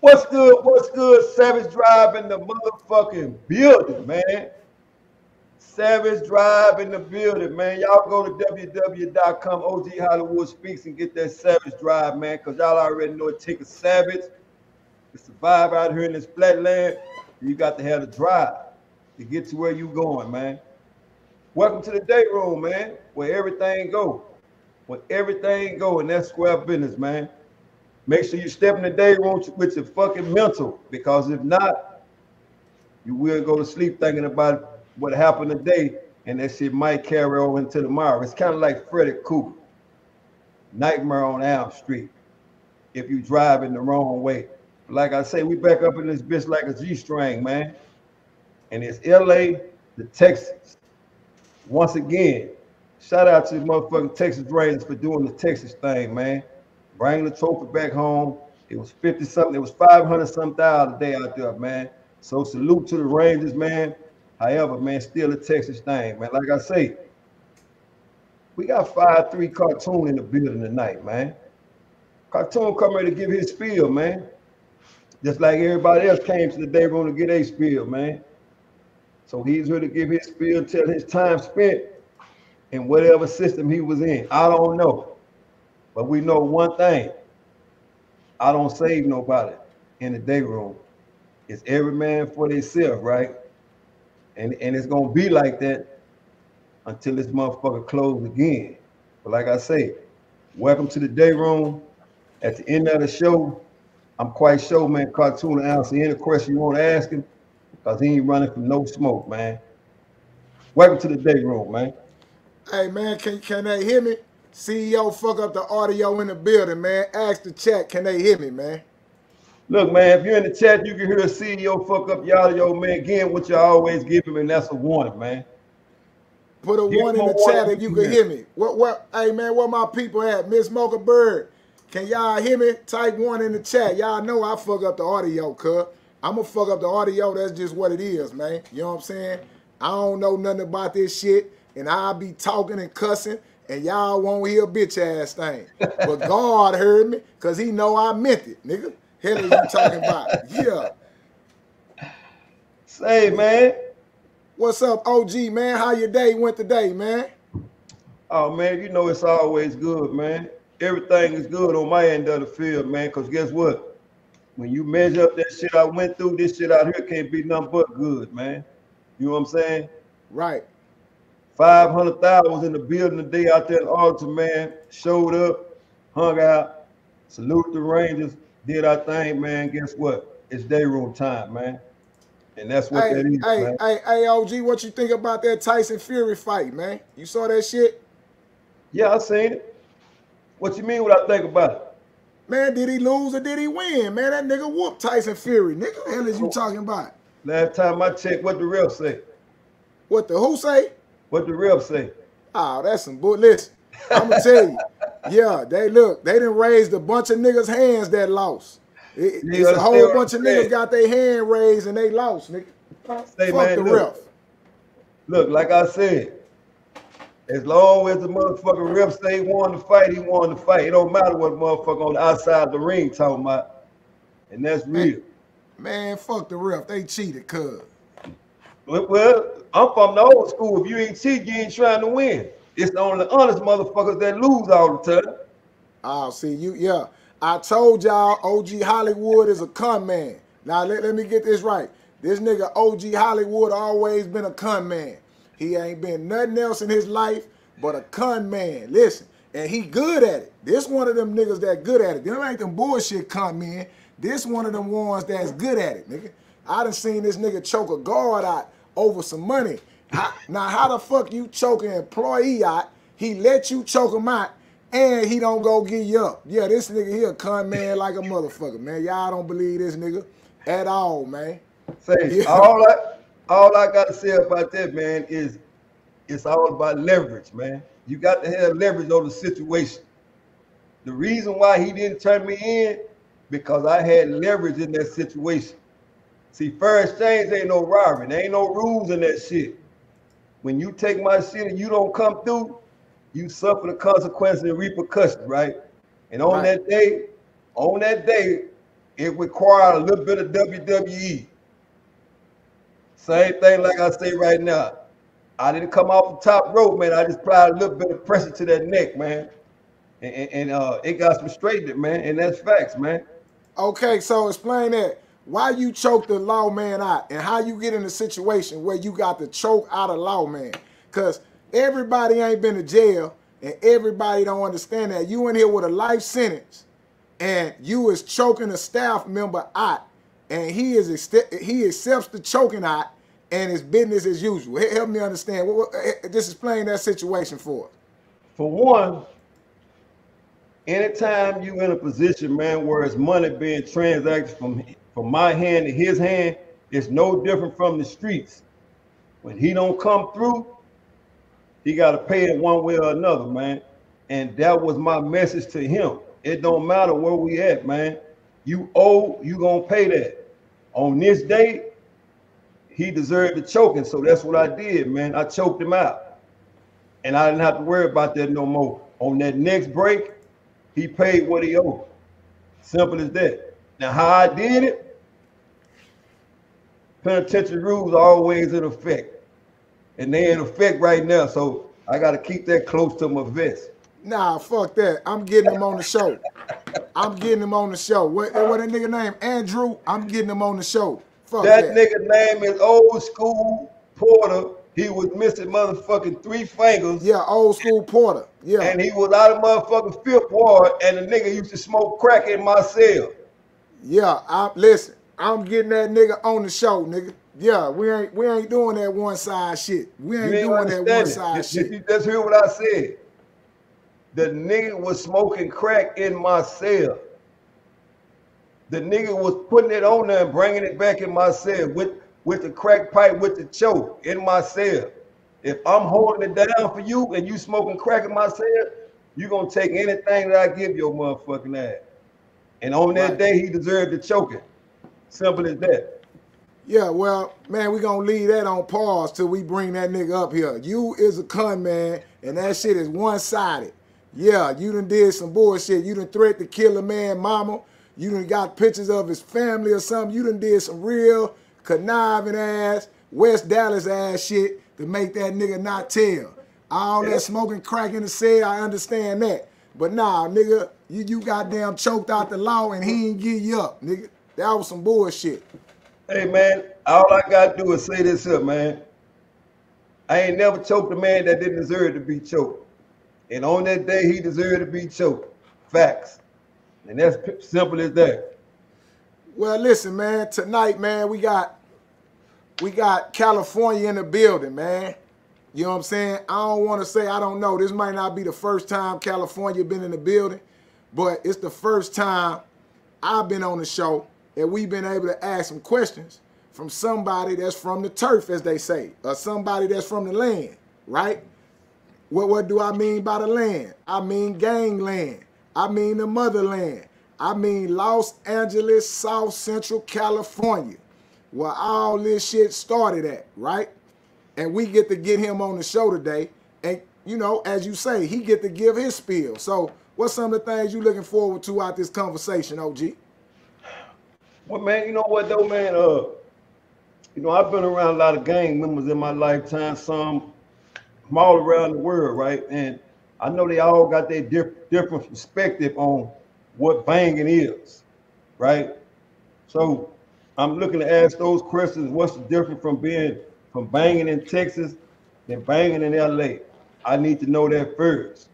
What's good? What's good? Savage Drive in the motherfucking building, man. Savage Drive in the building, man. Y'all go to www.com, OG Hollywood Speaks, and get that Savage Drive, man, because y'all already know it takes a savage to survive out here in this flatland. You got to have the drive to get to where you going, man. Welcome to the day room, man, where everything go. Where everything go, and that's square business, man. Make sure you step in the day with your fucking mental, because if not, you will go to sleep thinking about what happened today, and that shit might carry over into tomorrow. It's kind of like Freddy Krueger, Nightmare on Elm Street, if you drive in the wrong way. Like I say, we back up in this bitch like a G-string, man. And it's LA to Texas. Once again, shout out to the motherfucking Texas Rangers for doing the Texas thing, man bring the trophy back home. It was 50 something, it was 500 something thousand a day out there, man. So salute to the Rangers, man. However, man, still a Texas thing, man. Like I say, we got 5-3 cartoon in the building tonight, man. Cartoon come ready to give his spiel, man. Just like everybody else came to the day room to get a spiel, man. So he's here to give his spiel, tell his time spent in whatever system he was in. I don't know. But we know one thing. I don't save nobody in the day room. It's every man for themselves, right? And and it's gonna be like that until this motherfucker close again. But like I say, welcome to the day room. At the end of the show, I'm quite sure, man, Cartoon will answer any question you want to ask him because he ain't running from no smoke, man. Welcome to the day room, man. Hey man, can can they hear me? CEO fuck up the audio in the building, man. Ask the chat, can they hear me, man? Look, man, if you're in the chat, you can hear the CEO fuck up your audio, man. Again, what you always give him, and that's a warning, man. Put a give one in the chat if you can hear me. What what hey man, where my people at? Miss Mocha Bird. Can y'all hear me? Type one in the chat. Y'all know I fuck up the audio, cuz. I'ma fuck up the audio. That's just what it is, man. You know what I'm saying? I don't know nothing about this shit, and I'll be talking and cussing and y'all won't hear bitch ass thing. But God heard me because he know I meant it, nigga. Hell are you talking about? Yeah. Say, man. What's up, OG, man? How your day went today, man? Oh, man, you know it's always good, man. Everything is good on my end of the field, man, because guess what? When you measure up that shit I went through, this shit out here can't be nothing but good, man. You know what I'm saying? Right. 500,000 was in the building today out there in Arlington, man. Showed up, hung out, salute the Rangers, did our thing, man. Guess what? It's day room time, man. And that's what hey, that is. Hey, man. hey, hey, OG, what you think about that Tyson Fury fight, man? You saw that shit? Yeah, I seen it. What you mean what I think about it? Man, did he lose or did he win? Man, that nigga whooped Tyson Fury. Nigga, the hell is you oh. talking about? Last time I checked, what the real say? What the who say? What the rep say? Oh, that's some bull. Listen, I'm gonna tell you. Yeah, they look. They didn't raise a bunch of niggas' hands that lost. It, it's a whole bunch of niggas got their hand raised and they lost, nigga. Say, Fuck man, the look, ref. Look, like I said, as long as the motherfucking ref say he won the fight, he won the fight. It don't matter what motherfucker on the outside the ring talking about. And that's real. Man, fuck the ref. They cheated, cuz. Well, I'm from the old school. If you ain't cheat, you ain't trying to win. It's the only honest motherfuckers that lose all the time. Oh, see you, yeah. I told y'all OG Hollywood is a con man. Now let, let me get this right. This nigga OG Hollywood always been a con man. He ain't been nothing else in his life but a con man. Listen, and he good at it. This one of them niggas that good at it. Them ain't them bullshit con men. This one of them ones that's good at it, nigga. I done seen this nigga choke a guard out over some money. How, now, how the fuck you choke an employee out? He let you choke him out, and he don't go get you up. Yeah, this nigga here con man like a motherfucker, man. Y'all don't believe this nigga at all, man. Say yeah. all I all I gotta say about that, man, is it's all about leverage, man. You got to have leverage on the situation. The reason why he didn't turn me in because I had leverage in that situation. See, fair exchange ain't no robbery. There ain't no rules in that shit. When you take my shit and you don't come through, you suffer the consequences and repercussions, right? And on right. that day, on that day, it required a little bit of WWE. Same thing like I say right now. I didn't come off the top rope, man. I just applied a little bit of pressure to that neck, man. And, and, and uh, it got some straightened, man. And that's facts, man. Okay, so explain that. Why you choke the lawman out and how you get in a situation where you got to choke out a lawman. Because everybody ain't been to jail and everybody don't understand that. You in here with a life sentence and you is choking a staff member out and he is he accepts the choking out and it's business as usual. Help me understand. Just explain that situation for us. For one, anytime you in a position, man, where it's money being transacted from from my hand to his hand, it's no different from the streets. When he don't come through, he got to pay it one way or another, man. And that was my message to him. It don't matter where we at, man. You owe, you gonna pay that. On this day, he deserved the choking, so that's what I did, man. I choked him out, and I didn't have to worry about that no more. On that next break, he paid what he owed. Simple as that. Now, how I did it, penitentiary rules are always in effect. And they're in effect right now, so I got to keep that close to my vest. Nah, fuck that. I'm getting him on the show. I'm getting him on the show. What, what that nigga name? Andrew. I'm getting him on the show. Fuck that, that nigga name is Old School Porter. He was missing motherfucking three fingers. Yeah, Old School Porter. Yeah. And he was out of motherfucking fifth ward, and the nigga used to smoke crack in my cell. Yeah, I listen. I'm getting that nigga on the show, nigga. Yeah, we ain't we ain't doing that one side shit. We ain't, ain't doing that one side shit. You just hear what I said. The nigga was smoking crack in my cell. The nigga was putting it on there and bringing it back in my cell with, with the crack pipe with the choke in my cell. If I'm holding it down for you and you smoking crack in my cell, you gonna take anything that I give your motherfucking ass. And on that right. day, he deserved to choke it. Simple as that. Yeah, well, man, we gonna leave that on pause till we bring that nigga up here. You is a con man, and that shit is one-sided. Yeah, you done did some bullshit. You done threat to kill a man, mama. You done got pictures of his family or something. You done did some real conniving ass, West Dallas ass shit to make that nigga not tell. All yeah. that smoking crack in the cell, I understand that. But nah, nigga, you, you goddamn choked out the law and he ain't give you up, nigga. That was some bullshit. Hey man, all I gotta do is say this up, man. I ain't never choked a man that didn't deserve to be choked. And on that day, he deserved to be choked. Facts. And that's simple as that. Well, listen, man. Tonight, man, we got we got California in the building, man. You know what I'm saying? I don't want to say I don't know. This might not be the first time California been in the building, but it's the first time I've been on the show and we've been able to ask some questions from somebody that's from the turf, as they say, or somebody that's from the land, right? What, what do I mean by the land? I mean gangland. I mean the motherland. I mean Los Angeles, South Central California, where all this shit started at, right? And we get to get him on the show today. And, you know, as you say, he get to give his spiel. So what's some of the things you looking forward to out this conversation, OG? Well, man, you know what, though, man? Uh, you know, I've been around a lot of gang members in my lifetime, some from all around the world, right? And I know they all got their diff- different perspective on what banging is, right? So I'm looking to ask those questions. What's the difference from being from banging in Texas than banging in LA? I need to know that first.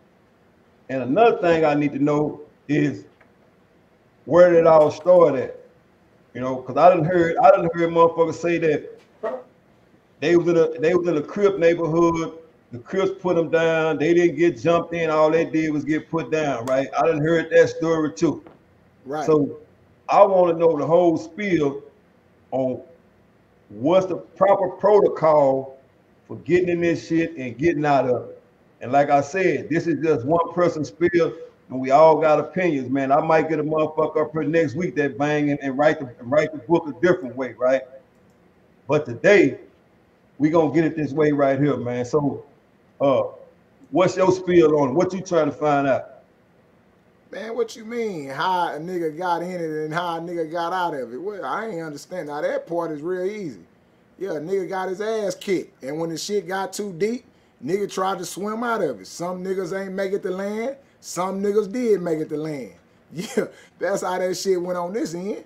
And another thing I need to know is where did it all start at? You know, because I didn't hear I didn't hear motherfuckers say that they was in a they was in a crip neighborhood the Crips put them down. They didn't get jumped in. All they did was get put down, right? I didn't heard that story too. Right. So I want to know the whole spiel on what's the proper protocol for getting in this shit and getting out of it. And like I said, this is just one person's spiel, and we all got opinions, man. I might get a motherfucker up here next week that bang and, and write the and write the book a different way, right? But today, we gonna get it this way right here, man. So uh, What's your spiel on? What you trying to find out? Man, what you mean? How a nigga got in it and how a nigga got out of it? Well, I ain't understand. Now that part is real easy. Yeah, nigga got his ass kicked, and when the shit got too deep, nigga tried to swim out of it. Some niggas ain't make it to land. Some niggas did make it to land. Yeah, that's how that shit went on this end.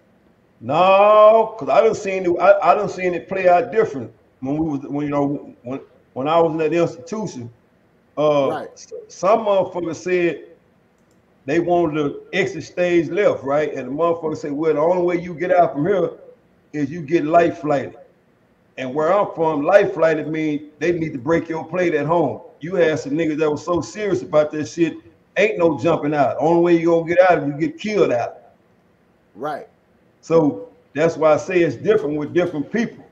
No, cause I done seen it. I, I done seen it play out different when we was when you know when when I was in that institution. Uh, right. Some motherfuckers said they wanted to exit stage left, right? And the motherfucker said, well, the only way you get out from here is you get life flighted. And where I'm from, life flighted means they need to break your plate at home. You had some niggas that was so serious about that shit, ain't no jumping out. Only way you're gonna get out is you get killed out. Right. So that's why I say it's different with different people.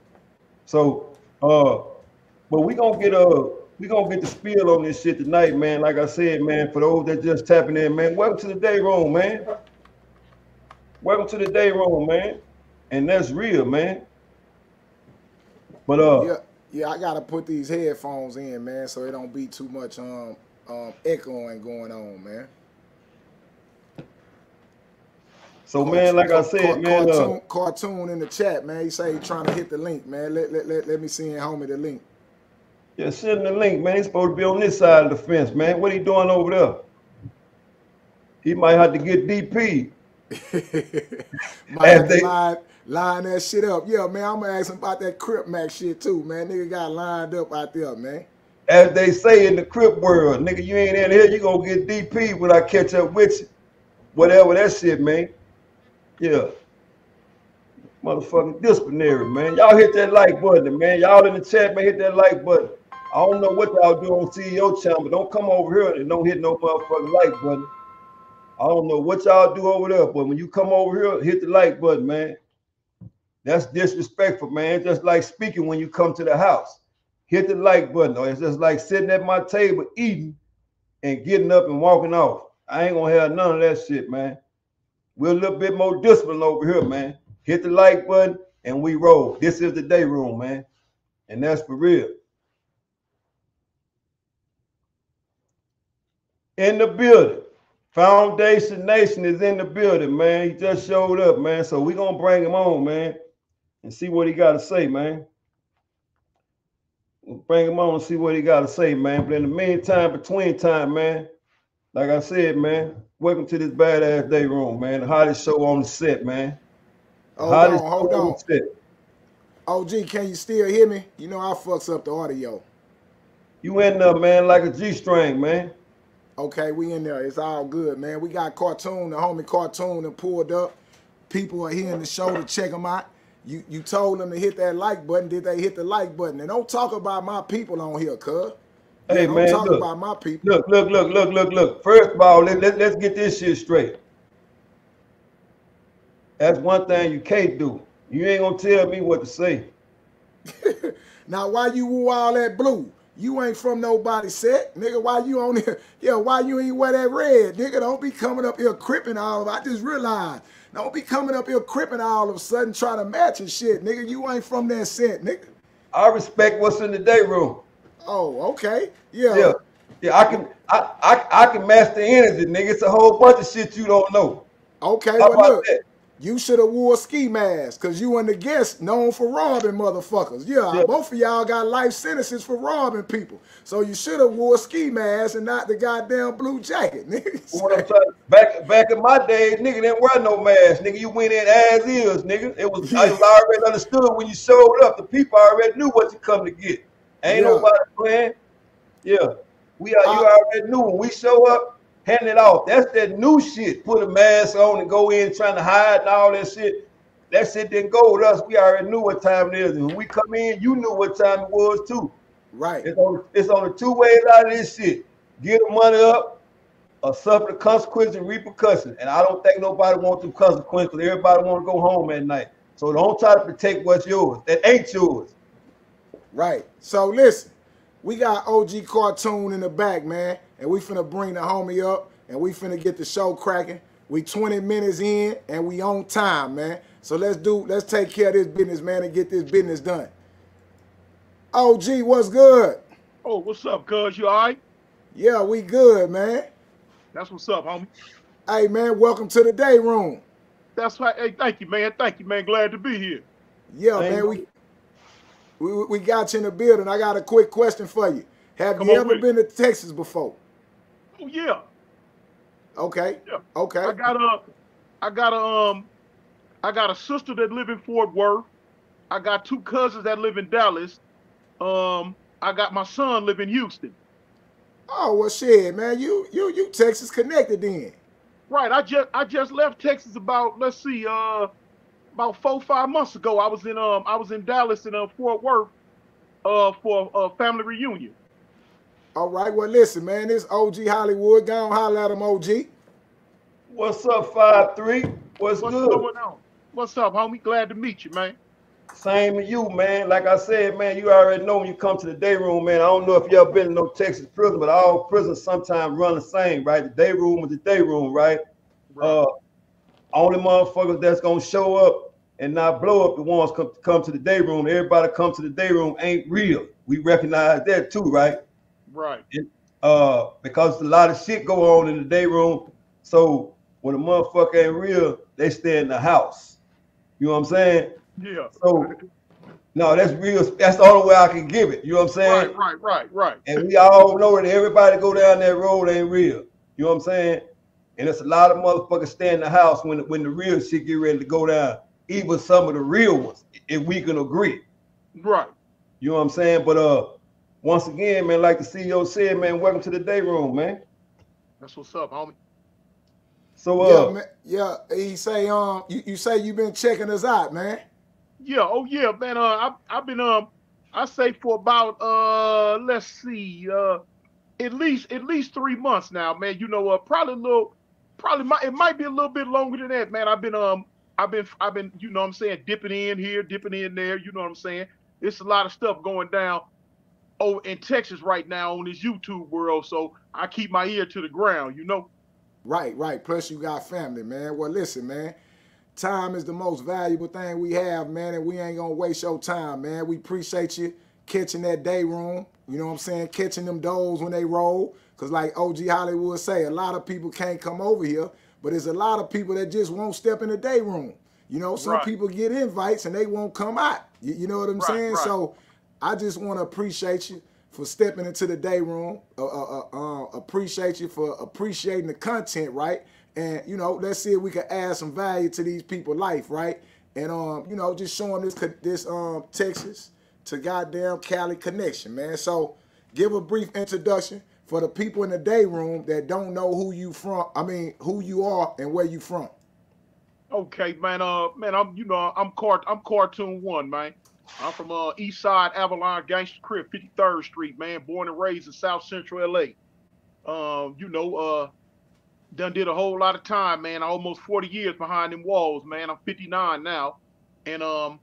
So uh but we gonna get a we gonna get the spill on this shit tonight, man. Like I said, man, for those that just tapping in, man, welcome to the day room, man. Welcome to the day room, man. And that's real, man. But uh yeah, yeah, I gotta put these headphones in, man, so it don't be too much um um echoing going on, man. So cartoon, man, like I said, man, cartoon, uh, cartoon in the chat, man. He say he trying to hit the link, man. Let let let, let me see him homie the link. Yeah, send the link, man. He's supposed to be on this side of the fence, man. What he doing over there? He might have to get DP. might have they, to line, line that shit up. Yeah, man, I'm gonna ask him about that Crip Mac shit too, man. Nigga got lined up out there, man. As they say in the Crip world, nigga, you ain't in here, you gonna get DP when I catch up with you. Whatever that shit, man. Yeah. Motherfucking disciplinary, man. Y'all hit that like button, man. Y'all in the chat, man, hit that like button. I don't know what y'all do on CEO channel, but don't come over here and don't hit no motherfucking like button. I don't know what y'all do over there, but when you come over here, hit the like button, man. That's disrespectful, man. Just like speaking when you come to the house. Hit the like button. Or it's just like sitting at my table eating and getting up and walking off. I ain't gonna have none of that shit, man. We're a little bit more disciplined over here, man. Hit the like button and we roll. This is the day room, man. And that's for real. in the building. Foundation Nation is in the building, man. He just showed up, man. So we gonna bring him on, man, and see what he got to say, man. Bring him on and see what he got to say, man. But in the meantime, between time, man, like I said, man, welcome to this badass day room, man. The hottest show on the set, man. hold on, hold on. on set. OG, can you still hear me? You know I fucks up the audio. You in there, man, like a G string, man. Okay, we in there. It's all good, man. We got Cartoon, the homie Cartoon, and pulled up. People are here in the show to check them out. You you told them to hit that like button. Did they hit the like button? And don't talk about my people on here, cuz. Hey yeah, man, talk look, about my people. Look, look, look, look, look, look. First of all, let, let, let's get this shit straight. That's one thing you can't do. You ain't gonna tell me what to say. now, why you wore all that blue? You ain't from nobody set, nigga. Why you on here? Yeah, why you ain't wear that red, nigga? Don't be coming up here cripping all of. I just realized. Don't be coming up here cripping all of a sudden trying to match and shit, nigga. You ain't from that set, nigga. I respect what's in the day room. Oh, okay. Yeah. Yeah. Yeah, I can I I, I can match the energy, nigga. It's a whole bunch of shit you don't know. Okay, How well look. That? You should have wore ski mask because you and the guest known for robbing motherfuckers. Yeah, yeah, both of y'all got life sentences for robbing people. So you should have wore ski mask and not the goddamn blue jacket, nigga. back back in my days, nigga didn't wear no mask, nigga. You went in as is, nigga. It was, I was already understood when you showed up. The people already knew what you come to get. Ain't yeah. nobody playing. Yeah, we are. You already knew when we show up handing it off. That's that new shit. Put a mask on and go in trying to hide and all that shit. That shit didn't go with us. We already knew what time it is. And when we come in, you knew what time it was too. Right. It's on, it's on the two ways out of this shit. Get the money up or suffer the consequences and repercussions. And I don't think nobody wants the consequences. Everybody want to go home at night. So don't try to protect what's yours. That ain't yours. Right. So listen, we got OG Cartoon in the back, man and we finna bring the homie up and we finna get the show cracking. We 20 minutes in and we on time, man. So let's do, let's take care of this business, man, and get this business done. OG, what's good? Oh, what's up, cuz? You all right? Yeah, we good, man. That's what's up, homie. Hey, man, welcome to the day room. That's right. Hey, thank you, man. Thank you, man. Glad to be here. Yeah, Thank man, you. we, we we got you in the building. I got a quick question for you. Have Come you ever been to Texas before? Oh yeah. Okay. Yeah. Okay. I got a, I got a, um, I got a sister that live in Fort Worth. I got two cousins that live in Dallas. Um, I got my son live in Houston. Oh well, shit, man. You you you Texas connected then. Right. I just I just left Texas about let's see, uh, about four five months ago. I was in um I was in Dallas and uh, Fort Worth, uh, for a family reunion. All right. Well, listen, man. This OG Hollywood. Go on, holler at him, OG. What's up, five three? What's, What's good? going on? What's up, homie? Glad to meet you, man. Same to you, man. Like I said, man, you already know when you come to the day room, man. I don't know if y'all been in no Texas prison, but all prisons sometimes run the same, right? The day room is the day room, right? Uh, only motherfuckers that's gonna show up and not blow up the ones come come to the day room. Everybody come to the day room ain't real. We recognize that too, right? Right. Uh, because a lot of shit go on in the day room. So when a motherfucker ain't real, they stay in the house. You know what I'm saying? Yeah. So no, that's real. That's the only way I can give it. You know what I'm saying? Right, right, right, right. And we all know that everybody go down that road ain't real. You know what I'm saying? And it's a lot of motherfuckers stay in the house when when the real shit get ready to go down. Even some of the real ones, if we can agree. Right. You know what I'm saying? But uh, once again, man, like the CEO said, man, welcome to the day room, man. That's what's up, homie. So Yeah, uh, man. Yeah. He say, um, you, you say you've been checking us out, man. Yeah, oh yeah, man. Uh, I I've been um, I say for about uh, let's see, uh, at least at least three months now, man. You know, uh, probably a little, probably might it might be a little bit longer than that, man. I've been um, I've been I've been you know what I'm saying dipping in here, dipping in there. You know what I'm saying? It's a lot of stuff going down. Oh, in Texas right now on this YouTube world, so I keep my ear to the ground. You know. Right, right. Plus you got family, man. Well, listen, man. Time is the most valuable thing we have, man, and we ain't gonna waste your time, man. We appreciate you catching that day room. You know what I'm saying? Catching them doors when they roll. Cause like OG Hollywood say, a lot of people can't come over here, but there's a lot of people that just won't step in the day room. You know, some Right. people get invites and they won't come out. You, you know what I'm Right, saying? right. So I just want to appreciate you for stepping into the day room. Uh, uh, uh, uh, appreciate you for appreciating the content, right? And you know, let's see if we can add some value to these people's life, right? And um, you know, just showing this this um Texas to goddamn Cali connection, man. So give a brief introduction for the people in the day room that don't know who you from. I mean, who you are and where you from. Okay, man. Uh, man, I'm you know I'm cart I'm cartoon one, man. I'm from uh East Side Avalon Gangster Crip, 53rd Street, man. Born and raised in South Central LA. Um, you know, uh, done did a whole lot of time, man. Almost 40 years behind them walls, man. I'm 59 now, and um,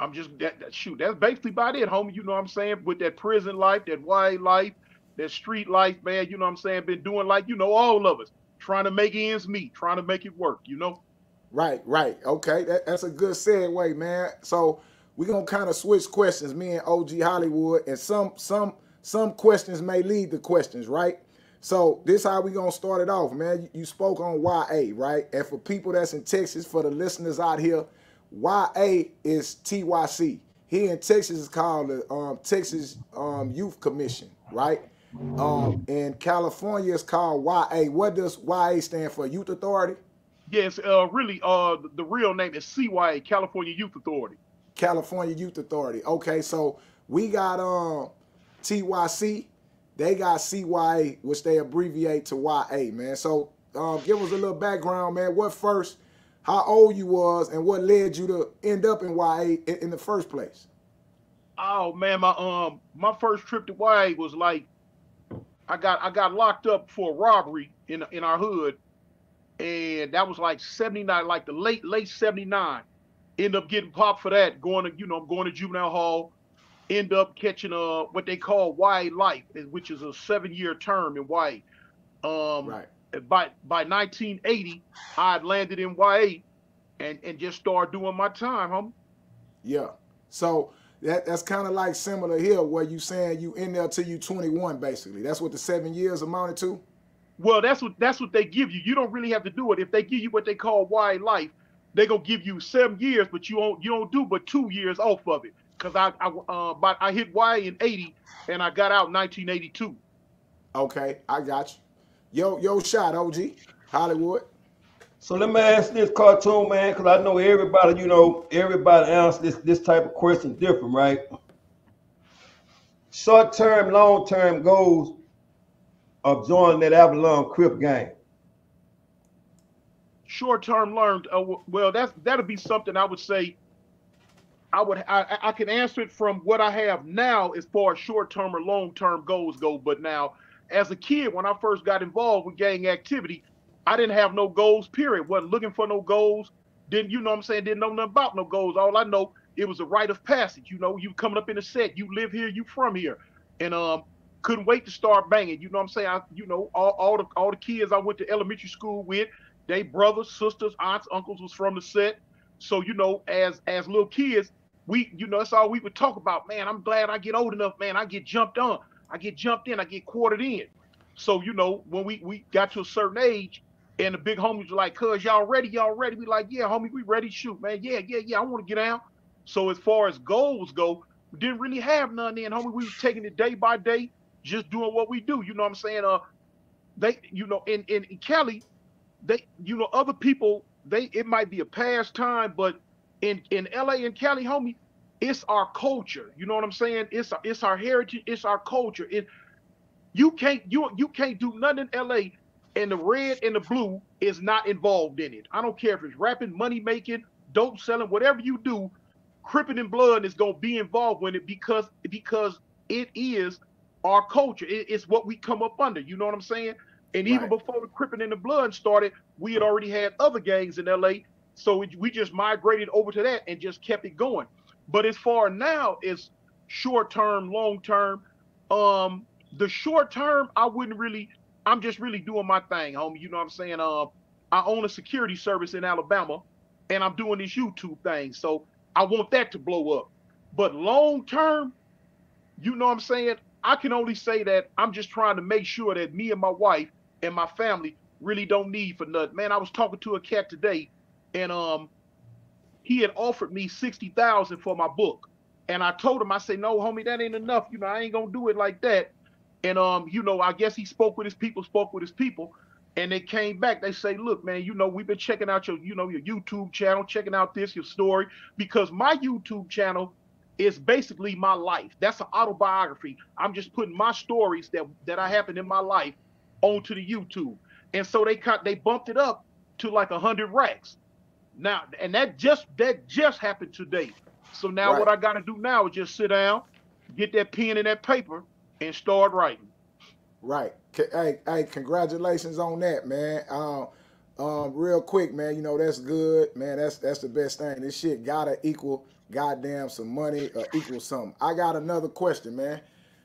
I'm just that, that shoot. That's basically about it, homie. You know what I'm saying? With that prison life, that white life, that street life, man. You know what I'm saying? Been doing like you know all of us, trying to make ends meet, trying to make it work. You know. Right, right. Okay, that, that's a good segue, man. So we're gonna kind of switch questions, me and OG Hollywood, and some some some questions may lead to questions, right? So this how we gonna start it off, man. You, you spoke on YA, right? And for people that's in Texas, for the listeners out here, YA is TYC. Here in Texas is called the um, Texas um, Youth Commission, right? Um, in California, it's called YA. What does YA stand for? Youth Authority. Yes, uh, really, uh, the, real name is CYA, California Youth Authority. California Youth Authority. Okay, so we got um TYC, they got CYA, which they abbreviate to YA, man. So um, give us a little background, man. What first, how old you was, and what led you to end up in YA in, in the first place? Oh man, my um, my first trip to YA was like, I got I got locked up for a robbery in in our hood, and that was like '79, like the late late '79. End up getting popped for that, going to you know I'm going to juvenile hall. End up catching uh what they call YA life, which is a seven year term in YA. Um, Right. by by 1980, I had landed in YA, and and just started doing my time, homie. Yeah. So that that's kind of like similar here, where you saying you in there till you 21, basically. That's what the seven years amounted to. Well, that's what that's what they give you. You don't really have to do it. If they give you what they call YA life, they gonna give you seven years, but you don't you don't do but two years off of it. Cause I I uh, but I hit Y in '80 and I got out in 1982. Okay, I got you. Yo, yo, shot OG Hollywood. So let me ask this cartoon man, because I know everybody, you know, everybody answers this this type of question different, right? Short term, long term goals of joining that Avalon Crip gang. Short term learned. Uh, well, that's that'll be something I would say. I would I, I can answer it from what I have now as far as short term or long term goals go. But now, as a kid, when I first got involved with gang activity, I didn't have no goals, period. Wasn't looking for no goals. Didn't, you know I'm saying? Didn't know nothing about no goals. All I know, it was a rite of passage. You know, you coming up in a set, you live here, you from here. And um, couldn't wait to start banging. You know what I'm saying? I, you know, all, all the all the kids I went to elementary school with, they brothers, sisters, aunts, uncles was from the set. So, you know, as as little kids, we, you know, that's all we would talk about. Man, I'm glad I get old enough, man. I get jumped on. I get jumped in, I get quartered in. So, you know, when we we got to a certain age, and the big homies were like, cuz y'all ready? Y'all ready? We like, yeah, homie, we ready shoot, man. Yeah, yeah, yeah. I want to get out. So as far as goals go, we didn't really have none then, homie. We was taking it day by day, just doing what we do. You know what I'm saying? Uh they, you know, in, in, in Cali, they, you know, other people, they it might be a pastime, but in in LA and Cali, homie, it's our culture. You know what I'm saying? It's it's our heritage, it's our culture. It you can't you you can't do nothing in LA and the red and the blue is not involved in it. I don't care if it's rapping, money making, dope selling, whatever you do, Crippin' and Blood is gonna be involved with it because because it is our culture. It, it's what we come up under. You know what I'm saying? And even right. before the Crippin' and the Blood started, we had already had other gangs in LA. So we, we just migrated over to that and just kept it going. But as far now as short term, long term, um, the short term, I wouldn't really I'm just really doing my thing, homie. You know what I'm saying? Uh, I own a security service in Alabama, and I'm doing this YouTube thing. So I want that to blow up. But long term, you know what I'm saying? I can only say that I'm just trying to make sure that me and my wife and my family really don't need for nothing. Man, I was talking to a cat today, and um, he had offered me sixty thousand for my book, and I told him, I said, no, homie, that ain't enough. You know, I ain't gonna do it like that. And um, you know, I guess he spoke with his people, spoke with his people, and they came back. They say, look, man, you know, we've been checking out your, you know, your YouTube channel, checking out this, your story, because my YouTube channel is basically my life. That's an autobiography. I'm just putting my stories that that I happened in my life onto the YouTube. And so they cut they bumped it up to like a hundred racks. Now, and that just that just happened today. So now right. what I gotta do now is just sit down, get that pen and that paper, and start writing. Right. Hey, hey, congratulations on that, man. Um, um, real quick, man. You know that's good, man. That's that's the best thing. This shit gotta equal goddamn some money or equal something. I got another question, man.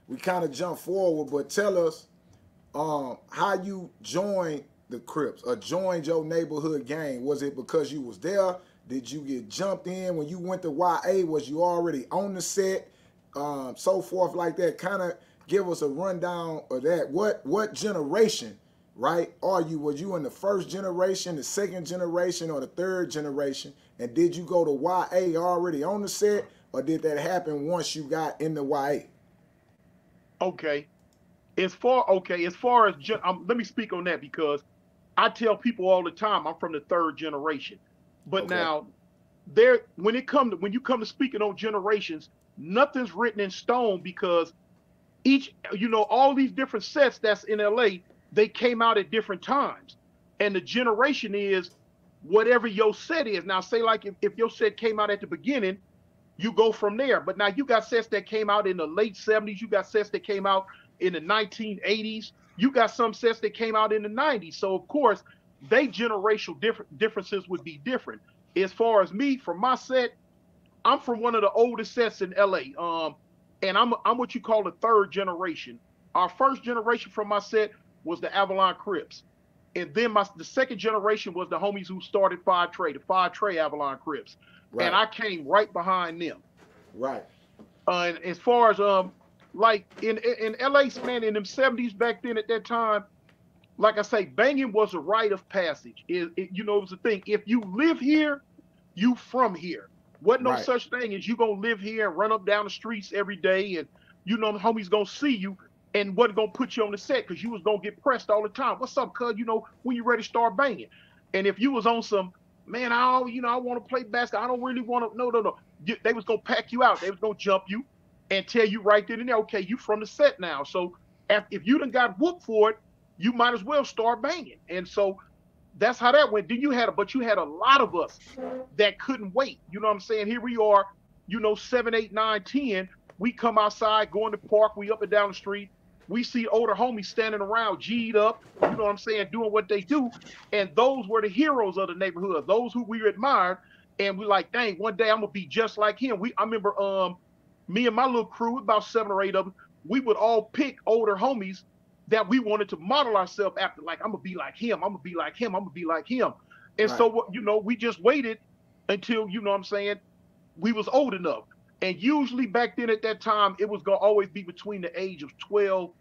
We kind of jump forward, but tell us um, how you joined the Crips or joined your neighborhood gang. Was it because you was there? Did you get jumped in when you went to YA? Was you already on the set? Um, so forth like that. Kind of give us a rundown of that. What what generation, right? Are you? were you in the first generation, the second generation, or the third generation? And did you go to YA already on the set, or did that happen once you got in the YA? Okay, as far okay as far as um, let me speak on that because I tell people all the time I'm from the third generation, but okay. now there when it comes to when you come to speaking on generations, nothing's written in stone because each you know all these different sets that's in LA they came out at different times. And the generation is whatever your set is. Now say like if, if your set came out at the beginning you go from there. But now you got sets that came out in the late 70s you got sets that came out in the 1980s you got some sets that came out in the 90s so of course they generational different differences would be different. As far as me from my set i'm from one of the oldest sets in la um and I'm I'm what you call the third generation. Our first generation from my set was the Avalon Crips, and then my the second generation was the homies who started Five Trey, the Five Trey Avalon Crips, right. and I came right behind them. Right. Uh, and as far as um, like in in LA, man, in them seventies back then at that time, like I say, banging was a rite of passage. It, it, you know, it was the thing. If you live here, you from here. What no Right. such thing as you gonna live here and run up down the streets every day, and you know the homies gonna see you and wasn't gonna put you on the set because you was gonna get pressed all the time. What's up, cuz? You know when you ready to start banging, and if you was on some man, I you know I want to play basketball. I don't really want to. No, no, no. You- They was gonna pack you out. They was gonna jump you and tell you right then and there, okay, you from the set now. So if, if you done got whooped for it, you might as well start banging. And so that's how that went. Then you had a, but you had a lot of us that couldn't wait. You know what I'm saying? Here we are, you know, seven, eight, nine, ten. We come outside, going to park, we up and down the street. We see older homies standing around, G'd up, you know what I'm saying, doing what they do. And those were the heroes of the neighborhood, those who we admired. And we like, dang, one day I'm gonna be just like him. We I remember um me and my little crew, about seven or eight of them, we would all pick older homies that we wanted to model ourselves after. Like, I'm gonna be like him, I'm gonna be like him, I'm gonna be like him. And so what you know, we just waited until, you know what I'm saying, we was old enough. And usually back then at that time, it was gonna always be between the age of 12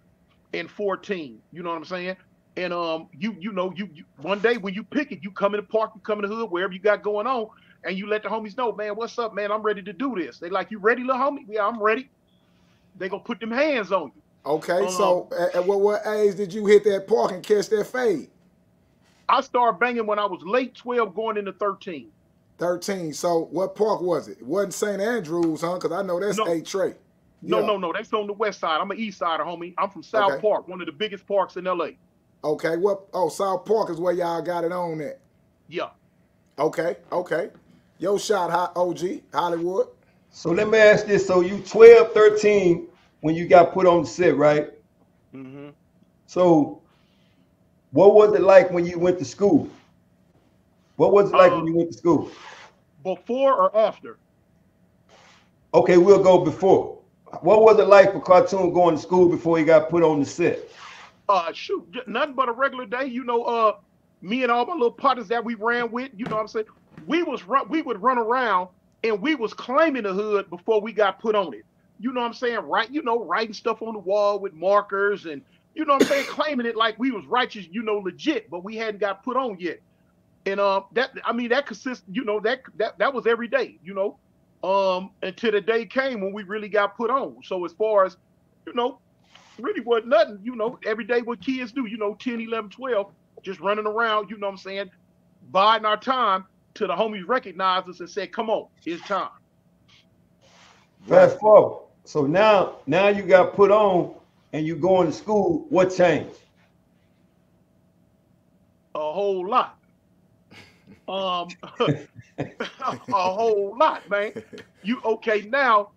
and 14. You know what I'm saying? And um, you you know, you, you one day when you pick it, you come in the park, you come in the hood, wherever you got going on, and you let the homies know, man, what's up, man? I'm ready to do this. They like, you ready, little homie? Yeah, I'm ready. They gonna put them hands on you. Okay, Um, so at, at what, what age did you hit that park and catch that fade? I started banging when I was late 12, going into 13. 13. So what park was it? It wasn't St. Andrews, huh? Because I know that's No. Eight Trey. No, Yeah. no, no. That's on the west side. I'm an east sider, homie. I'm from South Okay. Park, one of the biggest parks in LA. Okay, what? Oh, South Park is where y'all got it on at. Yeah. Okay, okay. Yo, shot hot OG Hollywood. So let me ask this. So you 12, 13 when you got put on the set, right? Mm-hmm. So what was it like when you went to school? What was it like Uh, when you went to school? Before or after? Okay, we'll go before. What was it like for Cartoon going to school before he got put on the set? Uh, shoot, nothing but a regular day. You know, uh, me and all my little partners that we ran with. You know what I'm saying? We was run, we would run around and we was claiming the hood before we got put on it. You know what I'm saying? Right? You know, writing stuff on the wall with markers and you know what I'm saying, claiming it like we was righteous. You know, legit, but we hadn't got put on yet. And um, that I mean, that consists. You know, that that that was every day. You know, um, until the day came when we really got put on. So as far as you know, really wasn't nothing, you know, every day what kids do, you know, 10, 11, 12, just running around, you know what I'm saying, biding our time till the homies recognized us and said, come on, it's time. Fast forward. So now, now you got put on and you going to school. What changed? A whole lot. Um, a whole lot, man. You okay now?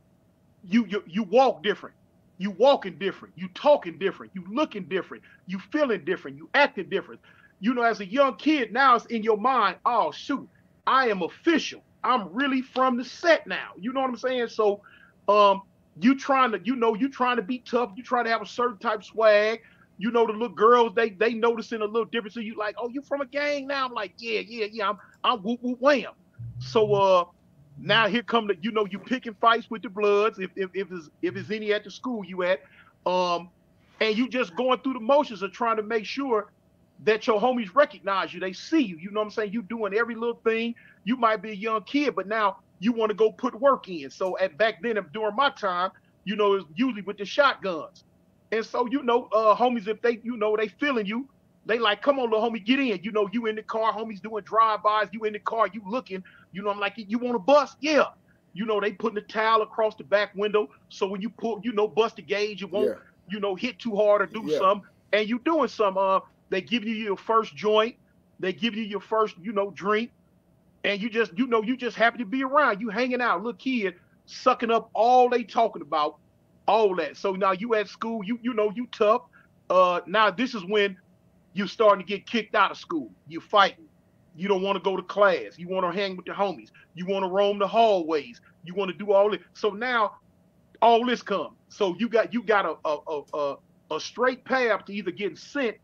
You you you walk different. You walking different. You talking different. You looking different. You feeling different. You acting different. You know, as a young kid, now it's in your mind. Oh shoot, I am official. I'm really from the set now. You know what I'm saying? So, um, you trying to, you know, you trying to be tough. You trying to have a certain type swag. You know, the little girls, they they noticing a little difference. So you like, oh, you from a gang now? I'm like, yeah, yeah, yeah. I'm I'm whoop whoop wham. So uh now here come the, you know, you picking fights with the bloods, if if if there's if there's any at the school you at. Um, and you just going through the motions of trying to make sure that your homies recognize you, they see you. You know what I'm saying? You doing every little thing. You might be a young kid, but now you want to go put work in. So at back then, during my time, you know, it's usually with the shotguns. And so, you know, uh, homies, if they, you know, they feeling you, they like, come on, little homie, get in. You know, you in the car, homies doing drive-bys, you in the car, you looking, you know, I'm like, you want to bust? Yeah. You know, they putting the towel across the back window. So when you pull, you know, bust the gauge, it won't, Yeah. you know, hit too hard or do Yeah. something. And you doing some, uh, they give you your first joint, they give you your first, you know, drink, and you just, you know, you just happy to be around. You hanging out, little kid, sucking up all they talking about, all that. So now you at school, you you know, you tough. Uh now this is when you're starting to get kicked out of school. You fighting. You don't want to go to class. You want to hang with the homies. You want to roam the hallways. You want to do all this. So now all this comes. So you got you got a a, a, a a straight path to either getting sent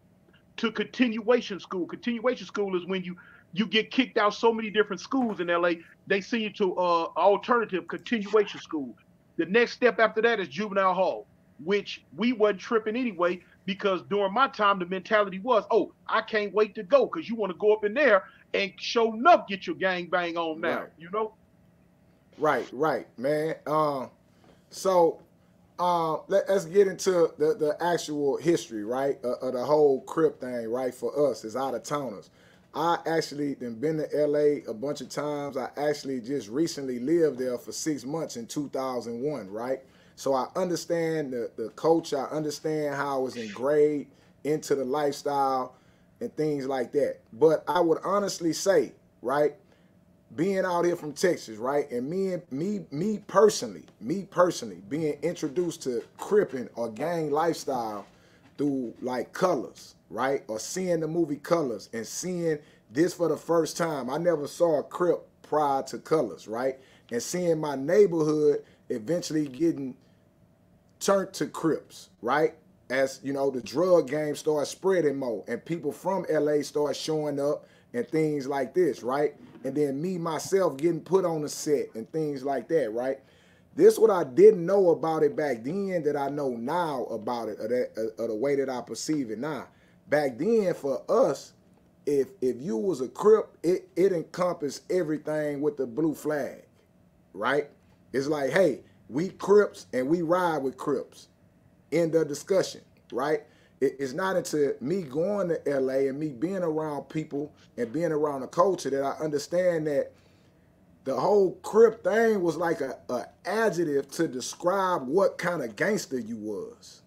to continuation school. Continuation school is when you you get kicked out so many different schools in LA, they send you to uh alternative continuation school. The next step after that is juvenile hall, which we wasn't tripping anyway because during my time the mentality was, oh, I can't wait to go because you want to go up in there and show enough get your gang bang on now, Right. you know. Right, right, man. Um, so um, let, us get into the, the actual history, right, uh, of the whole Crip thing, right, for us as out of towners. I actually then been to LA a bunch of times. I actually just recently lived there for six months in 2001, right? So I understand the, the culture. I understand how I was ingrained into the lifestyle and things like that. But I would honestly say, right, being out here from Texas, right, and me and me me personally, me personally, being introduced to cripping or gang lifestyle through like colors, right, or seeing the movie Colors and seeing this for the first time. I never saw a crip prior to Colors, right, and seeing my neighborhood eventually getting turned to Crips, right? As you know, the drug game starts spreading more, and people from LA start showing up and things like this, right? And then me myself getting put on the set and things like that, right? This what I didn't know about it back then that I know now about it, or, that, or the way that I perceive it now. Back then, for us, if if you was a crip, it it encompassed everything with the blue flag, right? It's like, hey, we Crips and we ride with Crips. End of discussion, right? It- it's not until me going to LA and me being around people and being around the culture that I understand that the whole Crip thing was like a, a adjective to describe what kind of gangster you was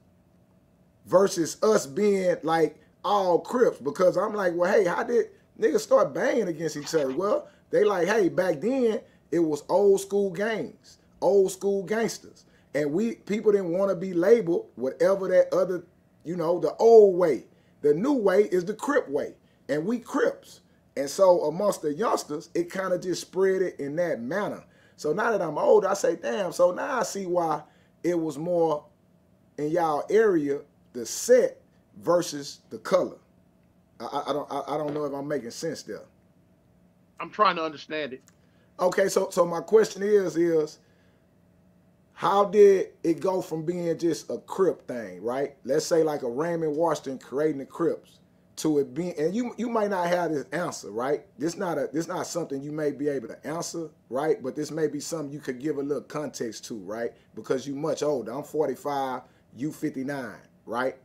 versus us being like all Crips because I'm like, well, hey, how did niggas start banging against each other? Well, they like, hey, back then it was old school gangs, old school gangsters. And we people didn't want to be labeled whatever that other, you know, the old way. The new way is the Crip way. And we Crips. And so amongst the youngsters, it kind of just spread it in that manner. So now that I'm old, I say, damn, so now I see why it was more in y'all area, the set versus the color. I, I- I don't I, I don't know if I'm making sense there. I'm trying to understand it. Okay, so so my question is is how did it go from being just a Crip thing, right? Let's say like a Raymond Washington creating the Crips to it being and you you might not have this answer, right? This not a this not something you may be able to answer, right? But this may be something you could give a little context to, right? Because you much older. I'm 45, you 59, right?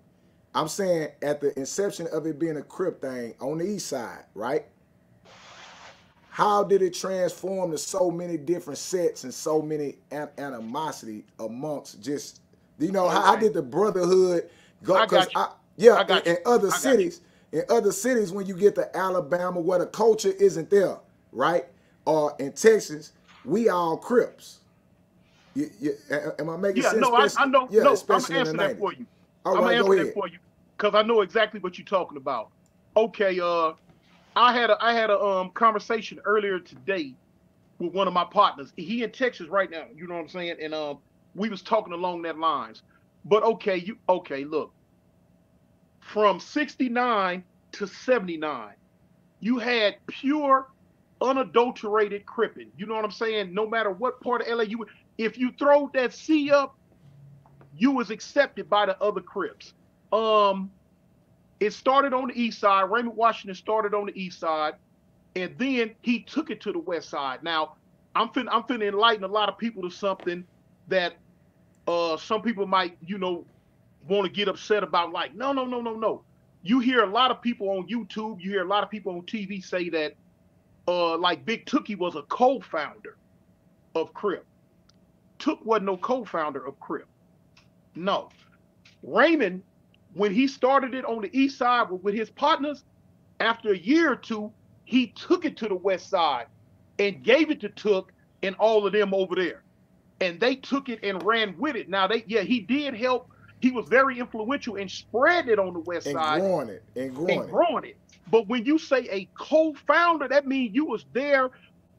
I'm saying at the inception of it being a Crip thing on the east side, right? how did it transform to so many different sets and so many an- animosity amongst just you know how, how did the brotherhood go I got yeah I got in, in other you. cities in other cities when you get to alabama where the culture isn't there right or in texas we all crips you, you, am i making Yeah, sense no, I, I know. yeah no, I'm especially gonna answer that for you. All I'm right gonna answer that for you because I know exactly what you're talking about. Okay, uh, I had a I had a um conversation earlier today with one of my partners. He in Texas right now. You know what I'm saying? And um, we was talking along that lines. But okay, you okay? Look, from '69 to '79, you had pure, unadulterated cripping. You know what I'm saying? No matter what part of LA you, if you throw that C up, you was accepted by the other Crips. Um, it started on the east side. Raymond Washington started on the east side, and then he took it to the west side. Now, I'm finna, I'm finna enlighten a lot of people to something that uh some people might, you know, want to get upset about. Like, no, no, no, no, no. You hear a lot of people on YouTube, you hear a lot of people on TV say that uh like Big Tookie was a co-founder of Crip. Took wasn't no co-founder of Crip. No. Raymond, when he started it on the east side with, his partners, after a year or two, he took it to the west side and gave it to Took and all of them over there. And they took it and ran with it. Now they yeah, he did help. He was very influential and spread it on the west and side growing it and growing and it growing it. But when you say a co-founder, that means you was there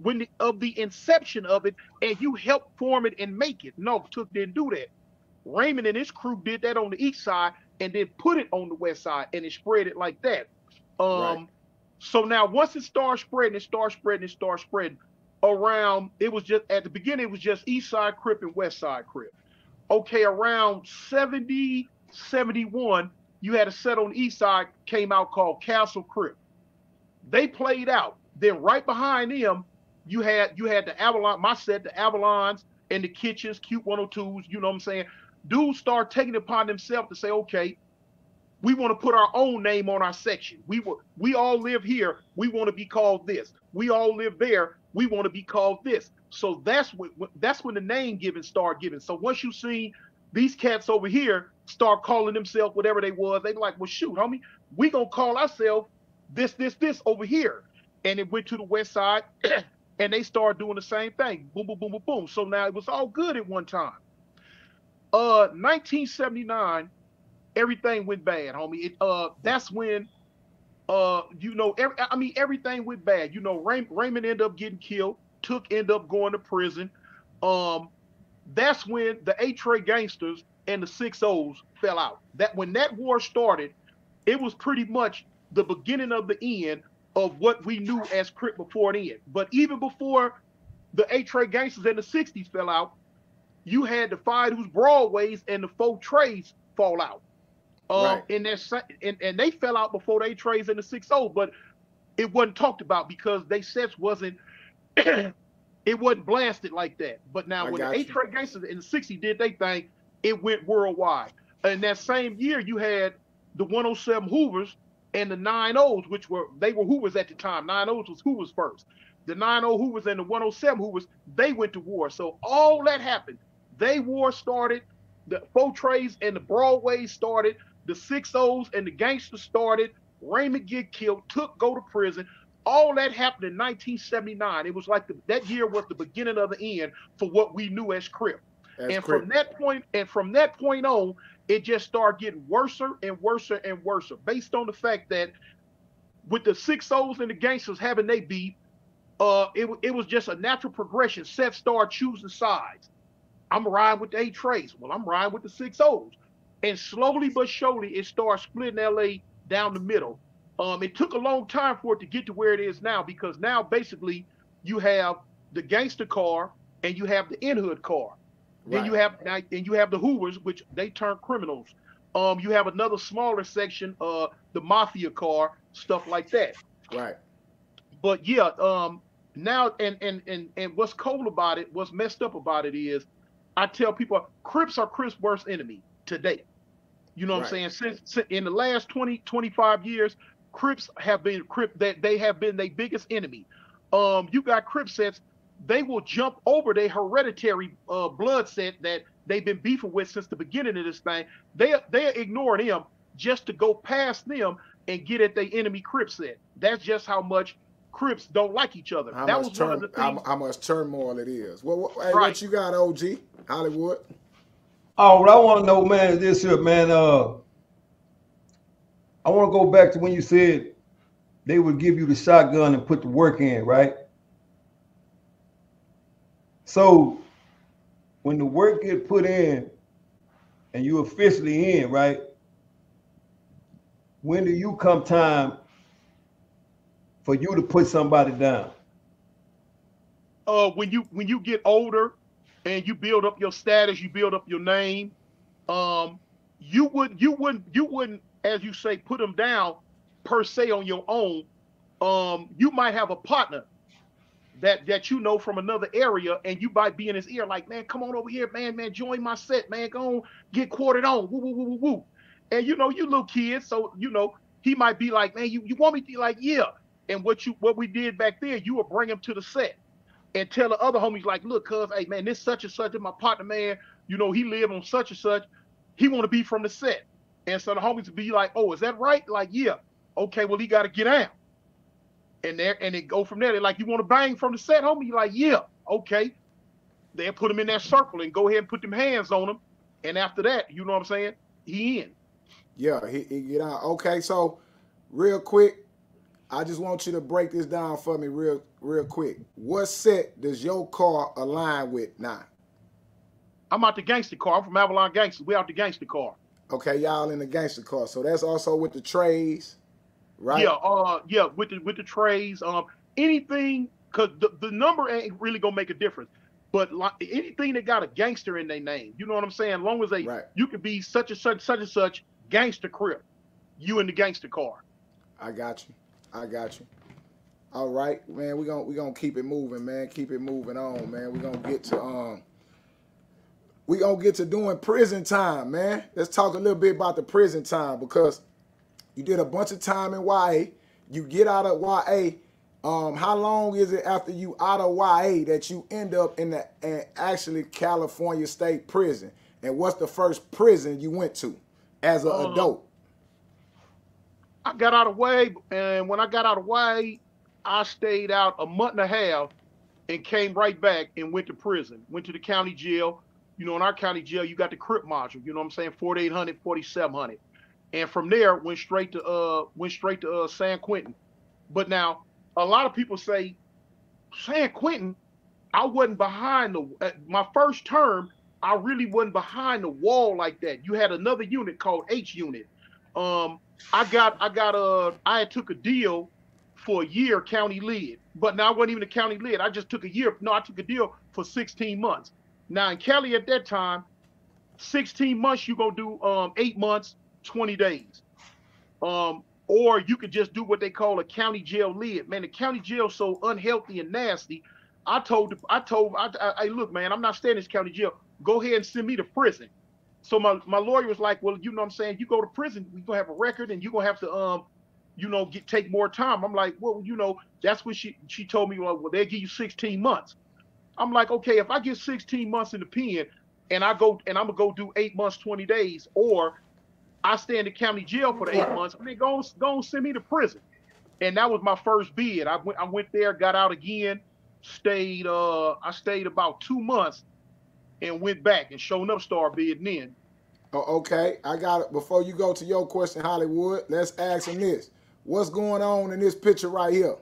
when the, of the inception of it, and you helped form it and make it. No, Took didn't do that. Raymond and his crew did that on the east side, and then put it on the west side, and it spread it like that. Um, Right. so now once it starts spreading, it starts spreading, it starts spreading. around it was just at the beginning it was just East Side Crip and West Side Crip. Okay, around 70, 71, you had a set on the East Side came out called Castle Crip. They played out. Then right behind them, you had you had the Avalon, my set, the Avalons and the kitchens, Q102s, you know what I'm saying? Dudes start taking upon themselves to say, okay, we want to put our own name on our section. We will, we all live here. We want to be called this. We all live there. We want to be called this. So that's what that's when the name giving start giving. So once you see these cats over here start calling themselves whatever they was, they like, well, shoot, homie, we gonna call ourselves this, this, this over here. And it went to the west side, and they started doing the same thing. Boom, boom, boom, boom, boom. So now it was all good at one time. Uh, 1979, everything went bad, homie. It, uh, that's when, uh, you know, every, I mean, everything went bad. You know, Ray, Raymond ended up getting killed. Took ended up going to prison. Um, that's when the Eight Trey gangsters and the six O's fell out. That when that war started, it was pretty much the beginning of the end of what we knew as Crip before the end. But even before the Eight Trey gangsters and the 60s fell out, you had the five who's Broadways and the four trades fall out. Um, right. and, that, and, and they fell out before they Trays in the 6 0, but it wasn't talked about because they sets wasn't it wasn't blasted like that. But now I when the Eight Trey Gangsters in the 60s did they thing, it went worldwide. And that same year you had the 107 Hoovers and the 9-0s, which were they were Hoovers at the time. 9-0s was Hoovers first. The 9-0 Hoovers and the 107 Hoovers, they went to war. So all that happened. They war started, the four trays and the Broadways started, the 6-0s and the gangsters started. Raymond get killed, took go to prison all that happened in 1979. It was like the, that year was the beginning of the end for what we knew as Crip. And Crip. from that point, and from that point on, it just started getting worse and worse and worse, based on the fact that with the six O's and the gangsters having they beat, uh, it, it was just a natural progression. Seth started choosing sides. I'm riding with the eight trays. Well, I'm riding with the six O's. And slowly but surely, it started splitting LA down the middle. Um, it took a long time for it to get to where it is now because now basically you have the gangster car and you have the in hood car. Right. Then you have and you have the Hoovers, which they turn criminals. Um, you have another smaller section, uh, the mafia car, stuff like that. Right. But yeah, um, now and and and and what's cool about it, what's messed up about it is, I tell people, Crips are Crips' worst enemy today. You know what right. I'm saying? Since, in the last 20, 25 years, Crips have been Crip that they have been their biggest enemy. Um, you got Crip sets, they will jump over their hereditary uh, blood set that they've been beefing with since the beginning of this thing. They they ignore them just to go past them and get at their enemy Crip set. That's just how much Crips don't like each other. How that was turn, one of the things. How, how much turmoil it is. Well, what, hey, right. what you got, OG Hollywood? Oh, what I want to know, man, is this here, man. Uh, I want to go back to when you said they would give you the shotgun and put the work in, right? So when the work get put in and you officially in, right? When do you come time for you to put somebody down? Uh, when you when you get older and you build up your status, you build up your name. Um, you would you wouldn't you wouldn't as you say, put them down per se on your own. Um, you might have a partner that that you know from another area, and you might be in his ear, like, man, come on over here, man, man, join my set, man, go on, get quartered on, woo, woo, woo, woo, woo. And you know, you little kids, so you know, he might be like, man, you, you want me to be like, yeah. And what you what we did back there, you would bring him to the set and tell the other homies, like, look, cuz, hey man, this such and such is my partner, man. You know, he live on such and such. He want to be from the set. And so the homies would be like, "Oh, is that right?" Like, yeah. Okay, well he got to get out. And there, and it go from there. They're like, "You want to bang from the set, homie?" You're like, "Yeah." Okay. They'll put him in that circle and go ahead and put them hands on him. And after that, you know what I'm saying? He in. Yeah, he, he get out. Okay, so real quick, I just want you to break this down for me real real quick. What set does your car align with now? I'm out the gangster car. I'm from Avalon Gangster. We out the gangster car. Okay, y'all in the gangster car. So that's also with the trays, right? Yeah, uh yeah, with the with the trays. Um anything because the, the number ain't really gonna make a difference. But like, anything that got a gangster in their name, you know what I'm saying? As long as they, Right. you could be such and such, such and such gangster crip, you in the gangster car. I got you. I got you. All right, man. We gonna we gonna keep it moving, man. Keep it moving on, man. We gonna get to um. We gonna get to doing prison time, man. Let's talk a little bit about the prison time because you did a bunch of time in YA. You get out of YA. Um, how long is it after you out of YA that you end up in the actually California State Prison? And what's the first prison you went to as an Uh, adult? I got out of YA, and when I got out of YA, I stayed out a month and a half and came right back and went to prison. Went to the county jail. You know, in our county jail, you got the CRIP module. You know what I'm saying? 4800, 4700. And from there, went straight to uh went straight to uh San Quentin. But now, a lot of people say San Quentin, I wasn't behind the my first term. I really wasn't behind the wall like that. You had another unit called H unit. Um, I got I got a I had took a deal for a year county lid, but now I wasn't even a county lid. I just took a year. No, I took a deal for 16 months. Now in Cali at that time, 16 months you gonna do um eight months, 20 days. Um, or you could just do what they call a county jail lid. Man, the county jail so unhealthy and nasty. I told I told I, I, I look, man, I'm not staying in this county jail. Go ahead and send me to prison. So my, my lawyer was like, well, you know what I'm saying? You go to prison, we gonna have a record and you're gonna have to um, you know, get take more time. I'm like, well, you know, that's what she she told me, well, well they'll give you 16 months. I'm like, okay, if I get 16 months in the pen and I go and I'm gonna go do eight months, 20 days, or I stay in the county jail for the eight months, I mean, go go send me to prison. And that was my first bid. I went I went there, got out again, stayed uh I stayed about two months and went back and showing up star bidding in. Oh, okay, I got it. Before you go to your question, Hollywood, let's ask him this. What's going on in this picture right here?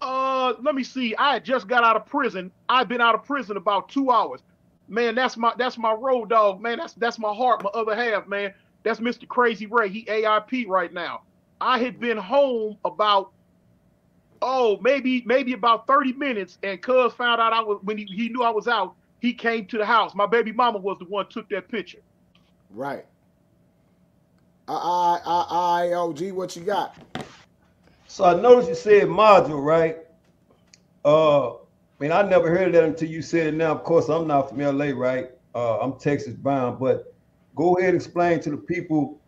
Uh, let me see. I had just got out of prison. I've been out of prison about two hours. Man, that's my that's my road dog. Man, that's that's my heart, my other half. Man, that's Mr. Crazy Ray. He AIP right now. I had been home about oh maybe maybe about 30 minutes, and Cuz found out I was when he, he knew I was out. He came to the house. My baby mama was the one took that picture. Right. I I I I O G, what you got? So I noticed you said module, right? Uh, I mean, I never heard of that until you said it now. Of course, I'm not from LA, right? Uh, I'm Texas bound, but go ahead and explain to the people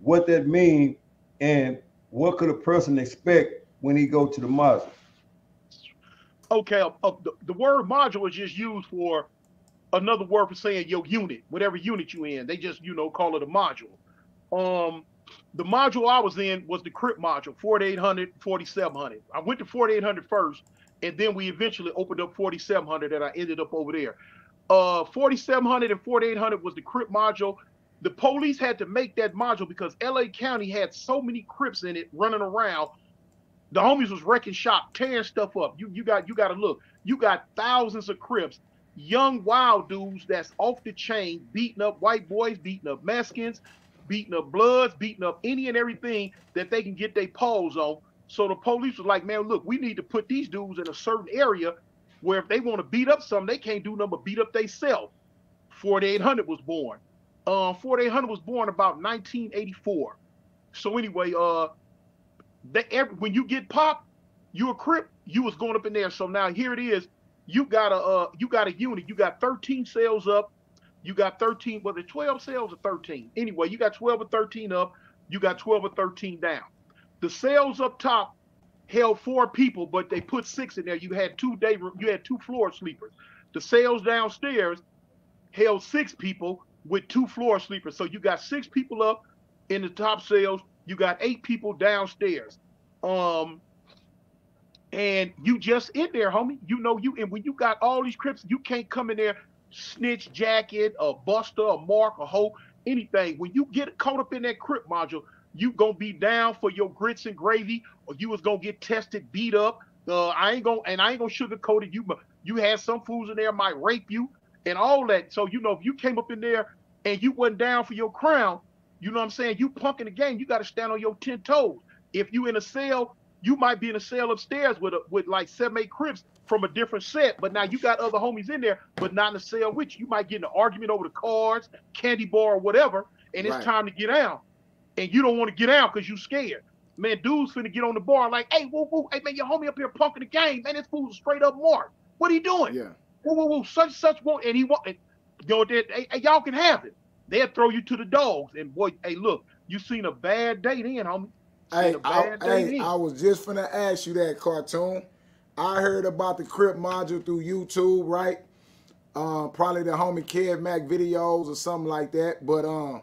what that means and what could a person expect when he go to the module. okay, uh, uh, the, the word module is just used for another word for saying your unit, whatever unit you in. They just, you know, call it a module. Um, the module I was in was the CRIP module, 4800, 4700. I went to 4800 first, and then we eventually opened up 4700, and I ended up over there. Uh, 4700 and 4800 was the CRIP module. The police had to make that module because LA County had so many Crips in it running around the homies was wrecking shop, tearing stuff up. You you got you got to look. You got thousands of Crips, young wild dudes that's off the chain, beating up white boys, beating up Mexicans, beating up Bloods, beating up any and everything that they can get their paws on. So the police was like, man, look, we need to put these dudes in a certain area where if they want to beat up something, they can't do nothing but beat up themselves. 4800 was born. Um, 4800 was born about 1984. So anyway, uh, they every, when you get popped, you a crip, you was going up in there. So now here it is. You got a uh, you got a unit. You got 13 cells up. You got 13. Was it 12 cells or 13? Anyway, you got 12 or 13 up. You got 12 or 13 down. The cells up top held four people, but they put six in there. You had two day. You had two floor sleepers. The cells downstairs held six people with two floor sleepers. So you got six people up in the top cells. You got eight people downstairs. Um, and you just in there, homie. You know you and when you got all these crips, you can't come in there, snitch jacket, a buster, a mark, a hoe, anything. When you get caught up in that crip module, you gonna be down for your grits and gravy, or you was gonna get tested, beat up. Uh, I ain't gonna and I ain't gonna sugarcoat it. You you had some fools in there might rape you and all that. So you know if you came up in there and you wasn't down for your crown, you know what I'm saying? You punking the game, you got to stand on your 10 toes. if you in a cell, you might be in a cell upstairs with a, with like seven, eight crips from a different set, but now you got other homies in there, but not in a cell with you. You might get in an argument over the cards, candy bar, or whatever, and it's Right. time to get out. And you don't want to get out because you scared. Man, dudes finna get on the bar like, hey, woo, woo, hey man, your homie up here punking the game. Man, this fool's straight up mark. What are you doing? Yeah. woo, woo, woo, such such won't, and he want, and, you know, hey, hey, y'all can have it. They'll throw you to the dogs, and boy, hey, look, you seen a bad day then, homie. Hey, I, hey. I was just finna ask you that cartoon. I heard about the Crip module through YouTube, right? Um, probably the homie Kev Mac videos or something like that. But um,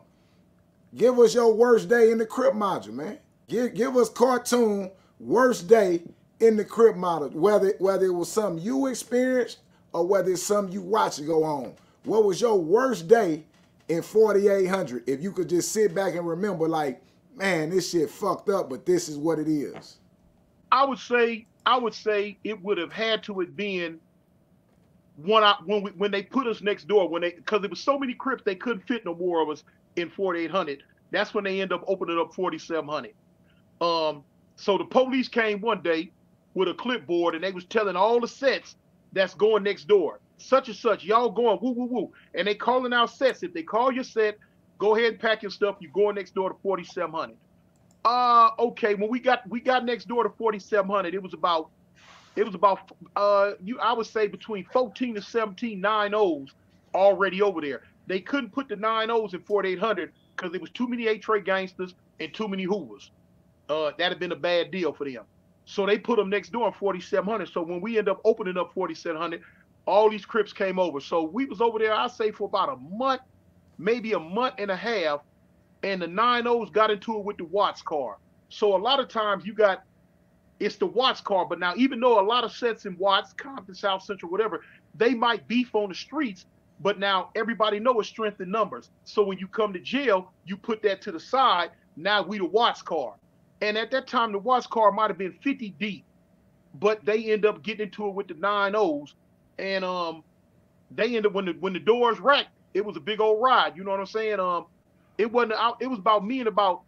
give us your worst day in the Crip module, man. Give give us cartoon worst day in the Crip module, whether whether it was something you experienced or whether it's something you watched go on. What was your worst day in 4800? If you could just sit back and remember, like, man, this shit fucked up, but this is what it is. I would say I would say it would have had to have been when I when we when they put us next door when they because there was so many Crips they couldn't fit no more of us in 4800. That's when they end up opening up 4700. Um, so the police came one day with a clipboard and they was telling all the sets that's going next door, such and such, y'all going woo woo woo, and they calling out sets. If they call your set, go ahead and pack your stuff. you're going next door to 4700. Uh, okay. When we got we got next door to 4700, it was about it was about uh you I would say between 14 to 17 nine O's already over there. They couldn't put the nine O's in 4800 because there was too many Eight Trey gangsters and too many Hoovers. Uh, that'd have been a bad deal for them. So they put them next door in 4700. So when we end up opening up 4700, all these Crips came over. So we was over there, I say, for about a month, maybe a month and a half, and the nine O's got into it with the Watts car. So a lot of times you got it's the Watts car, but now even though a lot of sets in Watts, Compton, South Central, whatever, they might beef on the streets, but now everybody know it's strength in numbers. So when you come to jail, you put that to the side. Now we the Watts car. And at that time, the Watts car might have been 50 deep, but they end up getting into it with the nine O's. And um they end up when the when the doors racked, it was a big old ride. You know what I'm saying? Um it wasn't it was about me and about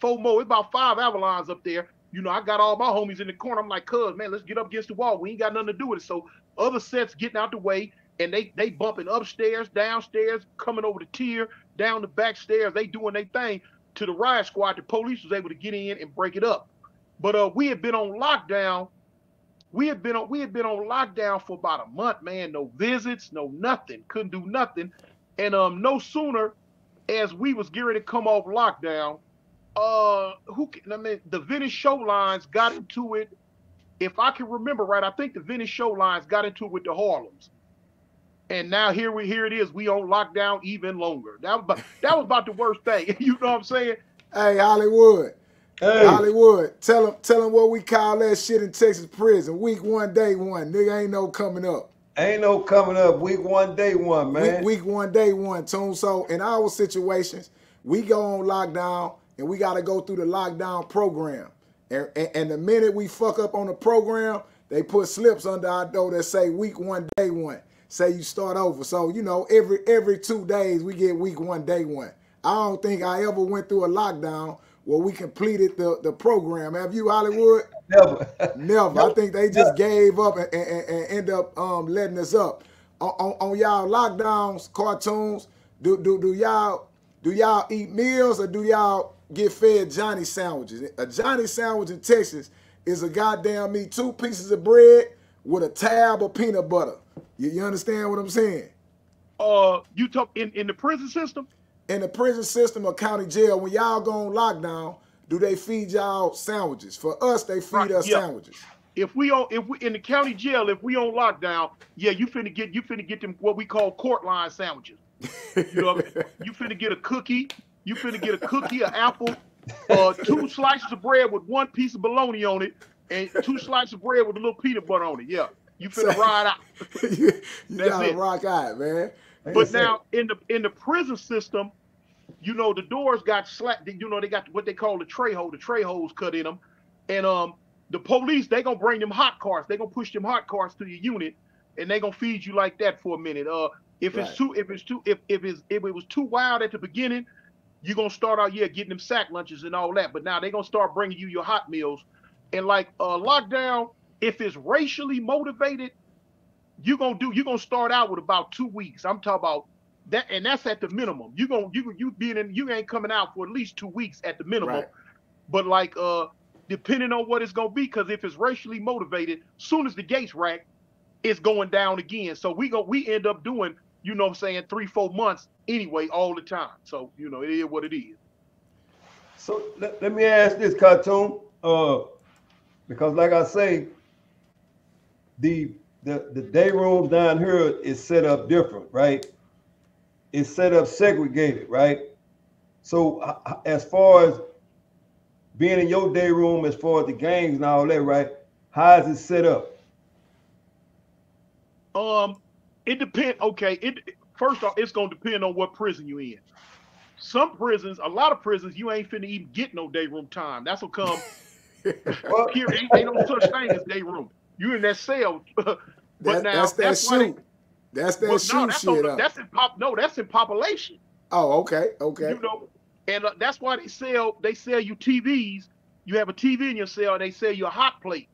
four more, about five Avalons up there. You know, I got all my homies in the corner. I'm like, cuz man, let's get up against the wall. We ain't got nothing to do with it. So other sets getting out the way and they they bumping upstairs, downstairs, coming over the tier, down the back stairs. They doing their thing to the riot squad. The police was able to get in and break it up. But uh, we had been on lockdown. We had been on we had been on lockdown for about a month, man. No visits, no nothing. Couldn't do nothing. And um, no sooner as we was getting to come off lockdown, uh, who? can- I mean, the Venice Shorelines got into it. If I can remember right, I think the Venice Shorelines got into it with the Harlems. And now here we here it is. We on lockdown even longer. That was about, that was about the worst thing. you know what I'm saying? Hey, Hollywood. Hey, Hollywood, tell them, tell them what we call that shit in Texas prison. Week one, day one. Nigga ain't no coming up. Ain't no coming up week one, day one, man. Week, week one, day one, tune. So in our situations, we go on lockdown and we got to go through the lockdown program. And, and, and the minute we fuck up on the program, they put slips under our door that say week one, day one. Say you start over. So you know, every every two days we get week one, day one. I don't think I ever went through a lockdown where we completed the, the program. Have you, Hollywood? Never. Never. I think they just gave up and, and, and end up um, letting us up. On, on, on y'all lockdowns, cartoons, do, do do y'all do y'all eat meals or do y'all get fed Johnny sandwiches? A Johnny sandwich in Texas is a goddamn meat, two pieces of bread with a tab of peanut butter. You, you understand what I'm saying? Uh, you talk in in the prison system. In the prison system or county jail, when y'all go on lockdown, do they feed y'all sandwiches? For us, they feed Right, us yeah. sandwiches. If we on if we in the county jail, if we on lockdown, yeah, you finna get you finna get them what we call court line sandwiches. You know, what I mean? you finna get a cookie. You finna get a cookie, an apple, uh, two slices of bread with one piece of bologna on it, and two slices of bread with a little peanut butter on it. Yeah, you finna So- ride out. you you gotta it. rock out, man. But now in the in the prison system, you know the doors got slapped. You know they got what they call the tray hole. The tray holes cut in them, and um the police they gonna bring them hot cars. They gonna push them hot cars to your unit, and they gonna feed you like that for a minute. Uh, if Right. it's too if it's too if if it's if it was too wild at the beginning, you're gonna start out, yeah, getting them sack lunches and all that, but now they're gonna start bringing you your hot meals. And like uh lockdown, if it's racially motivated, you're gonna do you're gonna start out with about two weeks. I'm talking about that, and that's at the minimum. You're gonna you you being in you ain't coming out for at least two weeks at the minimum. Right. But like uh depending on what it's gonna be, because if it's racially motivated, soon as the gates rack, it's going down again. So we go we end up doing, you know what I'm saying, three, four months anyway, all the time. So, you know, it is what it is. So let, let me ask this cartoon, uh, because like I say, the the the day rooms down here is set up different, right? It's set up segregated, right? So h- h- as far as being in your day room, as far as the gangs and all that, right? How is it set up? Um, it depend. Okay, it first off, it's gonna depend on what prison you in. Some prisons, a lot of prisons, you ain't finna even get no day room time. That's what come. Well, Here ain't, ain't no such thing as day room. You in that cell. but That- now that's that that's why they- shoot. That's that well, shoot no, that's, shit on, that's in pop. No, that's in population. oh, okay, okay. You know, and uh, that's why they sell they sell you TVs. You have a TV in your cell, and they sell you a hot plate.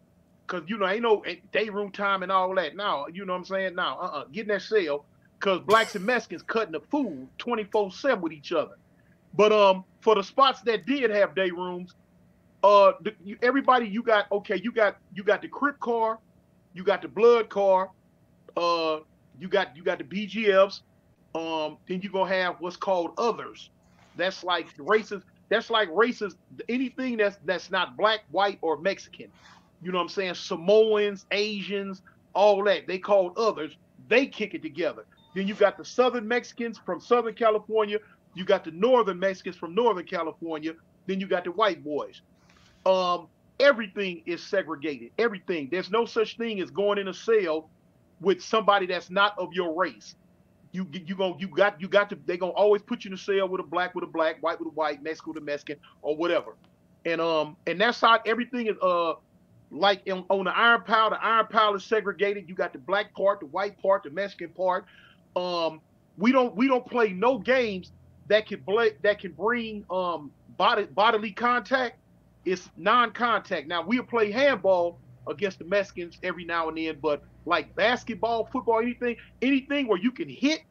Cause you know ain't no day room time and all that. Now you know what I'm saying. Now uh uh get in that cell. Cause blacks and Mexicans cutting the food 24 seven with each other. But um for the spots that did have day rooms, uh the, you, everybody you got okay you got you got the Crip car, you got the Blood car, uh you got you got the BGFs, um then you're gonna have what's called others. That's like races. That's like races. Anything that's that's not black, white, or Mexican. You know what I'm saying? Samoans, Asians, all that. They called others. They kick it together. Then you got the Southern Mexicans from Southern California. You got the Northern Mexicans from Northern California. Then you got the white boys. Um, everything is segregated. Everything. There's no such thing as going in a cell with somebody that's not of your race. You you go you got you got to they gonna always put you in a cell with a black with a black, white with a white, Mexican with a Mexican, or whatever. And um and that's how everything is uh like in, on the iron pile, the iron pile is segregated. You got the black part, the white part, the Mexican part. Um, we don't we don't play no games that can play that can bring um body bodily contact. It's non-contact. Now we'll play handball against the Mexicans every now and then, but like basketball, football, anything, anything where you can hit,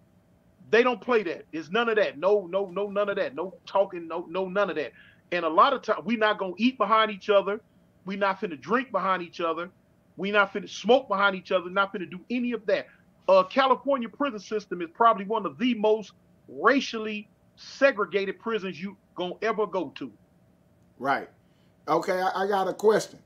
they don't play that. It's none of that. No, no, no, none of that. No talking, no, no, none of that. And a lot of times we're not gonna eat behind each other. We're not finna drink behind each other. We're not finna smoke behind each other. Not finna do any of that. Uh, California prison system is probably one of the most racially segregated prisons you gonna ever go to. Right. Okay, I, I got a question.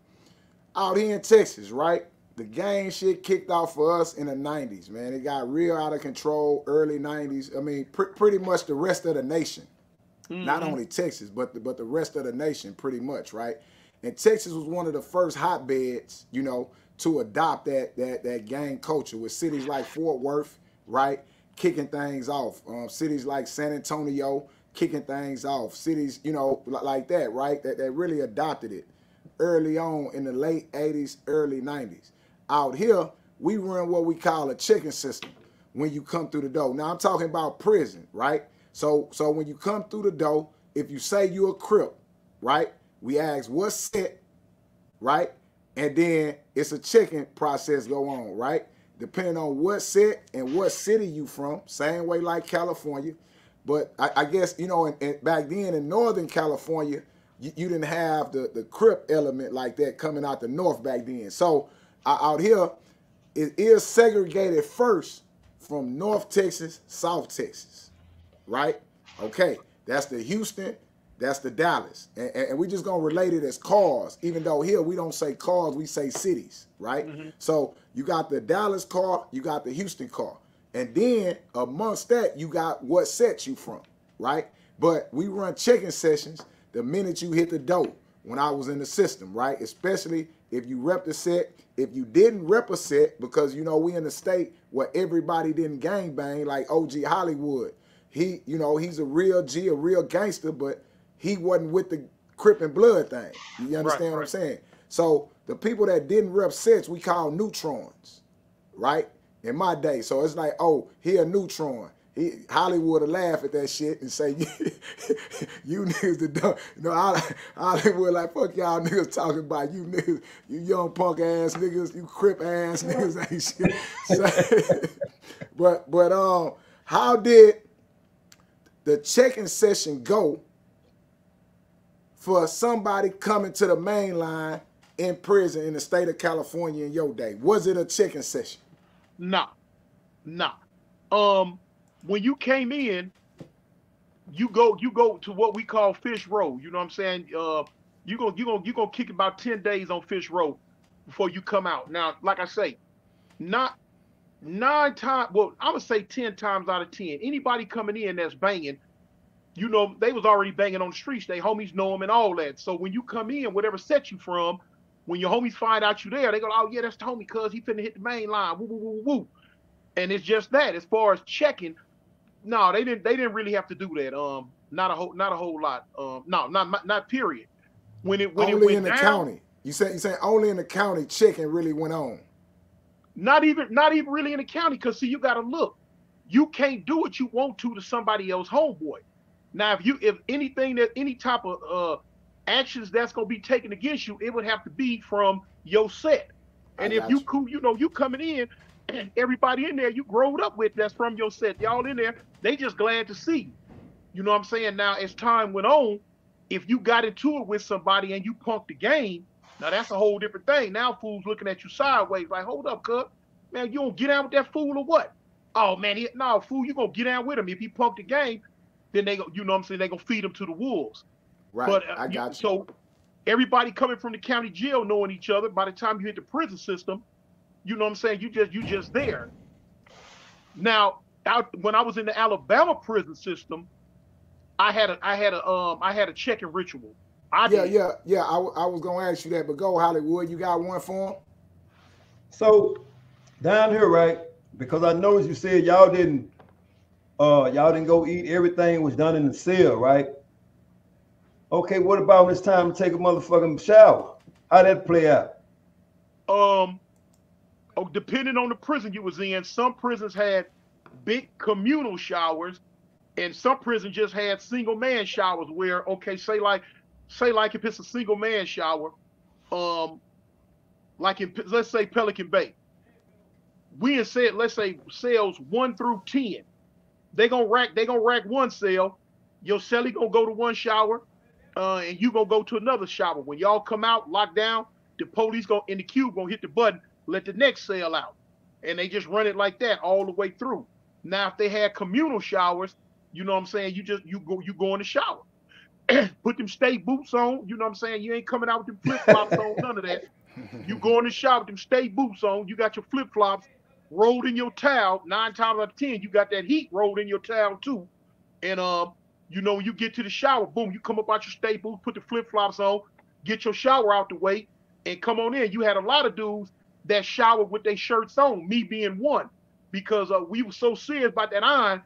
Out here in Texas, right? The gang shit kicked off for us in the 90s, man. It got real out of control early 90s. I mean, pr- pretty much the rest of the nation. Not Mhm. only Texas, but the, but the rest of the nation, pretty much, right? And Texas was one of the first hotbeds, you know, to adopt that that that gang culture with cities like Fort Worth, right, kicking things off. Um, cities like San Antonio kicking things off. Cities, you know, like that, right? That that really adopted it early on in the late 80s, early 90s. Out here, we run what we call a checking system when you come through the door. Now I'm talking about prison, right? So so when you come through the door, if you say you're a crip, right? We ask what set, right? And then it's a checking process go on, right? Depending on what set and what city you from, same way like California. But I, I guess you know, in, in- back then in Northern California, you, you didn't have the the crip element like that coming out the north back then. So out here, it is segregated first from North Texas, South Texas, right? Okay, that's the Houston, that's the Dallas, and, and, we just gonna relate it as cars, even though here we don't say cars, we say cities, right? Mm-hmm. So you got the Dallas car, you got the Houston car, and then amongst that you got what set you from, right? But we run checking sessions the minute you hit the door when I was in the system, right? Especially if you rep the set. If you didn't rep a set, because you know we in a state where everybody didn't gang bang like OG Hollywood. He, you know, he's a real G, a real gangster, but he wasn't with the Crip and Blood thing. You understand what I'm saying? So the people that didn't rep sets, we call neutrons, right? In my day. So it's like, oh, he a neutron. He Hollywood would laugh at that shit and say, "You niggas the dumb." You know, Hollywood like fuck y'all niggas talking about you niggas, you young punk ass niggas, you crip ass niggas ain't shit. So, but but um, how did the checking session go for somebody coming to the main line in prison in the state of California in your day? Was it a checking session? Nah, nah. Um when you came in, you go you go to what we call fish row. You know what I'm saying? Uh, you go you go you gonna kick about ten days on fish row before you come out. Now, like I say, not nine times. Well, I would say ten times out of ten, anybody coming in that's banging, you know, they was already banging on the streets. They homies know them and all that. So when you come in, whatever set you from, when your homies find out you there, they go, oh yeah, that's the homie, cuz he finna hit the main line. Woo woo woo woo. And it's just that. As far as checking, no, they didn't. They didn't really have to do that. Um, not a whole, not a whole lot. Um, no, not not period. When it when only it went in the down, county. You say you say only in the county checking really went on. Not even not even really in the county, because see, you got to look. You can't do what you want to to somebody else homeboy. Now, if you if anything that any type of uh actions that's gonna be taken against you, it would have to be from your set. And if you cool, you know, you coming in everybody in there you growed up with that's from your set, y'all in there, they just glad to see you. You know what I'm saying? Now, as time went on, if you got into it with somebody and you punked the game, now that's a whole different thing. Now fools looking at you sideways, like, hold up, cuz. Man, you don't get out with that fool or what? Oh man, he, no, fool, you gonna get out with him. If he punked the game, then they go, you know what I'm saying, they gonna feed him to the wolves. Right. But uh, I got you. So everybody coming from the county jail knowing each other, by the time you hit the prison system, you know what I'm saying? You just you just there. Now, out when I was in the Alabama prison system, I had a I had a um I had a checking ritual. I yeah, did. yeah, yeah. I, I was gonna ask you that, but go Hollywood. You got one for him? So down here, right? Because I noticed you said y'all didn't uh y'all didn't go eat. Everything was done in the cell, right? Okay, what about when it's time to take a motherfucking shower? How that play out? Um, oh, depending on the prison you was in, some prisons had big communal showers, and some prisons just had single man showers. Where okay, say like, say like if it's a single man shower, um, like in let's say Pelican Bay, we in said let's say cells one through ten, they gonna rack they gonna rack one cell, your cellie gonna go to one shower, uh, and you gonna go to another shower. When y'all come out, lock down, the police go in the cube gonna hit the button let the next cell out. And they just run it like that all the way through. Now, if they had communal showers, you know what I'm saying? You just you go you go in the shower. Put them state boots on, you know what I'm saying? You ain't coming out with them flip-flops on, none of that. You go in the shower with them state boots on, you got your flip-flops rolled in your towel. Nine times out of ten, you got that heat rolled in your towel too. And um, you know, when you get to the shower, boom, you come up out your state boots, put the flip-flops on, get your shower out the way, and come on in. You had a lot of dudes that showered with their shirts on, me being one, because uh, we were so serious about that iron,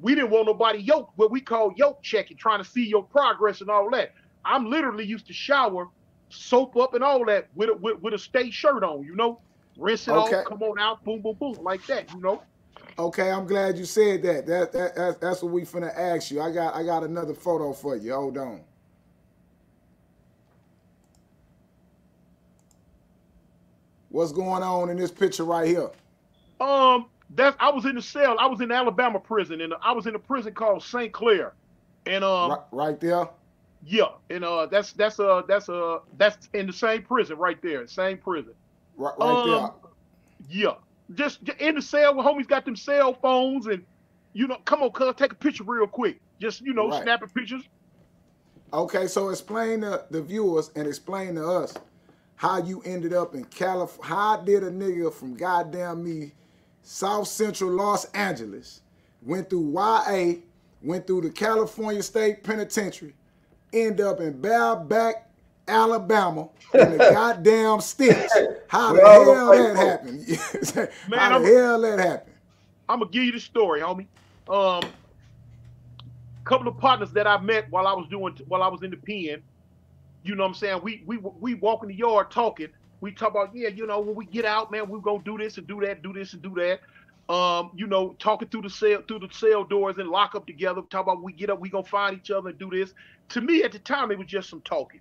we didn't want nobody yoke, what we call yoke checking, trying to see your progress and all that. I'm literally used to shower, soap up and all that with a, with, with a state shirt on, you know, rinse it okay. off, come on out, boom, boom, boom, like that, you know. Okay, I'm glad you said that. That, that, that that's what we finna ask you. I got I got another photo for you. Hold on. What's going on in this picture right here? Um, that's I was in the cell. I was in the Alabama prison, and I was in a prison called St. Clair, and um, right, right, there. Yeah, and uh, that's that's uh that's uh that's in the same prison right there, same prison. Right, right um, there. Yeah, just in the cell where homies got them cell phones, and you know, come on, cuz take a picture real quick. Just you know, right. snapping pictures. Okay, so explain to the viewers and explain to us how you ended up in California. How did a nigga from goddamn me, South Central Los Angeles, went through YA, went through the California State Penitentiary, end up in Bareback, Alabama, in the goddamn sticks. How the hell that happened? Man, how the I'm, hell that happened? I'm gonna give you the story, homie. Um, couple of partners that I met while I was doing while I was in the pen you know what I'm saying? We we we walk in the yard talking. We talk about, yeah, you know, when we get out, man, we're gonna do this and do that, do this and do that. um, you know, talking through the cell through the cell doors and lock up together, talk about we get up, we gonna find each other and do this. To me, at the time, it was just some talking.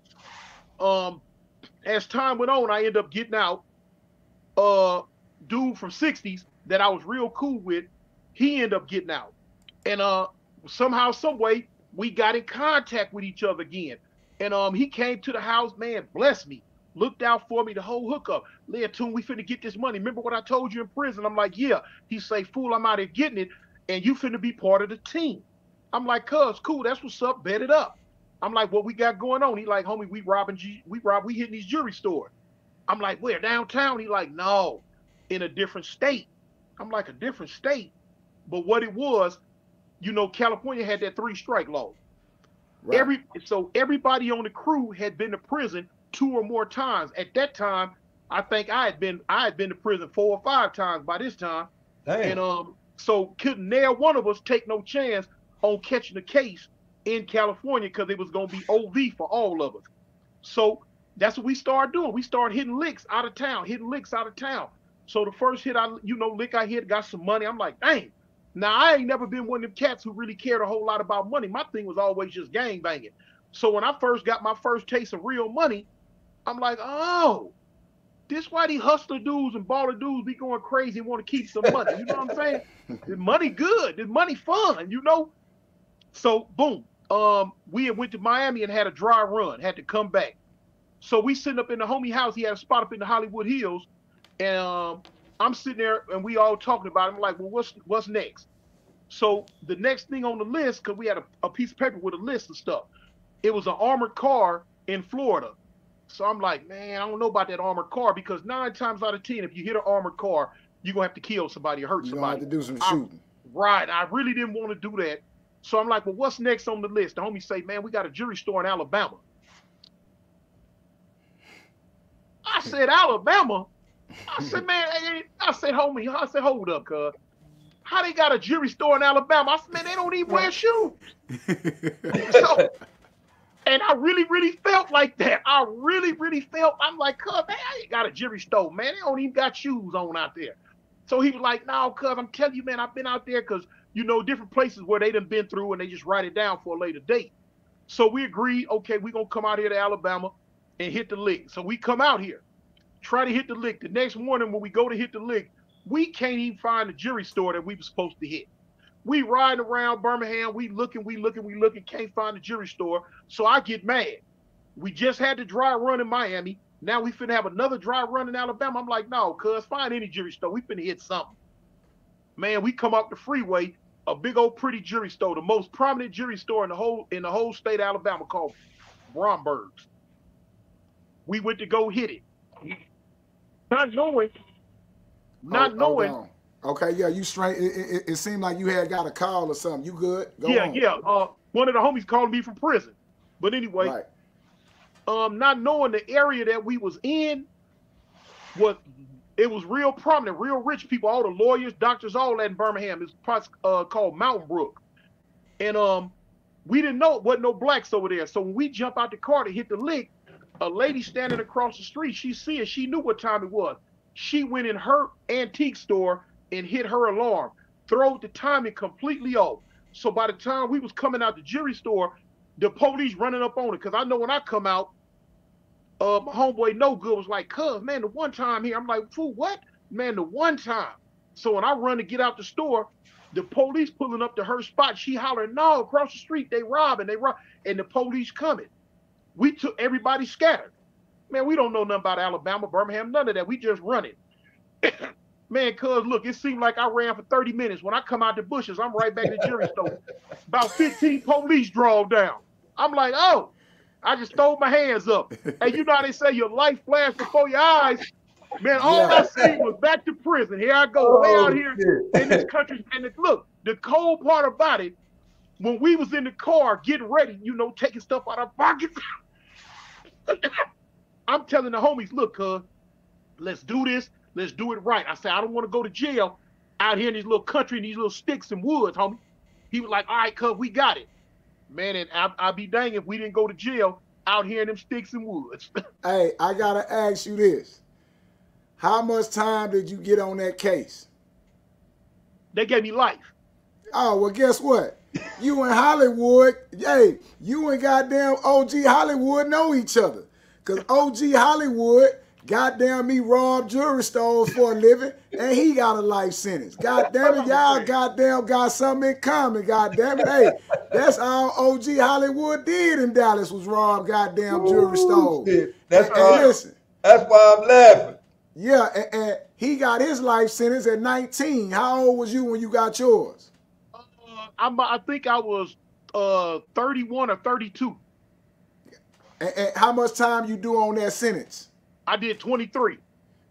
Um, as time went on, I ended up getting out. Uh, dude from '60s that I was real cool with, he ended up getting out, and uh, somehow, some way, we got in contact with each other again. And um, he came to the house, man, bless me, looked out for me the whole hookup. Leotoon, we finna get this money. Remember what I told you in prison? I'm like, yeah. He say, fool, I'm out here getting it, and you finna be part of the team. I'm like, cuz, cool, that's what's up, bet it up. I'm like, what we got going on? He like, homie, we robbing, G- we rob, we hitting these jewelry stores. I'm like, where downtown? He like, no, in a different state. I'm like, a different state. But what it was, you know, California had that three strike law. Right. Every so everybody on the crew had been to prison two or more times. At that time, I think I had been I had been to prison four or five times by this time. Damn. And um, so couldn't nail one of us take no chance on catching a case in California because it was gonna be OV for all of us. So that's what we started doing. We started hitting licks out of town, hitting licks out of town. So the first hit I, you know, lick I hit, got some money. I'm like, dang. Now I ain't never been one of them cats who really cared a whole lot about money. My thing was always just gang banging. So when I first got my first taste of real money, I'm like, oh, this why these hustler dudes and baller dudes be going crazy and want to keep some money. You know what I'm saying? the money good, the money fun, you know. So boom, um, we went to Miami and had a dry run, had to come back. So we sitting up in the homie house. He had a spot up in the Hollywood Hills, and um, I'm sitting there and we all talking about it. I'm like, well, what's what's next? So the next thing on the list, because we had a, a piece of paper with a list of stuff, it was an armored car in Florida. So I'm like, man, I don't know about that armored car because nine times out of ten, if you hit an armored car, you're gonna have to kill somebody or hurt you're somebody. You're gonna have to do some shooting. I, right. I really didn't want to do that. So I'm like, well, what's next on the list? The homie say, man, we got a jewelry store in Alabama. I said, Alabama? I said, man, I said, homie, I said, hold up, cuz. How they got a jewelry store in Alabama? I said, man, they don't even wear shoes. so, and I really, really felt like that. I really, really felt, I'm like, cuz, man, I ain't got a jewelry store, man. They don't even got shoes on out there. So he was like, no, cuz, I'm telling you, man, I've been out there because, you know, different places where they done been through and they just write it down for a later date. So we agreed, okay, we're going to come out here to Alabama and hit the lick. So we come out here try to hit the lick. The next morning when we go to hit the lick, we can't even find the jewelry store that we were supposed to hit. We riding around Birmingham, we looking, we looking, we looking, can't find the jewelry store. So I get mad. We just had the dry run in Miami. Now we finna have another dry run in Alabama. I'm like, no, cuz find any jewelry store. We finna hit something. Man, we come up the freeway, a big old pretty jewelry store, the most prominent jewelry store in the whole in the whole state of Alabama called Bromberg's. We went to go hit it not knowing, not oh, knowing. okay, yeah, you straight. It, it, it, seemed like you had got a call or something. You good? Go yeah, on. yeah. Uh, one of the homies called me from prison. But anyway, right. um, not knowing the area that we was in was it was real prominent, real rich people, all the lawyers, doctors, all that in Birmingham. It's uh, called Mountain Brook, and um, we didn't know it wasn't no blacks over there. So when we jump out the car to hit the lick, a lady standing across the street, she see it, she knew what time it was. She went in her antique store and hit her alarm, throwed the timing completely off. So by the time we was coming out the jewelry store, the police running up on it. Cause I know when I come out, uh, my homeboy No Good was like, cuz, man, the one time here, I'm like, fool, what? Man, the one time. So when I run to get out the store, the police pulling up to her spot, she hollering, no, across the street, they robbing, they rob, and the police coming. We took everybody scattered. Man, we don't know nothing about Alabama, Birmingham, none of that. We just run it. Man, cuz look, it seemed like I ran for 30 minutes. When I come out the bushes, I'm right back to the jury store. About 15 police draw down. I'm like, oh, I just throw my hands up. And you know how they say your life flashed before your eyes. Man, all yeah. I see was back to prison. Here I go, oh, way out oh, here shit. in this country. And look, the cold part about it, when we was in the car getting ready, you know, taking stuff out of pockets, I'm telling the homies, look, cuz, let's do this. Let's do it right. I said, I don't want to go to jail out here in these little country, in these little sticks and woods, homie. He was like, all right, cuz, we got it. Man, and I, I'd be dang if we didn't go to jail out here in them sticks and woods. hey, I got to ask you this. How much time did you get on that case? They gave me life. Oh well, guess what? You in Hollywood, hey, you and goddamn OG Hollywood know each other. Cause OG Hollywood, goddamn me robbed jewelry stores for a living, and he got a life sentence. Goddamn it, y'all goddamn got something in common. Goddamn it, hey, that's all OG Hollywood did in Dallas was rob goddamn jewelry stores. shit. That's and, and why- listen, That's why I'm laughing. yeah, and, and he got his life sentence at 19. How old was you when you got yours? I'm, I think I was uh 31 or 32. And, and how much time you do on that sentence? I did 23.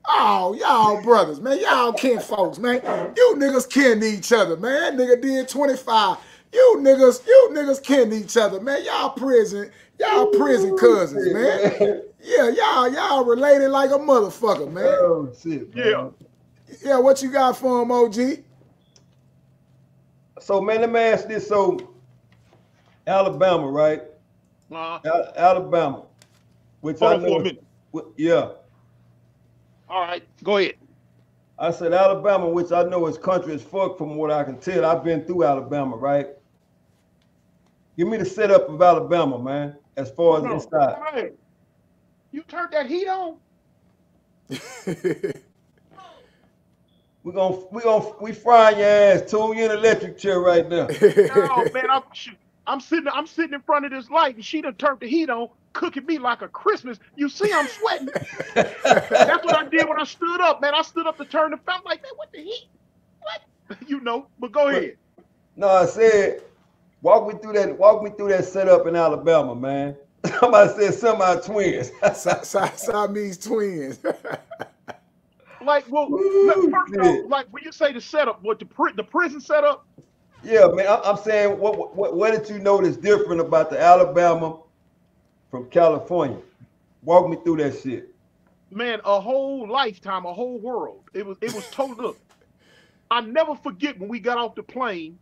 Oh, y'all brothers, man. Y'all kin folks, man. You niggas kin each other, man. That nigga did 25. You niggas, you niggas kin each other, man. Y'all prison, y'all prison cousins, man. Yeah, y'all, y'all related like a motherfucker, man. Oh shit. man. Yeah. Yeah, what you got for him, OG? So man, let me ask this. So Alabama, right? Uh, Al- Alabama, which hold I on know. for a is- minute. yeah, All right, go ahead. I said Alabama, which I know is country as fuck from what I can tell. I've been through Alabama, right? Give me the setup of Alabama, man, as far as No, inside. hey, you turned that heat on. We're gonna we gonna we frying your ass, tune you in electric chair right now. No, man, I'm shoot, I'm sitting I'm sitting in front of this light and she done turned the heat on, cooking me like a Christmas. You see, I'm sweating. That's what I did when I stood up, man. I stood up to turn the fan. I'm like, man, what the heat? What? You know, but go ahead. No, I said, walk me through that. Walk me through that setup in Alabama, man. Somebody said semi twins. Si- Si- Siamese twins. Like, well, Woo, first off, like when you say the setup, what the pri- the prison setup? yeah, man. I- I'm saying, what, what what did you notice different about the Alabama from California? Walk me through that shit. man, a whole lifetime, a whole world. It was it was total. Look, I never forget when we got off the plane.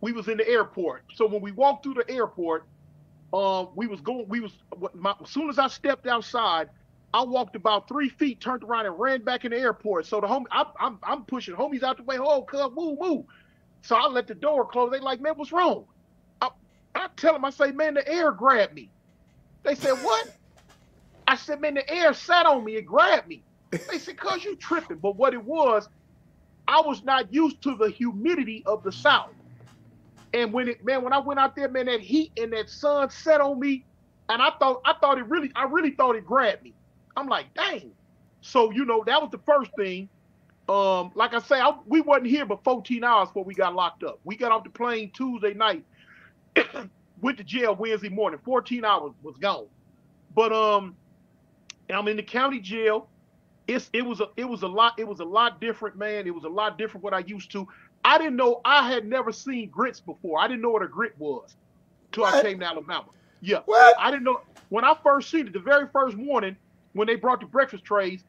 We was in the airport. So when we walked through the airport, um, we was going. We was my, as soon as I stepped outside, I walked about three feet, turned around, and ran back in the airport. So the homie, I'm I'm, I'm pushing homies out the way. Oh, cuz, move, move. So I let the door close. They like, man, what's wrong? I, I tell them, I say, man, the air grabbed me. They said, what? I said, man, the air sat on me. It grabbed me. They said, cuz you tripping. But what it was, I was not used to the humidity of the South. And when it, man, when I went out there, man, that heat and that sun set on me, and I thought, I thought it really, I really thought it grabbed me. I'm like, dang. So, you know, that was the first thing. Um, like I say, I, we wasn't here but 14 hours before we got locked up. We got off the plane Tuesday night, went to jail Wednesday morning. 14 hours was gone. But um, I'm in the county jail. It's it was a it was a lot it was a lot different, man. It was a lot different what I used to. I didn't know I had never seen grits before. I didn't know what a grit was till I came to Alabama. Yeah. what? I didn't know when I first seen it, the very first morning when they brought the breakfast trays,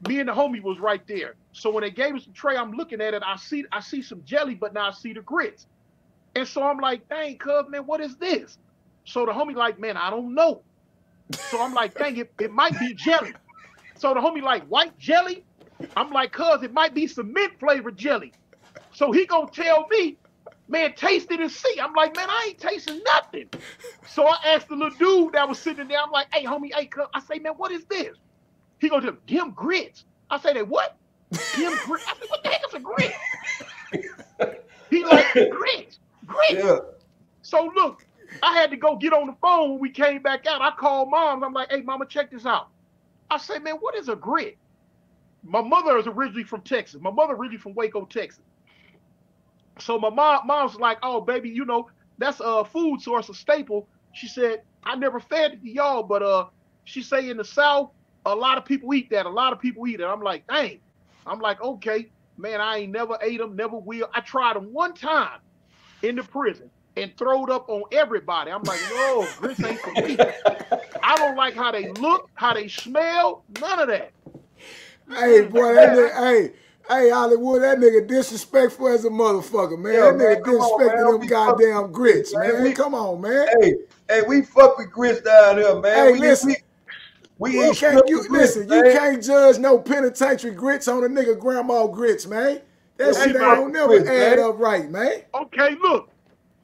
me and the homie was right there. So when they gave us the tray, I'm looking at it. I see I see some jelly, but now I see the grits. And so I'm like, dang, cuz, man, what is this? So the homie like, man, I don't know. So I'm like, dang, it, it might be jelly. So the homie like, white jelly? I'm like, cuz, it might be some mint flavored jelly. So he gonna tell me, man, taste it and see. I'm like, man, I ain't tasting nothing. So I asked the little dude that was sitting there, I'm like, hey, homie, hey, cuz, I say, man, what is this? He goes, them grits. I say, they what? Them grits. I said, what the heck is a grit? he like, grits, grits. Yeah. So look, I had to go get on the phone when we came back out. I called mom. I'm like, hey, mama, check this out. I say, man, what is a grit? My mother is originally from Texas. My mother originally from Waco, Texas. So my mom, mom's like, oh, baby, you know, that's a food source, a staple. She said, I never fed it to y'all, but uh, she say in the South, a lot of people eat that. A lot of people eat it. I'm like, dang. I'm like, okay, man, I ain't never ate them, never will. I tried them one time in the prison and throwed up on everybody. I'm like, no, this ain't for me. I don't like how they look, how they smell, none of that. Hey, boy, that hey, hey, Hollywood, that nigga disrespectful as a motherfucker, man. Yeah, that nigga come on, disrespecting them be goddamn grits, man. man. We- Come on, man. Hey, hey, we fuck with grits down here, man. Hey, we, listen. we, we You can't, you, grits, listen, you can't judge no penitentiary grits on a nigga grandma grits, man. That Hey, shit man. don't never Chris, add man. up right, man. Okay, look,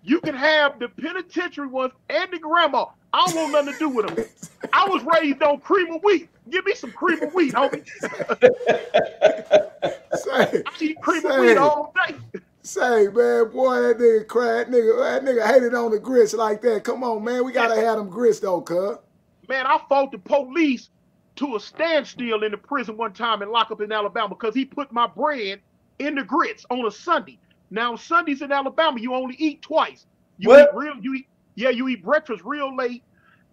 you can have the penitentiary ones and the grandma. I don't want nothing to do with them. I was raised on cream of wheat. Give me some cream of wheat, homie. Say, I eat cream of Say. wheat all day. say, man, boy, that nigga cried. Nigga, that nigga hated on the grits like that. Come on, man. We gotta have them grits though, cuz. Man, I fought the police to a standstill in the prison one time in lockup in Alabama because he put my bread in the grits on a Sunday. Now Sundays in Alabama, you only eat twice. You What? eat real you eat yeah, you eat breakfast real late,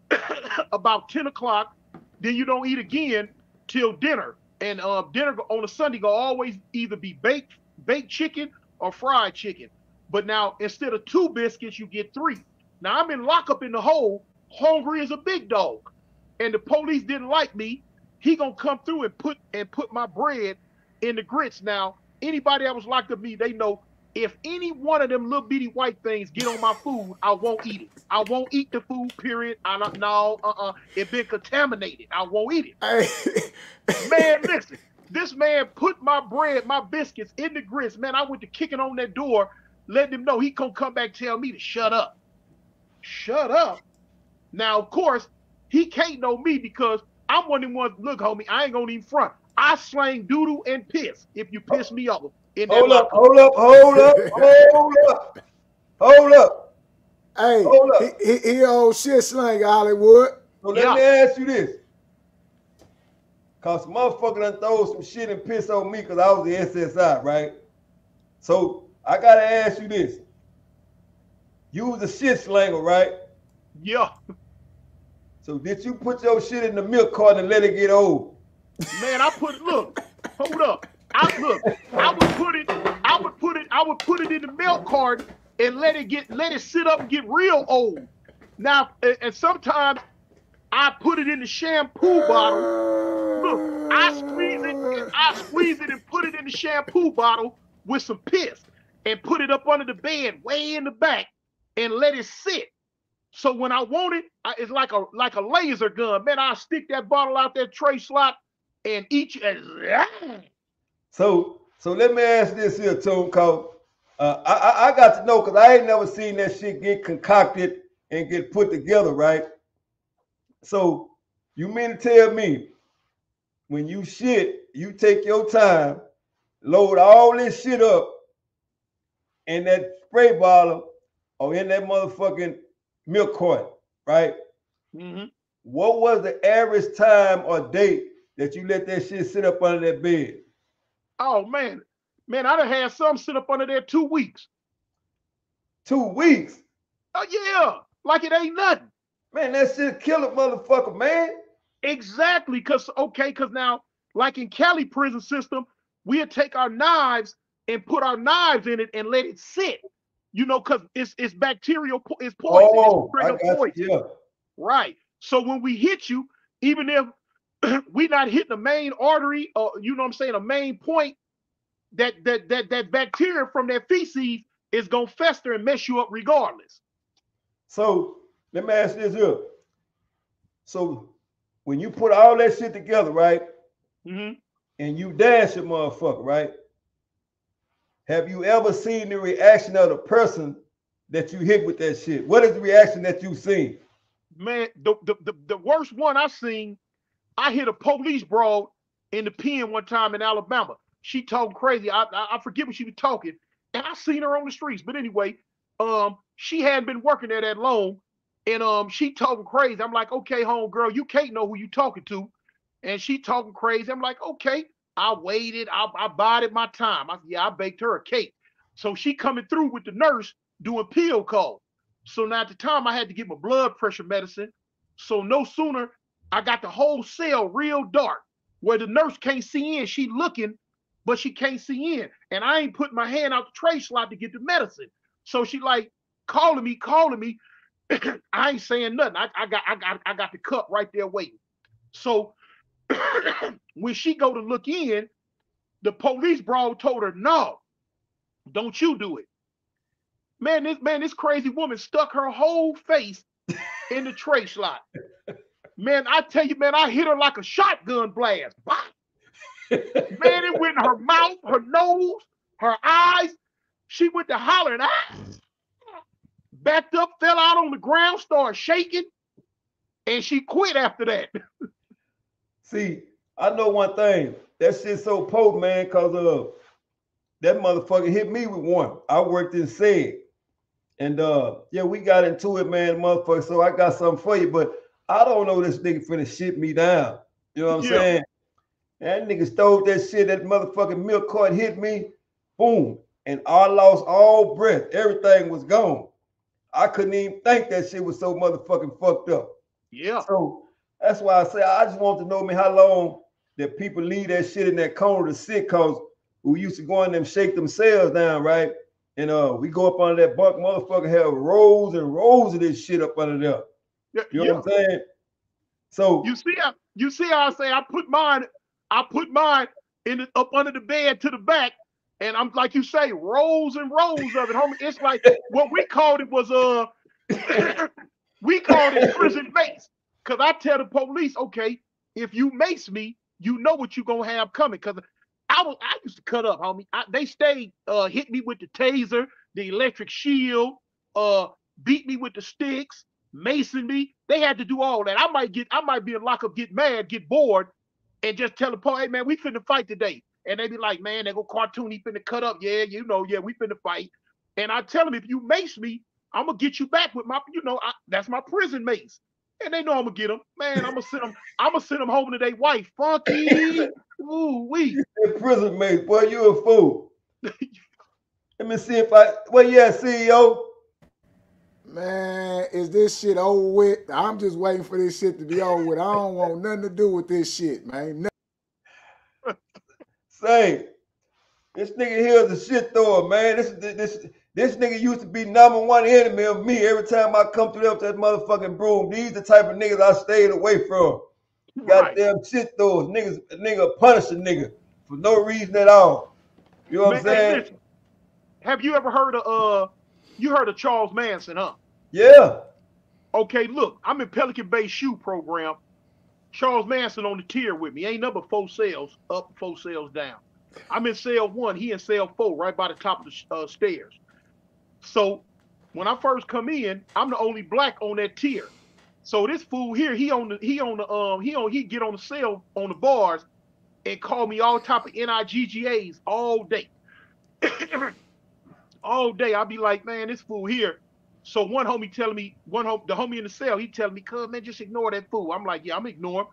about 10 o'clock, then you don't eat again till dinner. And uh, dinner on a Sunday go always either be baked baked chicken or fried chicken. But now instead of two biscuits, you get three. Now I'm in lockup in the hole, hungry as a big dog, and the police didn't like me. He gonna come through and put and put my bread in the grits. Now anybody that was locked up me, they know if any one of them little bitty white things get on my food, I won't eat it. I won't eat the food. Period. I don't no. Uh uh It been contaminated. I won't eat it. Hey, Man, listen. This man put my bread, my biscuits in the grits. Man, I went to kicking on that door, letting him know he gonna come back tell me to shut up. Shut up. Now, of course, he can't know me because I'm one of them ones. Look, homie, I ain't gonna even front. I slang doodle and piss if you piss me off. In that Hold up, locker. hold up, hold up, hold up, hold up. hey, Hold up. he, he, he old shit slang Hollywood. So let Yeah. me ask you this. Cause motherfucker done throw some shit and piss on me because I was the SSI, right? So I gotta ask you this. You was a shit slanger, right? Yeah, So did you put your shit in the milk carton and let it get old? man, I put look, hold up. I look, I would put it, I would put it, I would put it in the milk carton and let it get let it sit up and get real old. Now, and, sometimes I put it in the shampoo bottle. Look, I squeeze it, I squeeze it and put it in the shampoo bottle with some piss and put it up under the bed, way in the back, and let it sit. So when I want it, I, it's like a like a laser gun. Man, I stick that bottle out that tray slot and each So so let me ask this here, Tone, cause uh, I, I I got to know because I ain't never seen that shit get concocted and get put together, right? So you mean to tell me when you shit, you take your time, load all this shit up in that spray bottle or in that motherfucking milk carton, right? Mhm. What was the average time or date that you let that shit sit up under that bed? Oh man, man, I done had some sit up under there two weeks. Two weeks. Oh yeah, like it ain't nothing. Man, that shit kill a motherfucker, man. Exactly, cause okay, cause now, like in Cali prison system, we'll take our knives and put our knives in it and let it sit. You know, cause it's it's bacterial, it's poison. Oh, it's poison. Yeah. Right. So when we hit you, even if we not hitting the main artery or you know what I'm saying, a main point, that that that that bacteria from that feces is gonna fester and mess you up regardless. So let me ask this here. So when you put all that shit together, right, hmm and you dash a motherfucker, right? Have you ever seen the reaction of the person that you hit with that shit? What is the reaction that you've seen? Man, the, the the the worst one I've seen, I hit a police broad in the pen one time in Alabama. She talking crazy. I, I I forget what she was talking, and I seen her on the streets. But anyway, um, she hadn't been working there that long, and um, she talking crazy. I'm like, okay, home girl, you can't know who you talking to, and she talking crazy. I'm like, okay. I waited. I I bided my time. I yeah, I baked her a cake. So she coming through with the nurse doing pill call. So now at the time I had to get my blood pressure medicine. So no sooner I got the whole cell real dark where the nurse can't see in. She looking, but she can't see in. And I ain't putting my hand out the tray slot to get the medicine. So she like calling me, calling me. I ain't saying nothing. I, I got I got I got the cup right there waiting. So when she go to look in, the police bro told her, no, don't you do it. Man, this man, this crazy woman stuck her whole face in the tray slot. Man, I tell you, man, I hit her like a shotgun blast. Bah! Man, it went in her mouth, her nose, her eyes, she went to hollering, ah! backed up, fell out on the ground, started shaking, and she quit after that. See, I know one thing. That shit's so potent, man, because uh that motherfucker hit me with one. I worked in SEG. And uh yeah, we got into it, man, motherfucker. So I got something for you, but I don't know this nigga finna shit me down. You know what I'm Yeah. saying? That nigga stole that shit, that motherfucking milk cart hit me, boom, and I lost all breath. Everything was gone. I couldn't even think that shit was so motherfucking fucked up. Yeah. So that's why I say I just want to know me how long that people leave that shit in that corner to sit cause we used to go in them shake themselves down, right? And uh we go up under that bunk, motherfucker have rows and rows of this shit up under there. You know yeah. what I'm saying? So You see how you see how I say I put mine, I put mine in the, up under the bed to the back, and I'm like you say, rows and rows of it, homie. It's like what we called it was uh we called it prison mace. Cause I tell the police, okay, if you mace me, you know what you gonna have coming. Cause I was I used to cut up, homie. I, they stayed uh hit me with the taser, the electric shield, uh beat me with the sticks, me. They had to do all that. I might get, I might be in lockup, get mad, get bored, and just tell the police, hey man, we finna fight today. And they be like, man, they go cartoon, he finna cut up. Yeah, you know, yeah, we finna fight. And I tell them, if you mace me, I'm gonna get you back with my, you know, I, that's my prison mace. And they know I'm gonna get them. Man, I'm gonna send them, I'm gonna send them home to their wife. Funky. Ooh, wee. prison mate, boy, you a fool. Let me see if I well yeah, CEO. Man, is this shit over with? I'm just waiting for this shit to be over with. I don't want nothing to do with this shit, man. Nothing. Say, this nigga here is a shit thrower, man. This this this nigga used to be number one enemy of me every time I come through there with that motherfucking broom. These the type of niggas I stayed away from. Right. Goddamn shit throwers. Niggas, a nigga punish a nigga for no reason at all. You know what I'm saying? listen, have you ever heard of uh you heard of Charles Manson, huh? Yeah. Okay, look, I'm in Pelican Bay SHU Program. Charles Manson on the tier with me. Ain't number four sales up, four sales down. I'm in cell one. He in cell four, right by the top of the uh, stairs. So when I first come in, I'm the only black on that tier. So this fool here, he on the he on the um he on he get on the cell on the bars and call me all type of NIGGAs all day. all day. I'll be like, man, this fool here. So one homie telling me, one the homie in the cell, he telling me, cuz man, just ignore that fool. I'm like, yeah, I'm ignoring.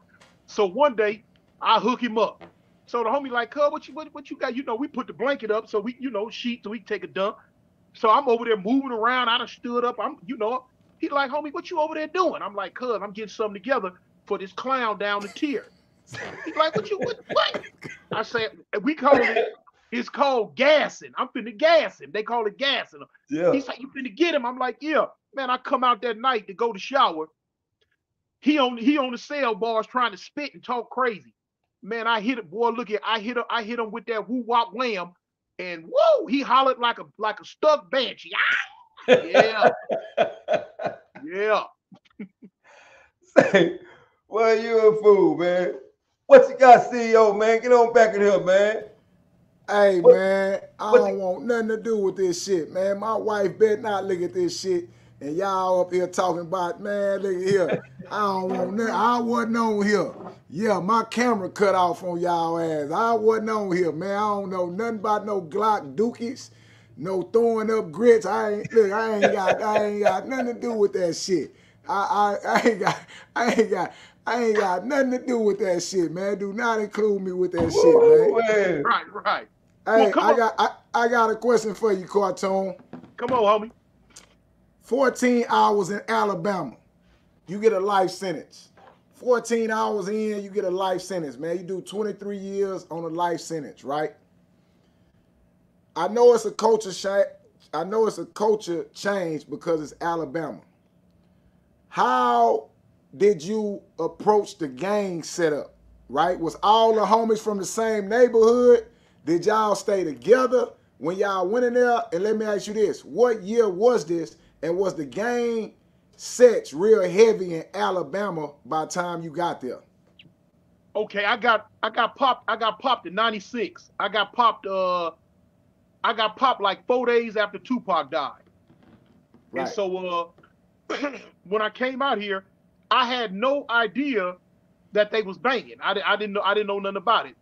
So one day I hook him up. So the homie like, cuz what you what, what you got? You know, we put the blanket up so we, you know, sheet so we take a dump. So I'm over there moving around. I done stood up. I'm, you know, he like, homie, what you over there doing? I'm like, cuz I'm getting something together for this clown down the tier. He's like, what you what what? I said, we call it it's called gassing. I'm finna gas him. They call it gassing. Yeah. He's like, you finna get him. I'm like, yeah. Man, I come out that night to go to shower. He on he on the cell bars trying to spit and talk crazy. Man, I hit it, boy. Look at I hit him, I hit him with that whoo wop wham, and whoa, he hollered like a like a stuck banshee. Ah! Yeah, yeah. Say, well, you a fool, man. What you got, CEO, man? Get on back in here, man. Hey What- man, I don't the- want nothing to do with this shit, man. My wife better not look at this shit. And y'all up here talking about, man, look at here. I don't want nothing. I wasn't on here. Yeah, my camera cut off on y'all ass. I wasn't on here, man. I don't know nothing about no Glock dookies, no throwing up grits. I ain't look, I ain't got I ain't got nothing to do with that shit. I I, I ain't got I ain't got I ain't got nothing to do with that shit, man. Do not include me with that shit, man. Man. Right, right. Hey, Well, I got I, I got a question for you, cartoon. Come on, homie. 14 hours in Alabama, you get a life sentence. 14 hours in, you get a life sentence, man. You do 23 years on a life sentence, right? I know it's a culture sh- I know it's a culture change because it's Alabama. How did you approach the gang setup? Right? Was all the homies from the same neighborhood? Did y'all stay together when y'all went in there? And let me ask you this: What year was this? And was the game sets real heavy in Alabama by the time you got there? Okay, I got I got popped. I got popped in '96. I got popped uh I got popped like four days after Tupac died. Right. And so uh when I came out here, I had no idea that they was banging. I, I didn't know I didn't know nothing about it.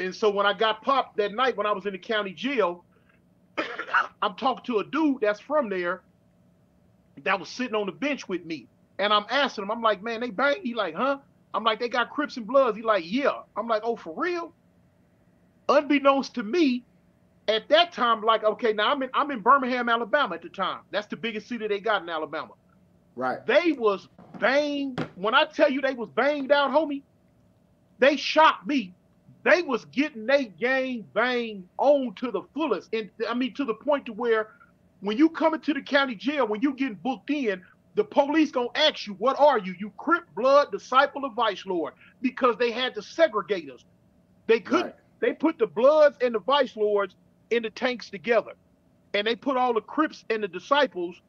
And so when I got popped that night when I was in the county jail, I'm talking to a dude that's from there that was sitting on the bench with me. And I'm asking him, I'm like, man, they bang? He like, huh? I'm like, they got Crips and Bloods. He like, yeah. I'm like, oh, for real? Unbeknownst to me, at that time, like, okay, now I'm in I'm in Birmingham, Alabama at the time. That's the biggest city they got in Alabama. right. They was banged. When I tell you they was banged out, homie, they shocked me. They was getting they gang banged on to the fullest. And I mean to the point to where when you come into the county jail, when you getting booked in, the police gonna ask you, what are you? You Crip blood, disciple of Vice Lord, because they had to segregate us. They couldn't, Right. they put the Bloods and the Vice Lords in the tanks together. And they put all the Crips and the disciples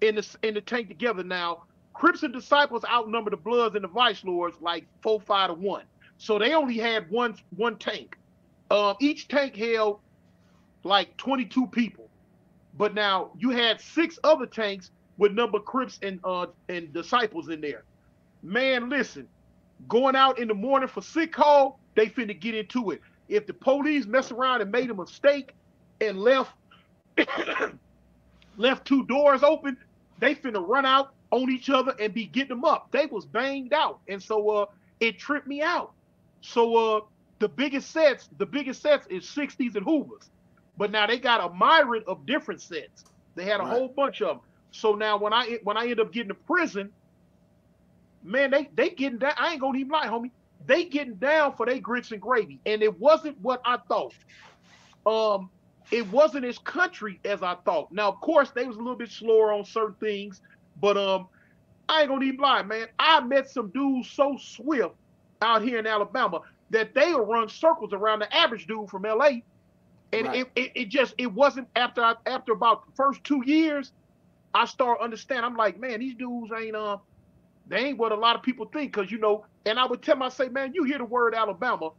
in the in the tank together. Now, Crips and disciples outnumber the Bloods and the Vice Lords like four, five to one. So they only had one one tank. Um, each tank held like 22 people. But now you had six other tanks with number Crips and uh and disciples in there. Man, listen, going out in the morning for sick call, they finna get into it. If the police mess around and made a mistake and left left two doors open, they finna run out on each other and be getting them up. They was banged out. And so uh it tripped me out. So uh the biggest sets, the biggest sets is 60s and Hoovers. But now they got a myriad of different sets. They had a Right. whole bunch of them. So now when I when I end up getting to prison, man, they they getting down. I ain't gonna even lie, homie. They getting down for their grits and gravy, and it wasn't what I thought. Um, it wasn't as country as I thought. Now, of course, they was a little bit slower on certain things, but um, I ain't gonna even lie, man. I met some dudes so swift out here in Alabama that they will run circles around the average dude from LA. And Right. it, it, it just it wasn't after I, after about the first two years, I start understand. I'm like, man, these dudes ain't uh they ain't what a lot of people think, cause you know, and I would tell them, I say, man, you hear the word Alabama,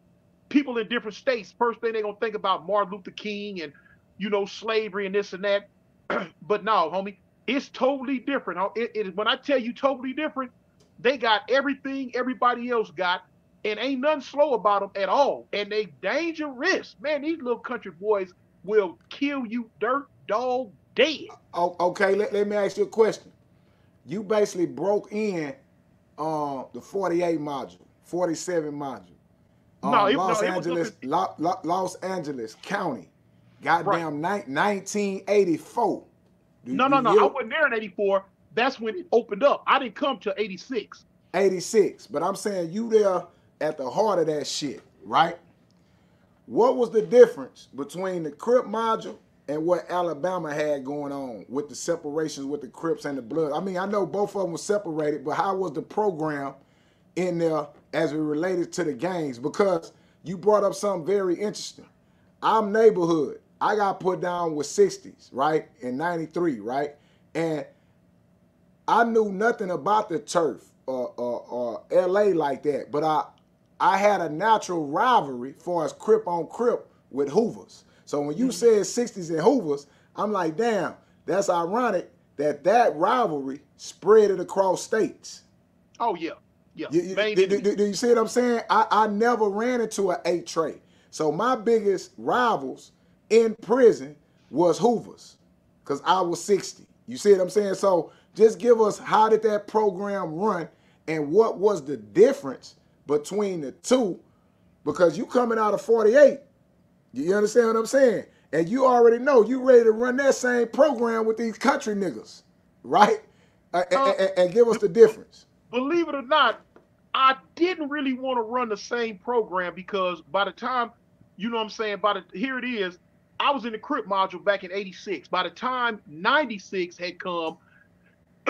people in different states, first thing they gonna think about Martin Luther King and you know, slavery and this and that. but no, homie, it's totally different. It, it, when I tell you totally different, they got everything everybody else got, and ain't nothing slow about them at all. And they dangerous. Man, these little country boys will kill you dirt dog dead. Oh, okay, let, let me ask you a question. You basically broke in uh, the 48 module, 47 module. Um, No, it- no, Los was Angeles, looking- Lo- Lo- Los Angeles County, goddamn ni- 1984. Do- No, no, do no. you- I wasn't there in 84. That's when it opened up. I didn't come till 86. 86. But I'm saying you there at the heart of that shit, right? What was the difference between the Crip module and what Alabama had going on with the separations with the Crips and the Blood? I mean, I know both of them were separated, but how was the program in there as it related to the gangs? Because you brought up something very interesting. I'm neighborhood. I got put down with 60s, right? In 93, right? And I knew nothing about the turf or, or, or LA like that, but I I had a natural rivalry for as Crip on Crip with Hoovers. So when you mm-hmm. said 60s and Hoovers, I'm like, damn, that's ironic that that rivalry spread it across states. Oh, yeah. Yeah. You- you- do, do- do you see what I'm saying? I, I never ran into an eight tray. So my biggest rivals in prison was Hoovers, because I was 60. You see what I'm saying? So just give us how did that program run and what was the difference between the two? Because you coming out of 48. You understand what I'm saying? And you already know you ready to run that same program with these country niggas, right? Uh, and- and- and give us the difference. believe it or not, I didn't really want to run the same program because by the time, you know what I'm saying, by the here it is, I was in the Crip module back in 86. By the time 96 had come,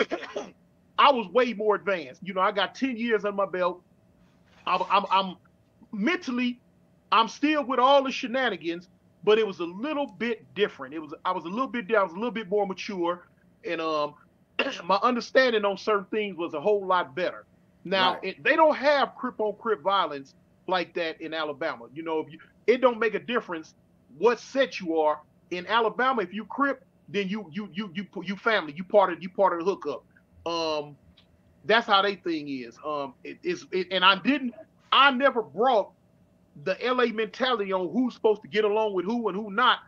I was way more advanced. You know, I got 10 years on my belt. I'm, I'm, I'm mentally, I'm still with all the shenanigans, but it was a little bit different. It was, I was a little bit, I was a little bit more mature, and um, my understanding on certain things was a whole lot better. Now Right. it, they don't have crip on crip violence like that in Alabama. You know, if you, it don't make a difference what set you are. in Alabama, if you crip, then you you you you you family, you part of you part of the hookup. Um, that's how they thing is. Um, it, it's it, and I didn't, I never brought the LA mentality on who's supposed to get along with who and who not.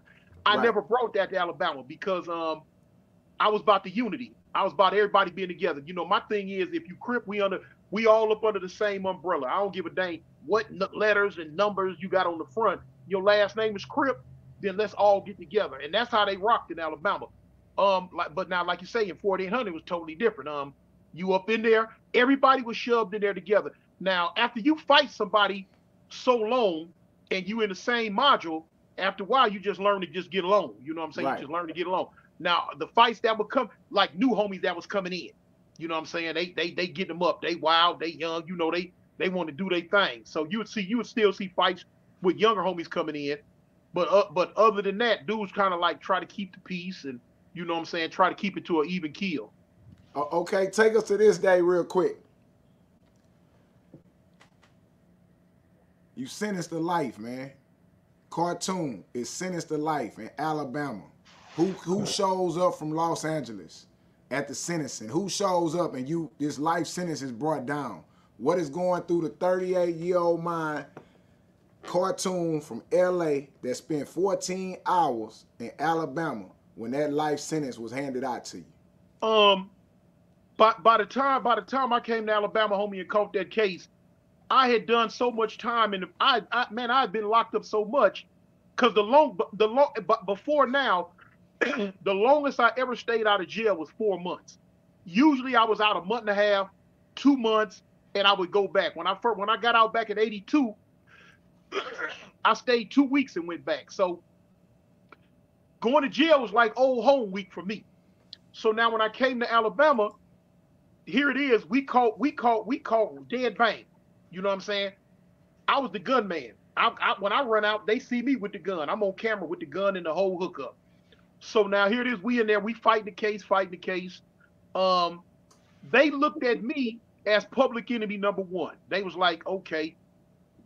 I Right. never brought that to Alabama because um, I was about the unity. I was about everybody being together. You know, my thing is if you crip, we under we all up under the same umbrella. I don't give a dang what n- letters and numbers you got on the front. Your last name is Crip, then let's all get together. And that's how they rocked in Alabama. Um, like, but now, like you say, in 1400 it was totally different. Um, you up in there, everybody was shoved in there together. Now, after you fight somebody so long and you in the same module, after a while you just learn to just get along. You know what I'm saying? Right. You just learn to get along. Now, the fights that would come, like new homies that was coming in, you know what I'm saying? They they they get them up. They wild, they young, you know, they they want to do their thing. So you would see you would still see fights with younger homies coming in. But uh, but other than that, dudes kind of like try to keep the peace and you know what I'm saying, try to keep it to an even keel. O- Okay, take us to this day real quick. You sentenced to life, man. Cartoon is sentenced to life in Alabama. Who who shows up from Los Angeles at the sentencing? Who shows up and you this life sentence is brought down? What is going through the 38 year old mind? Cartoon from LA that spent 14 hours in Alabama when that life sentence was handed out to you. Um, by by the time by the time I came to Alabama, homie, and caught that case, I had done so much time, and I, I man, I had been locked up so much, cause the long the long but before now, the longest I ever stayed out of jail was four months. Usually, I was out a month and a half, two months, and I would go back. When I first when I got out back in '82, I stayed two weeks and went back. So going to jail was like old home week for me. So now when I came to Alabama, here it is. We caught, we caught, we caught dead bang. You know what I'm saying? I was the gunman. I, I, when I run out, they see me with the gun. I'm on camera with the gun and the whole hookup. So now here it is. We in there. We fighting the case, fighting the case. Um, they looked at me as public enemy number one. They was like, okay,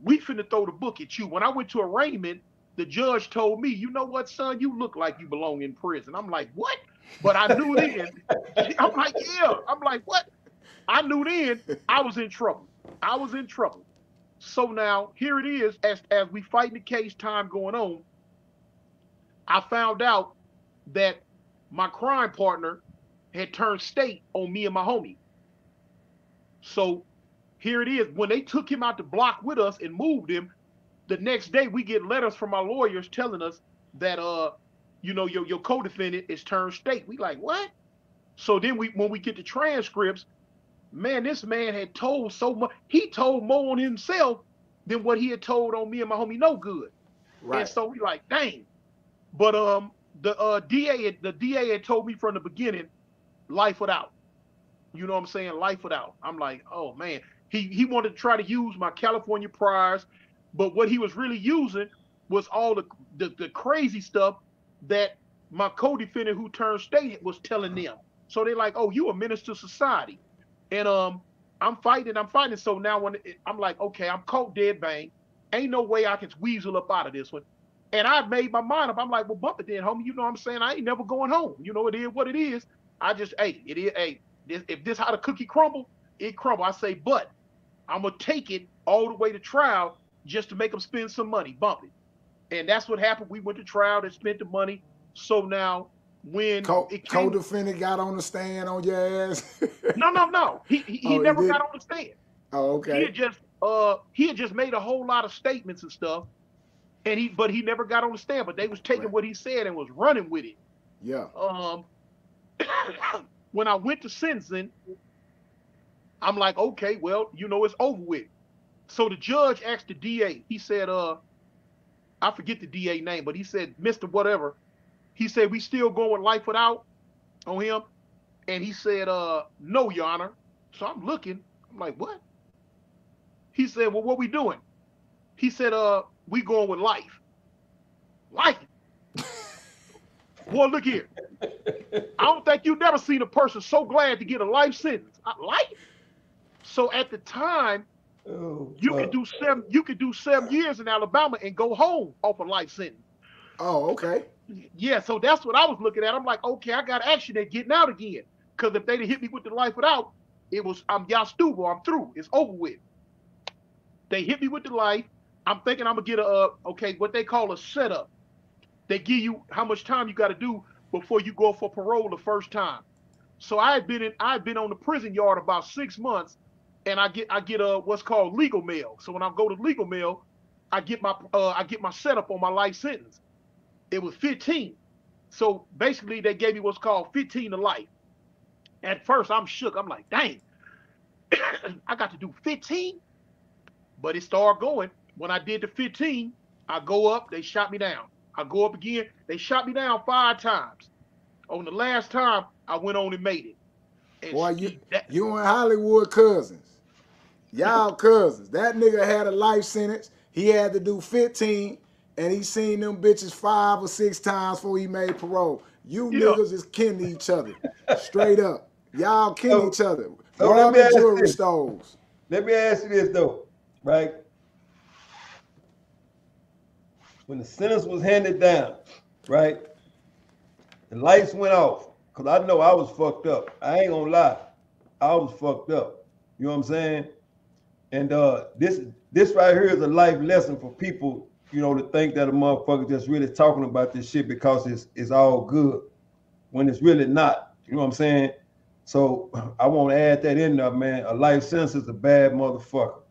we finna throw the book at you. When I went to arraignment, the judge told me, you know what, son, you look like you belong in prison. I'm like, what? But I knew then. I'm like, yeah. I'm like, what? I knew then I was in trouble. I was in trouble. So now here it is, as as we fighting the case, time going on. I found out that my crime partner had turned state on me and my homie. So here it is. When they took him out the block with us and moved him, the next day we get letters from our lawyers telling us that uh, you know, your your co-defendant is turned state. We like, what? So then we when we get the transcripts, man, this man had told so much. He told more on himself than what he had told on me and my homie no good. Right. And so we like, dang. But um the uh DA the DA had told me from the beginning, life without. You know what I'm saying? Life without. I'm like, oh man. He he wanted to try to use my California priors, but what he was really using was all the the, the crazy stuff that my co-defendant who turned state was telling them. So they're like, oh, you a to society. And um, I'm fighting, I'm fighting. So now when it, I'm like, okay, I'm caught dead bang. Ain't no way I can weasel up out of this one. And I made my mind up. I'm like, well, bump it then, homie. You know what I'm saying? I ain't never going home. You know, it is what it is. I just, hey, it is, hey, this, if this how the cookie crumble, it crumble. I say, but I'm gonna take it all the way to trial just to make them spend some money, bump it. And that's what happened. We went to trial, they spent the money. So now when Co- it came, co-defendant got on the stand on your ass. no, no, no, he he, he Oh, never did? got on the stand. oh, okay. He had just uh he had just made a whole lot of statements and stuff, and he but he never got on the stand. But they was taking Right. what he said and was running with it. Yeah. Um, when I went to sentencing, I'm like, okay, well, you know, it's over with. So the judge asked the DA. He said, uh, I forget the DA name, but he said, Mister Whatever. He said, we still going with life without on him, and he said, uh, no, Your Honor. So I'm looking. I'm like, what? He said, well, what we doing? He said, uh, we going with life. Life. Boy, look here. I don't think you've never seen a person so glad to get a life sentence. Life. So at the time, Oh, you could do seven. You could do seven years in Alabama and go home off a life sentence. Oh, okay. yeah, so that's what I was looking at. I'm like, okay, I got action at getting out again. Because if they'd hit me with the life without, it was I'm Yastuba, I'm through. It's over with. They hit me with the life. I'm thinking I'm gonna get a uh, okay, what they call a setup. They give you how much time you got to do before you go for parole the first time. So I had been in I had been on the prison yard about six months, and I get I get a what's called legal mail. So when I go to legal mail, I get my uh, I get my setup on my life sentence. It was 15. So basically they gave me what's called 15 to life. At first I'm shook. I'm like, dang, I got to do 15. But it started going. When I did the 15, I go up, they shot me down. I go up again, they shot me down five times. On the last time, I went on and made it. And Boy, you you and Hollywood cousins. Y'all cousins. That nigga had a life sentence. He had to do 15, and he seen them bitches five or six times before he made parole. You Yeah. niggas is kin to each other. Straight up. Y'all kin So- each other. so let me ask jewelry this. stores. Let me ask you this though, right? When the sentence was handed down, right? The lights went off. Cause I know I was fucked up. I ain't gonna lie. I was fucked up. You know what I'm saying? And uh this this right here is a life lesson for people, you know, to think that a motherfucker just really talking about this shit because it's it's all good when it's really not. You know what I'm saying? So I want to add that in there, man. A life sentence is a bad motherfucker.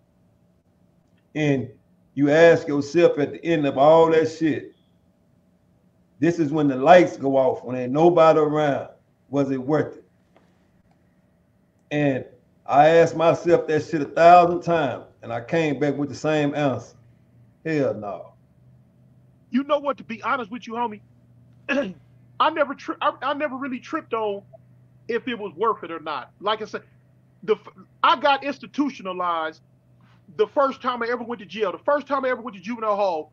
And you ask yourself at the end of all that shit, this is when the lights go off, when ain't nobody around. Was it worth it? And I asked myself that shit a thousand times, and I came back with the same answer. Hell no. you know what? To be honest with you, homie, I never tri- I, I never really tripped on if it was worth it or not. Like I said, the I got institutionalized the first time I ever went to jail. The first time I ever went to juvenile hall,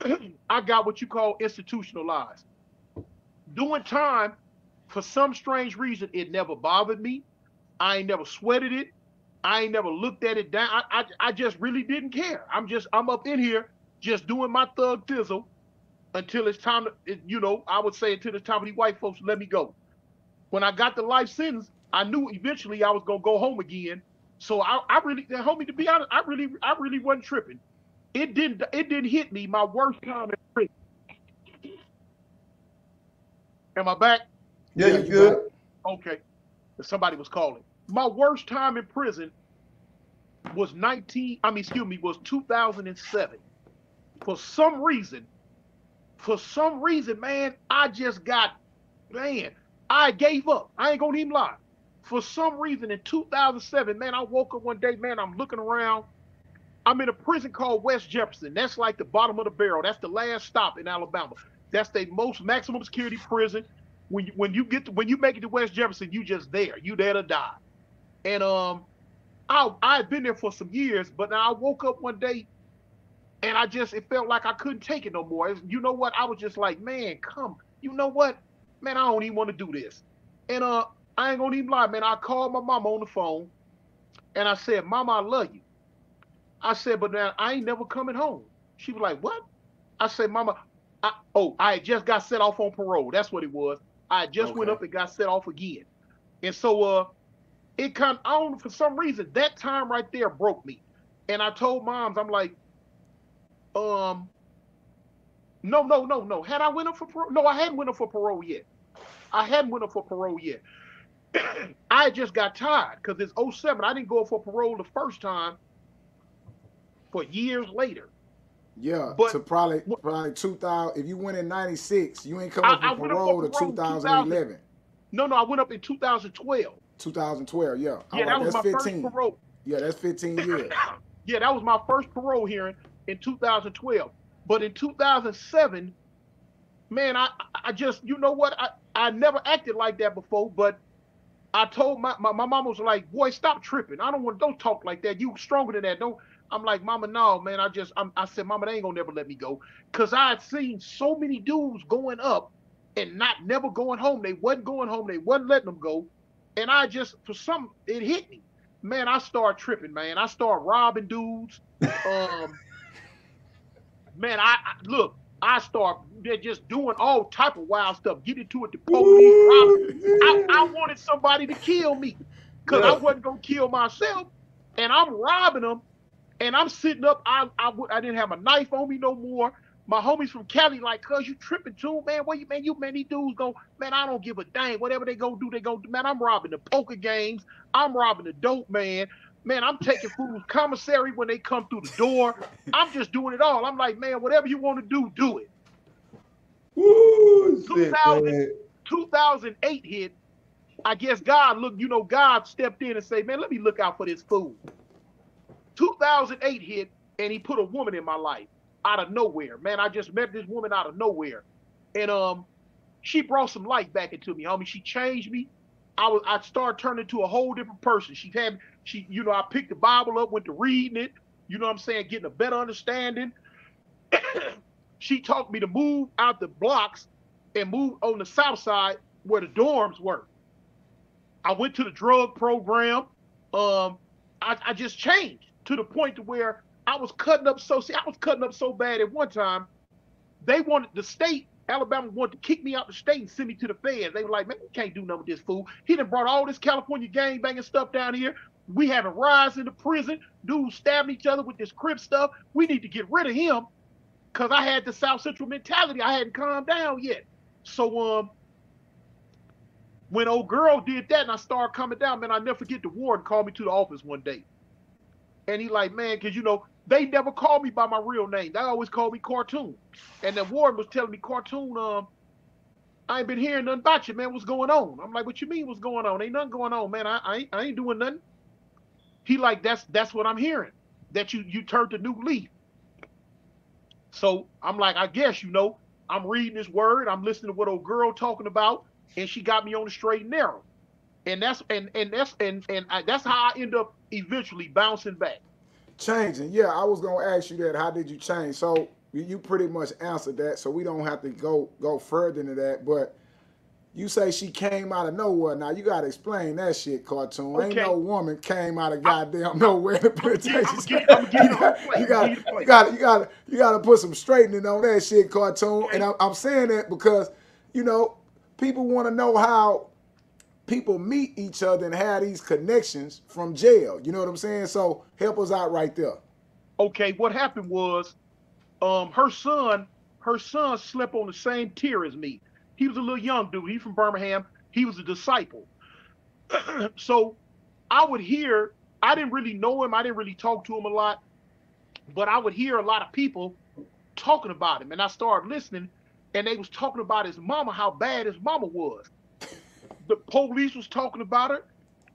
I got what you call institutionalized. Doing time, for some strange reason, it never bothered me. I ain't never sweated it. I ain't never looked at it down. I, I, I just really didn't care. I'm just I'm up in here just doing my thug thizzle until it's time to, it- you know, I would say until the time for these white folks let me go. When I got the life sentence, I knew eventually I was gonna go home again. So I, I really, homie, to be honest, I really, I really wasn't tripping. It didn't, it didn't hit me my worst time in prison. Am I back? Yeah, Yeah, you you good? Okay. Somebody was calling. My worst time in prison was 19, I mean, excuse me, was 2007. For some reason, for some reason, man, I just got, man, I gave up. I ain't gonna even lie. For some reason in 2007, man, I woke up one day, man, I'm looking around. I'm in a prison called West Jefferson. That's like the bottom of the barrel. That's the last stop in Alabama. That's the most maximum security prison when you when you get to, when you make it to West Jefferson, you just there. You there to die. And um, I I've been there for some years, but now I woke up one day, and I just it felt like I couldn't take it no more. It's- you know what? I was just like, man, come. You know what? Man, I don't even want to do this. And uh, I ain't gonna even lie, man. I called my mama on the phone, and I said, Mama, I love you. I said, but now I ain't never coming home. She was like, what? I said, Mama, I, oh, I had just got set off on parole. That's what it was. I just went up and got set off again. And so uh it kind I don't for some reason that time right there broke me. And I told moms, I'm like, um, no, no, no, no. Had I went up for parole? No, I hadn't went up for parole yet. I hadn't went up for parole yet. I just got tired because it's 07. I didn't go up for parole the first time for years later. Yeah, But- to probably probably 2000. If you went in 96, you ain't coming I- up I for for parole to parole 2011. No, no, I went up in 2012. 2012, yeah. Yeah, that was my that's first 15. parole. Yeah, that's 15 years. Yeah, that was my first parole hearing in 2012. But in 2007, man, I I just you know what I I never acted like that before, but I told my my, my mom was like, boy, stop tripping. I don't want don't talk like that. You stronger than that. Don't. I'm like, mama, no, man. I just I'm, I said, mama, they ain't gonna never let me go, cause I had seen so many dudes going up and not never going home. They wasn't going home. They wasn't letting them go, and I just for some it hit me. Man, I start tripping, man. I start robbing dudes. Um, man, I, I look. I start they're just doing all type of wild stuff, getting to it, the police. I, I, wanted somebody to kill me because yeah. I wasn't gonna kill myself, and I'm robbing them, and I'm sitting up. I, I I didn't have a knife on me no more. My homies from Cali like, cuz you tripping too, man. What you man, you man, these dudes go, man, I don't give a dang. Whatever they go do, they go do. Man, I'm robbing the poker games. I'm robbing the dope man. Man, I'm taking food commissary when they come through the door. I'm just doing it all. I'm like, man, whatever you want to do, do it. Woo, 2000, 2008 hit. I guess God look, you know, God stepped in and say, man, let me look out for this fool. 2008 hit, and he put a woman in my life out of nowhere. Man, I just met this woman out of nowhere, and um, she brought some light back into me, homie. She changed me. I was I started turning into a whole different person. She had she, you know, I picked the Bible up, went to reading it, you know what I'm saying, getting a better understanding. she taught me to move out the blocks and move on the south side where the dorms were. I went to the drug program. Um, I, I just changed to the point to where I was cutting up so see, I was cutting up so bad at one time. They wanted the state Alabama wanted to kick me out the state and send me to the feds. They were like, man, we can't do nothing with this fool. He done brought all this California gang banging stuff down here. We having riots in the prison. Dudes stabbing each other with this Crip stuff. We need to get rid of him because I had the South Central mentality. I hadn't calmed down yet. So um, when old girl did that and I started coming down, man, I never forget the warden called me to the office one day. And he like, man, because you know, they never called me by my real name. They always called me Cartoon. And the warden was telling me, Cartoon, um, I ain't been hearing nothing about you, man. What's going on? I'm like, what you mean what's going on? Ain't nothing going on, man. I, I, ain't, I ain't doing nothing. He like, that's that's what I'm hearing. That you you turned a new leaf. So I'm like, I guess, you know, I'm reading this word, I'm listening to what old girl talking about, and she got me on the straight and narrow. And that's and and that's and and I, that's how I end up eventually bouncing back changing. Yeah, I was gonna ask you that. How did you change? So you pretty much answered that, so we don't have to go go further into that. But you say she came out of nowhere. Now you gotta explain that shit, cartoon. Okay. Ain't no woman came out of goddamn nowhere to put You got you gotta, you got you got you got to put some straightening on that shit, cartoon. And I'm, I'm saying that because you know people want to know how people meet each other and have these connections from jail. You know what I'm saying? So help us out right there. Okay, what happened was um her son, her son slept on the same tier as me. He was a little young dude. He from Birmingham. He was a disciple. so I would hear, I didn't really know him, I didn't really talk to him a lot, but I would hear a lot of people talking about him. And I started listening, and they was talking about his mama, how bad his mama was the police was talking about her.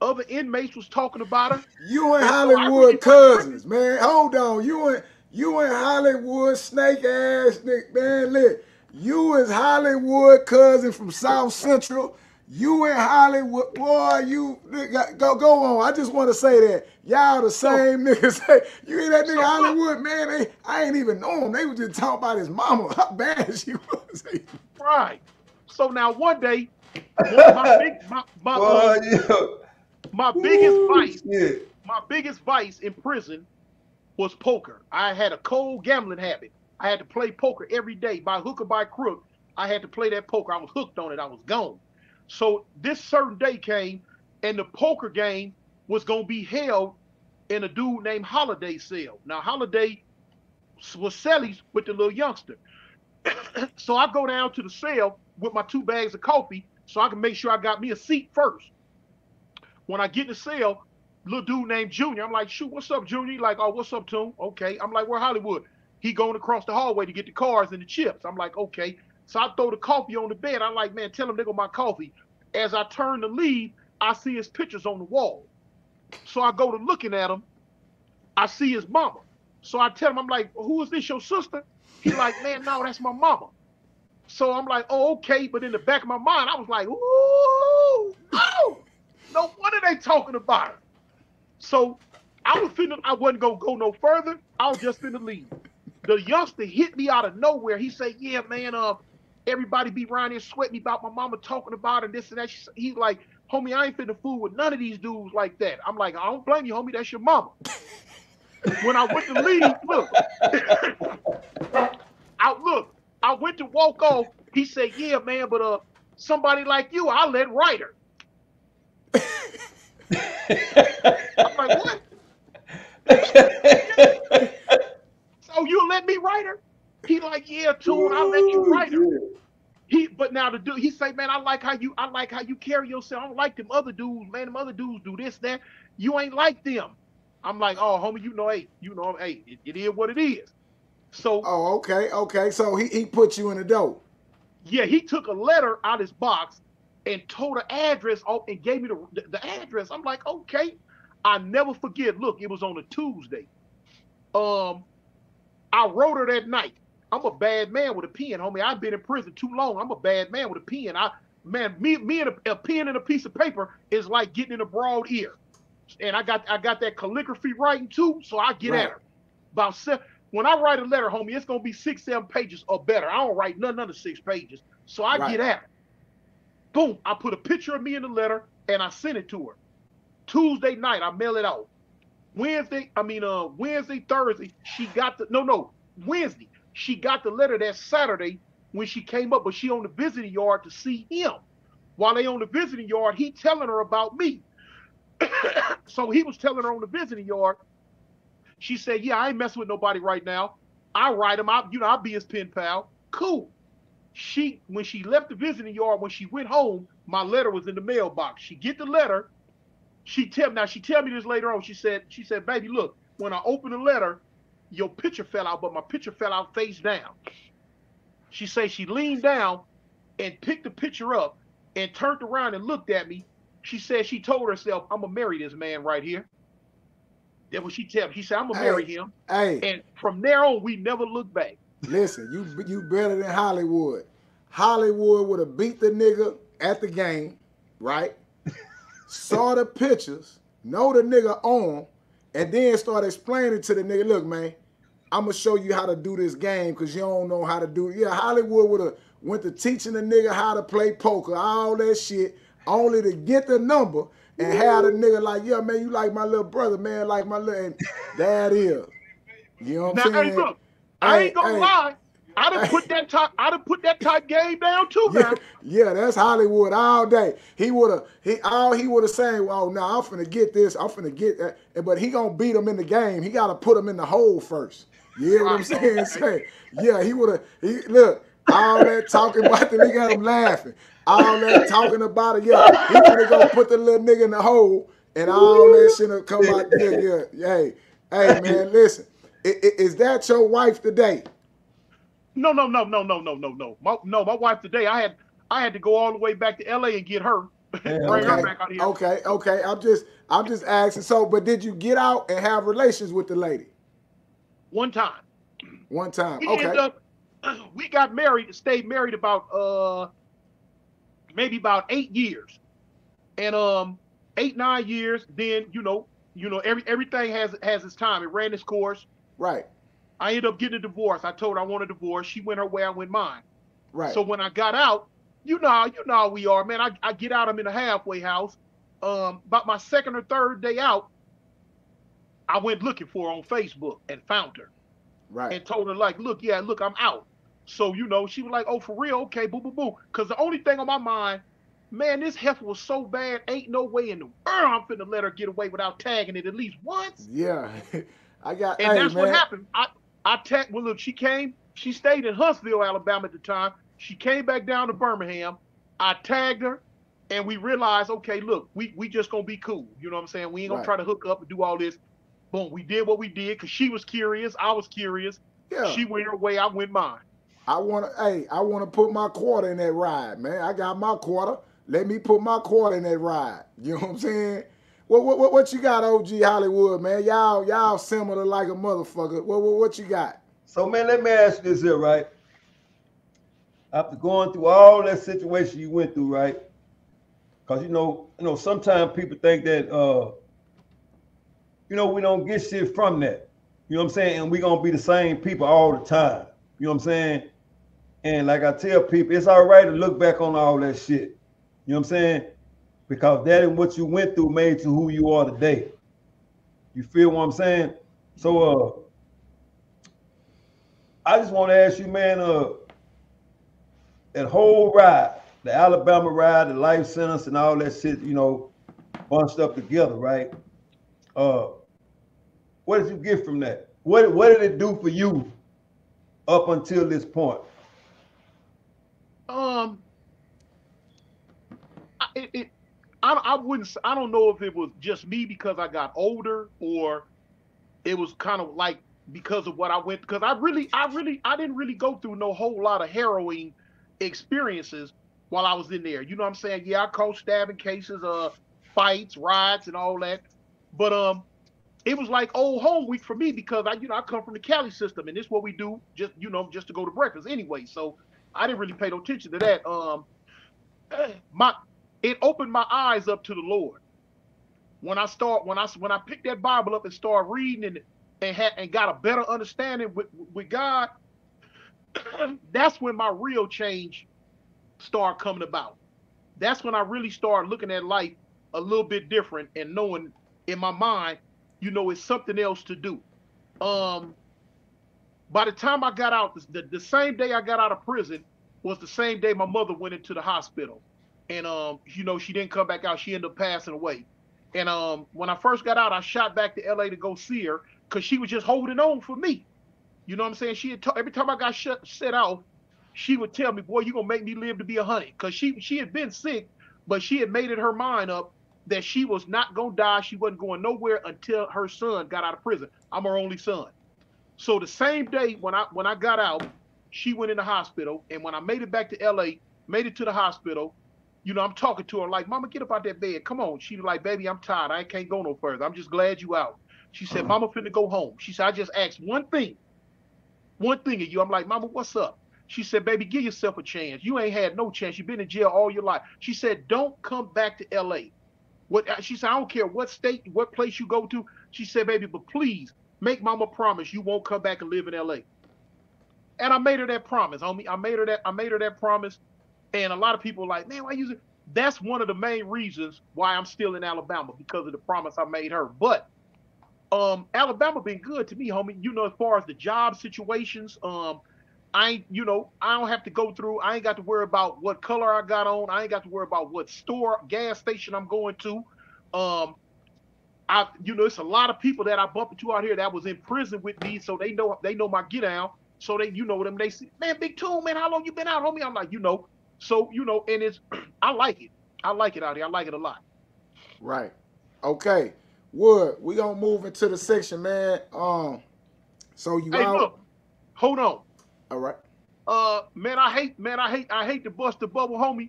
Other inmates was talking about her. You and, Hollywood so cousins, man. Hold on. You and you and Hollywood snake ass Nick, man. Look, you is Hollywood cousin from South Central. You and Hollywood, boy, you go go on. I just want to say that y'all the same so, niggas. Hey, you hear that nigga so, Hollywood, man? They, I ain't even know him. They was just talking about his mama, how bad she was. right. So now one day my, big, my, my, uh, yeah. my biggest Ooh, vice, shit. my biggest vice in prison was poker. I had a cold gambling habit. I had to play poker every day, by hook or by crook. I had to play that poker. I was hooked on it. I was gone. So this certain day came, and the poker game was gonna be held in a dude named Holiday cell. Now Holiday was cellies with the little youngster. so I go down to the cell with my two bags of coffee, so I can make sure I got me a seat first. When I get in the cell, little dude named Junior, I'm like, shoot, what's up, Junior? He like, oh, what's up, Toon? Okay. I'm like, where Holiday? He going across the hallway to get the cars and the chips. I'm like, okay. So I throw the coffee on the bed. I'm like, man, tell him go my coffee. As I turn to leave, I see his pictures on the wall. So I go to looking at him. I see his mama. So I tell him, I'm like, who is this, your sister? He like, man, no, that's my mama. So I'm like, oh, okay. But in the back of my mind, I was like, ooh, oh, no wonder they talking about it. So I was feeling I wasn't gonna go no further. I was just finna leave. The youngster hit me out of nowhere. He said, yeah, man, uh, everybody be around here sweating about my mama talking about it and this and that. He's like, homie, I ain't finna fool with none of these dudes like that. I'm like, I don't blame you, homie. That's your mama. when I went to leave, look, out, look, I went to walk off. He said, "Yeah, man, but uh, somebody like you, I let her." I'm like, what? so you let me write her? He like, yeah, tune, I let you write her. He, but now the dude, he say, man, I like how you, I like how you carry yourself. I don't like them other dudes, man. Them other dudes do this, that. You ain't like them. I'm like, oh, homie, you know, hey, you know, hey, it, it is what it is. So, oh, okay, okay. So he, he put you in the dope. Yeah, he took a letter out his box and told the address off and gave me the, the, the address. I'm like, okay. I never forget. Look, it was on a Tuesday. Um, I wrote her that night. I'm a bad man with a pen, homie. I've been in prison too long. I'm a bad man with a pen. I man, me me and a, a pen and a piece of paper is like getting in a broad ear. And I got I got that calligraphy writing too, so I get right. at her. About seven, when I write a letter, homie, it's gonna be six, seven pages or better. I don't write none under six pages. So I right. get at her. Boom, I put a picture of me in the letter and I sent it to her. Tuesday night, I mail it out. Wednesday, I mean uh Wednesday, Thursday, she got the no no Wednesday. She got the letter that Saturday when she came up, but she on the visiting yard to see him. While they on the visiting yard, he telling her about me. so he was telling her on the visiting yard. She said, "Yeah, I ain't messing with nobody right now. I write him out. You know, I'll be his pen pal. Cool." She when she left the visiting yard, when she went home, my letter was in the mailbox. She get the letter. She tell now she tell me this later on. She said, she said, baby, look, when I opened the letter, your picture fell out, but my picture fell out face down. She said she leaned down and picked the picture up and turned around and looked at me. She said she told herself, I'm gonna marry this man right here. That what she tell me. She said, I'm gonna hey, marry him. Hey. And from there on, we never looked back. Listen, you you better than Hollywood. Hollywood would have beat the nigga at the game, right? Saw the pictures, know the nigga on, and then start explaining to the nigga, look, man, I'm gonna show you how to do this game because you don't know how to do it. Yeah, Hollywood would have went to teaching the nigga how to play poker, all that shit, only to get the number and had a nigga like, yeah, man, you like my little brother, man, like my little, and that is. You know what I'm saying? Hey, look, I ain't gonna hey, lie. I'd have put that top. I'd have put that top game down too, man. Yeah, yeah that's Hollywood all day. He would have. He all he would have saying, oh, "Well, now I'm finna get this. I'm finna get that." But he gonna beat him in the game. He got to put him in the hole first. You hear what I'm saying? Say, yeah, he would have. He look all that talking about the nigga got him laughing. All that talking about it. Yeah, he gonna go put the little nigga in the hole, and all that shit will come out. Yeah, yeah. Hey, hey, man, listen. Is that your wife today? No, no, no, no, no, no, no, no. My, no, my wife today. I had I had to go all the way back to L.A. and get her. Bring okay. her back out here. Okay, okay. I'm just I'm just asking. So, but did you get out and have relations with the lady? One time. One time. We okay. Up, we got married, stayed married about uh maybe about eight years. And um eight, nine years, then you know, you know, every everything has has its time. It ran its course. Right. I ended up getting a divorce. I told her I want a divorce. She went her way, I went mine. Right. So when I got out, you know, you know how we are, man. I, I get out, I'm in a halfway house. Um, about my second or third day out, I went looking for her on Facebook and found her. Right. And told her, like, look, yeah, look, I'm out. So, you know, she was like, oh, for real? Okay, boo, boo, boo. Because the only thing on my mind, man, this heifer was so bad, ain't no way in the world I'm finna let her get away without tagging it at least once. Yeah. I got And hey, that's man. what happened. I I tagged well look, she came, she stayed in Huntsville, Alabama at the time. She came back down to Birmingham. I tagged her and we realized, okay, look, we we just gonna be cool. You know what I'm saying? We ain't gonna right. try to hook up and do all this. Boom, we did what we did because she was curious, I was curious. Yeah. She went her way, I went mine. I wanna hey, I wanna put my quarter in that ride, man. I got my quarter. Let me put my quarter in that ride. You know what I'm saying? What what what what you got, OG Hollywood, man? Y'all y'all similar like a motherfucker. What what what you got? So man, let me ask you this here, right? After going through all that situation you went through, right? Because you know, you know, sometimes people think that uh, you know, we don't get shit from that. You know what I'm saying? And we gonna be the same people all the time. You know what I'm saying? And like I tell people, it's all right to look back on all that shit. You know what I'm saying? because that and what you went through made you who you are today. You feel what I'm saying? So uh I just want to ask you, man, uh, that whole ride, the Alabama ride, the life sentence, and all that shit, you know, bunched up together, right? Uh, what did you get from that? What what did it do for you up until this point? Um, it, it I, I wouldn't. I don't know if it was just me because I got older, or it was kind of like because of what I went. Because I really, I really, I didn't really go through no whole lot of harrowing experiences while I was in there. You know what I'm saying? Yeah, I caught stabbing cases, uh, fights, riots, and all that. But um, it was like old home week for me because I, you know, I come from the Cali system, and this is what we do, just you know, just to go to breakfast anyway. So I didn't really pay no attention to that. Um, my it opened my eyes up to the Lord. When I start, when I when I picked that Bible up and started reading and and had and got a better understanding with with God, that's when my real change started coming about. That's when I really started looking at life a little bit different and knowing in my mind, you know, it's something else to do. Um, by the time I got out, the, the same day I got out of prison was the same day my mother went into the hospital and um, you know, she didn't come back out. She ended up passing away. And um, when I first got out, I shot back to LA to go see her because she was just holding on for me. You know what I'm saying? She t- every time I got shut, set out, she would tell me, "Boy, you gonna make me live to be a hundred." Because she she had been sick, but she had made it her mind up that she was not gonna die. She wasn't going nowhere until her son got out of prison. I'm her only son. So the same day when I when I got out, she went in the hospital, and when I made it back to LA, made it to the hospital, you know, I'm talking to her like, Mama, get up out that bed. Come on. She's like, Baby, I'm tired. I can't go no further. I'm just glad you out. She said, Mama finna go home. She said, I just asked one thing. One thing of you. I'm like, Mama, what's up? She said, Baby, give yourself a chance. You ain't had no chance. You've been in jail all your life. She said, Don't come back to LA. What she said, I don't care what state, what place you go to. She said, Baby, but please make mama promise you won't come back and live in LA. And I made her that promise, homie. I made her that, I made her that promise. And a lot of people like, man, why use it? That's one of the main reasons why I'm still in Alabama because of the promise I made her. But um, Alabama been good to me, homie. You know, as far as the job situations, um, I you know, I don't have to go through. I ain't got to worry about what color I got on. I ain't got to worry about what store, gas station I'm going to. Um, I, you know, it's a lot of people that I bump into out here that was in prison with me, so they know they know my get down. So they, you know, them they say, man, Big Tune, man, how long you been out, homie? I'm like, you know, so you know, and it's I like it. I like it out here. I like it a lot. Right. Okay. Wood, we gonna move into the section, man. Um, so you hey, out? Look, hold on. All right. Uh, man, I hate, man, I hate, I hate to bust the bubble, homie.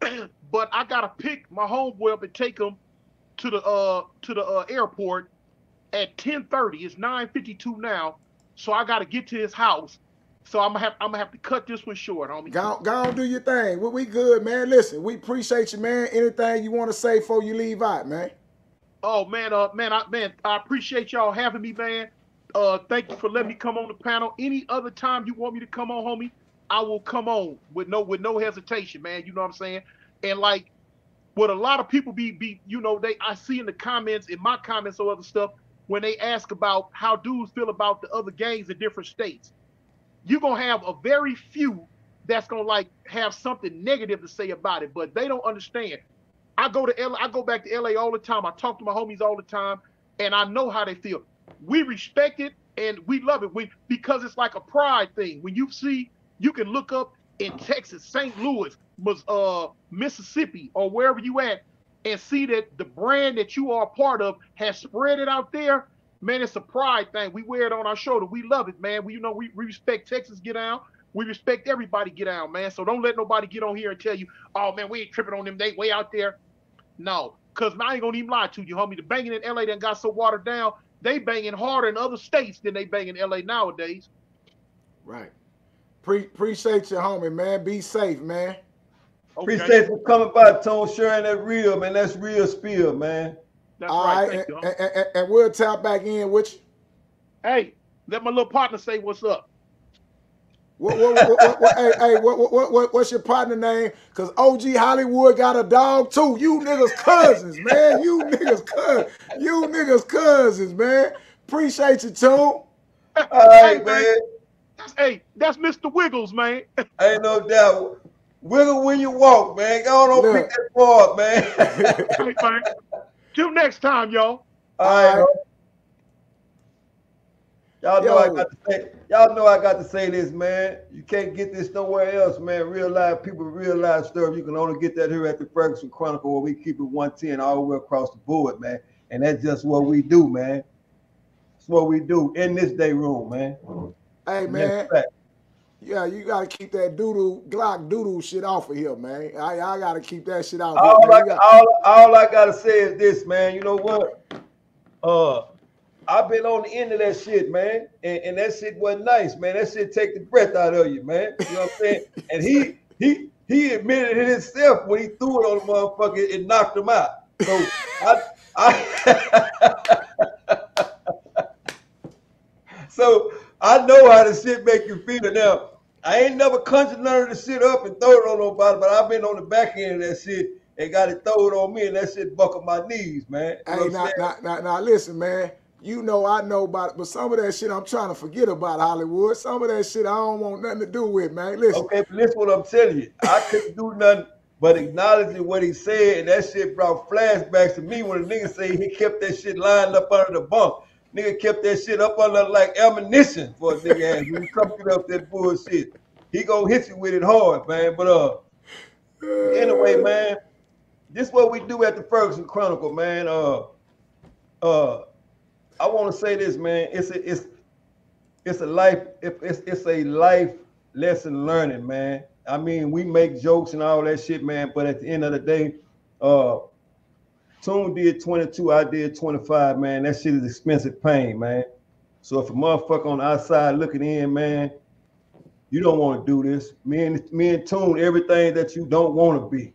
but I gotta pick my homeboy up and take him to the uh to the uh, airport at 10:30. It's 9:52 now, so I gotta get to his house so I'm gonna have I'm gonna have to cut this one short, homie. Go, go on, do your thing. We, we good, man. Listen, we appreciate you, man. Anything you want to say before you leave out, man? Oh man, uh, man, I man, I appreciate y'all having me, man. Uh, thank you for letting me come on the panel. Any other time you want me to come on, homie, I will come on with no with no hesitation, man. You know what I'm saying? And like, what a lot of people be be, you know, they I see in the comments, in my comments or other stuff, when they ask about how dudes feel about the other gangs in different states you're gonna have a very few that's gonna like have something negative to say about it, but they don't understand. I go to LA, I go back to LA all the time. I talk to my homies all the time, and I know how they feel. We respect it and we love it we, because it's like a pride thing. When you see, you can look up in Texas, St. Louis, uh, Mississippi, or wherever you at, and see that the brand that you are a part of has spread it out there man, it's a pride thing. We wear it on our shoulder. We love it, man. We you know we, we respect Texas get down. We respect everybody get down, man. So don't let nobody get on here and tell you, oh man, we ain't tripping on them. They way out there. No, cause I ain't gonna even lie to you, homie. The banging in LA done got so watered down. They banging harder in other states than they bang in LA nowadays. Right. Pre- appreciate you, homie, man. Be safe, man. Okay. Appreciate you coming by, Tone, sharing that real, man. That's real spill, man. That's All right. right. And, and, and, and, we'll tap back in with you. Hey, let my little partner say what's up. What, what, what, hey, hey, what, what, what, what's your partner name? Because OG Hollywood got a dog too. You niggas cousins, man. You niggas cousins. You niggas cousins, man. Appreciate you, too. All right, hey, man. That's hey, that's Mr. Wiggles, man. Ain't no doubt. Wiggle when you walk, man. Go on, Look. pick that bar up, man. Hey. Till next time, y'all. All right. Y'all know I got to say, y'all know I got to say this, man. You can't get this nowhere else, man. Real life people, real life stuff. You can only get that here at the Ferguson Chronicle, where we keep it 110 all the way across the board, man. And that's just what we do, man. That's what we do in this day room, man. Hey man, yeah, you gotta keep that doodoo Glock doodoo shit off of here, man. I, I gotta keep that shit out. All here. I, You got- all, all I gotta say is this, man. You know what? Uh, I've been on the end of that shit, man, and, and that shit wasn't nice, man. That shit take the breath out of you, man. You know what I'm saying? and he he he admitted it himself when he threw it on the motherfucker, it knocked him out. So I I so I know how to sit make you feel. Now I ain't never none of the shit up and throw it on nobody, but I've been on the back end of that shit and got it thrown on me, and that shit buckled my knees, man. You Hey, now, now, now, now, listen, man. You know I know about it, but some of that shit I'm trying to forget about Hollywood. Some of that shit I don't want nothing to do with, man. Listen, Okay, but listen what I'm telling you. I couldn't do nothing but acknowledging what he said, and that shit brought flashbacks to me when a nigga say he kept that shit lined up under the bunk. Nigga kept that shit up under like ammunition for a nigga ass when you come up that bullshit. He gonna hit you with it hard, man. But uh anyway, man, this what we do at the Ferguson Chronicle, man. Uh uh I want to say this, man. It's a it's it's a life it's it's a life lesson learning, man. I mean, we make jokes and all that shit, man, but at the end of the day, uh Tune did 22, I did 25, man. That shit is expensive pain, man. So if a motherfucker on the outside looking in, man, you don't want to do this. Me and me and Tune, everything that you don't want to be.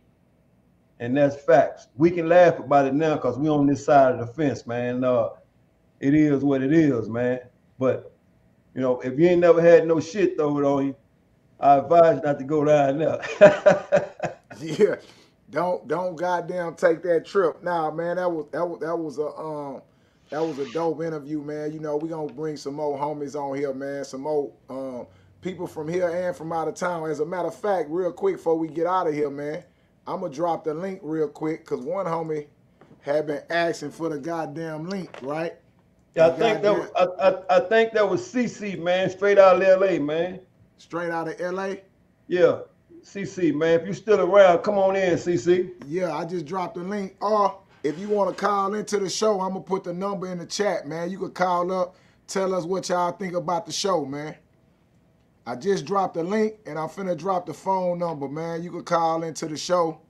And that's facts. We can laugh about it now because we on this side of the fence, man. Uh, it is what it is, man. But you know, if you ain't never had no shit thrown on you, I advise you not to go down there. yeah, don't don't goddamn take that trip. Nah, man, that was that was that was a um that was a dope interview, man. You know, we gonna bring some more homies on here, man. Some more um people from here and from out of town. As a matter of fact, real quick before we get out of here, man, I'm gonna drop the link real quick because one homie had been asking for the goddamn link, right? yeah, I think that was, I, I, I think that was CC, man, straight out of LA, man. Straight out of LA. Yeah, CC, man. If you're still around, come on in, CC. Yeah, I just dropped the link. Or if you want to call into the show, I'm gonna put the number in the chat, man. You could call up, tell us what y'all think about the show, man. I just dropped the link and I'm finna drop the phone number, man. You could call into the show.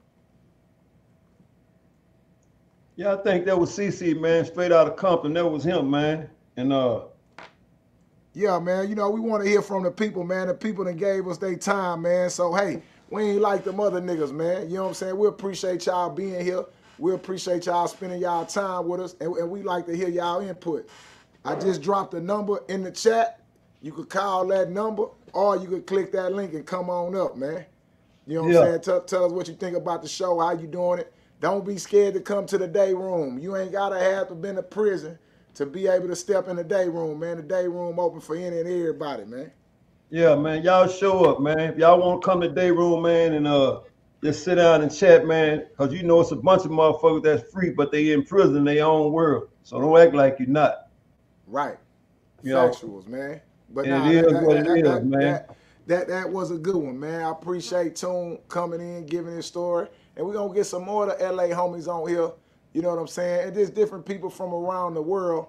Yeah, I think that was CC, man, straight out of Compton. That was him, man. And uh, Yeah, man. You know, we want to hear from the people, man. The people that gave us their time, man. So hey, we ain't like them other niggas, man. You know what I'm saying? We appreciate y'all being here. We appreciate y'all spending y'all time with us, and, and we like to hear y'all input. I just dropped a number in the chat. You could call that number, or you could click that link and come on up, man. You know what Yeah. I'm saying? Tell, tell us what you think about the show, how you doing it. Don't be scared to come to the day room. You ain't gotta have to been to prison to be able to step in the day room, man. The day room open for any and everybody, man. yeah, man, y'all show up, man. If y'all want to come to day room, man, and uh, just sit down and chat, man, because you know it's a bunch of motherfuckers that's free, but they in prison in their own world. So don't act like you're not. Right. You know, Factuals, man. But it nah, is that, what that, it that, is, man. That, that that was a good one, man. I appreciate Tune coming in, giving his story. And we're gonna get some more of the LA homies on here. You know what I'm saying? And there's different people from around the world,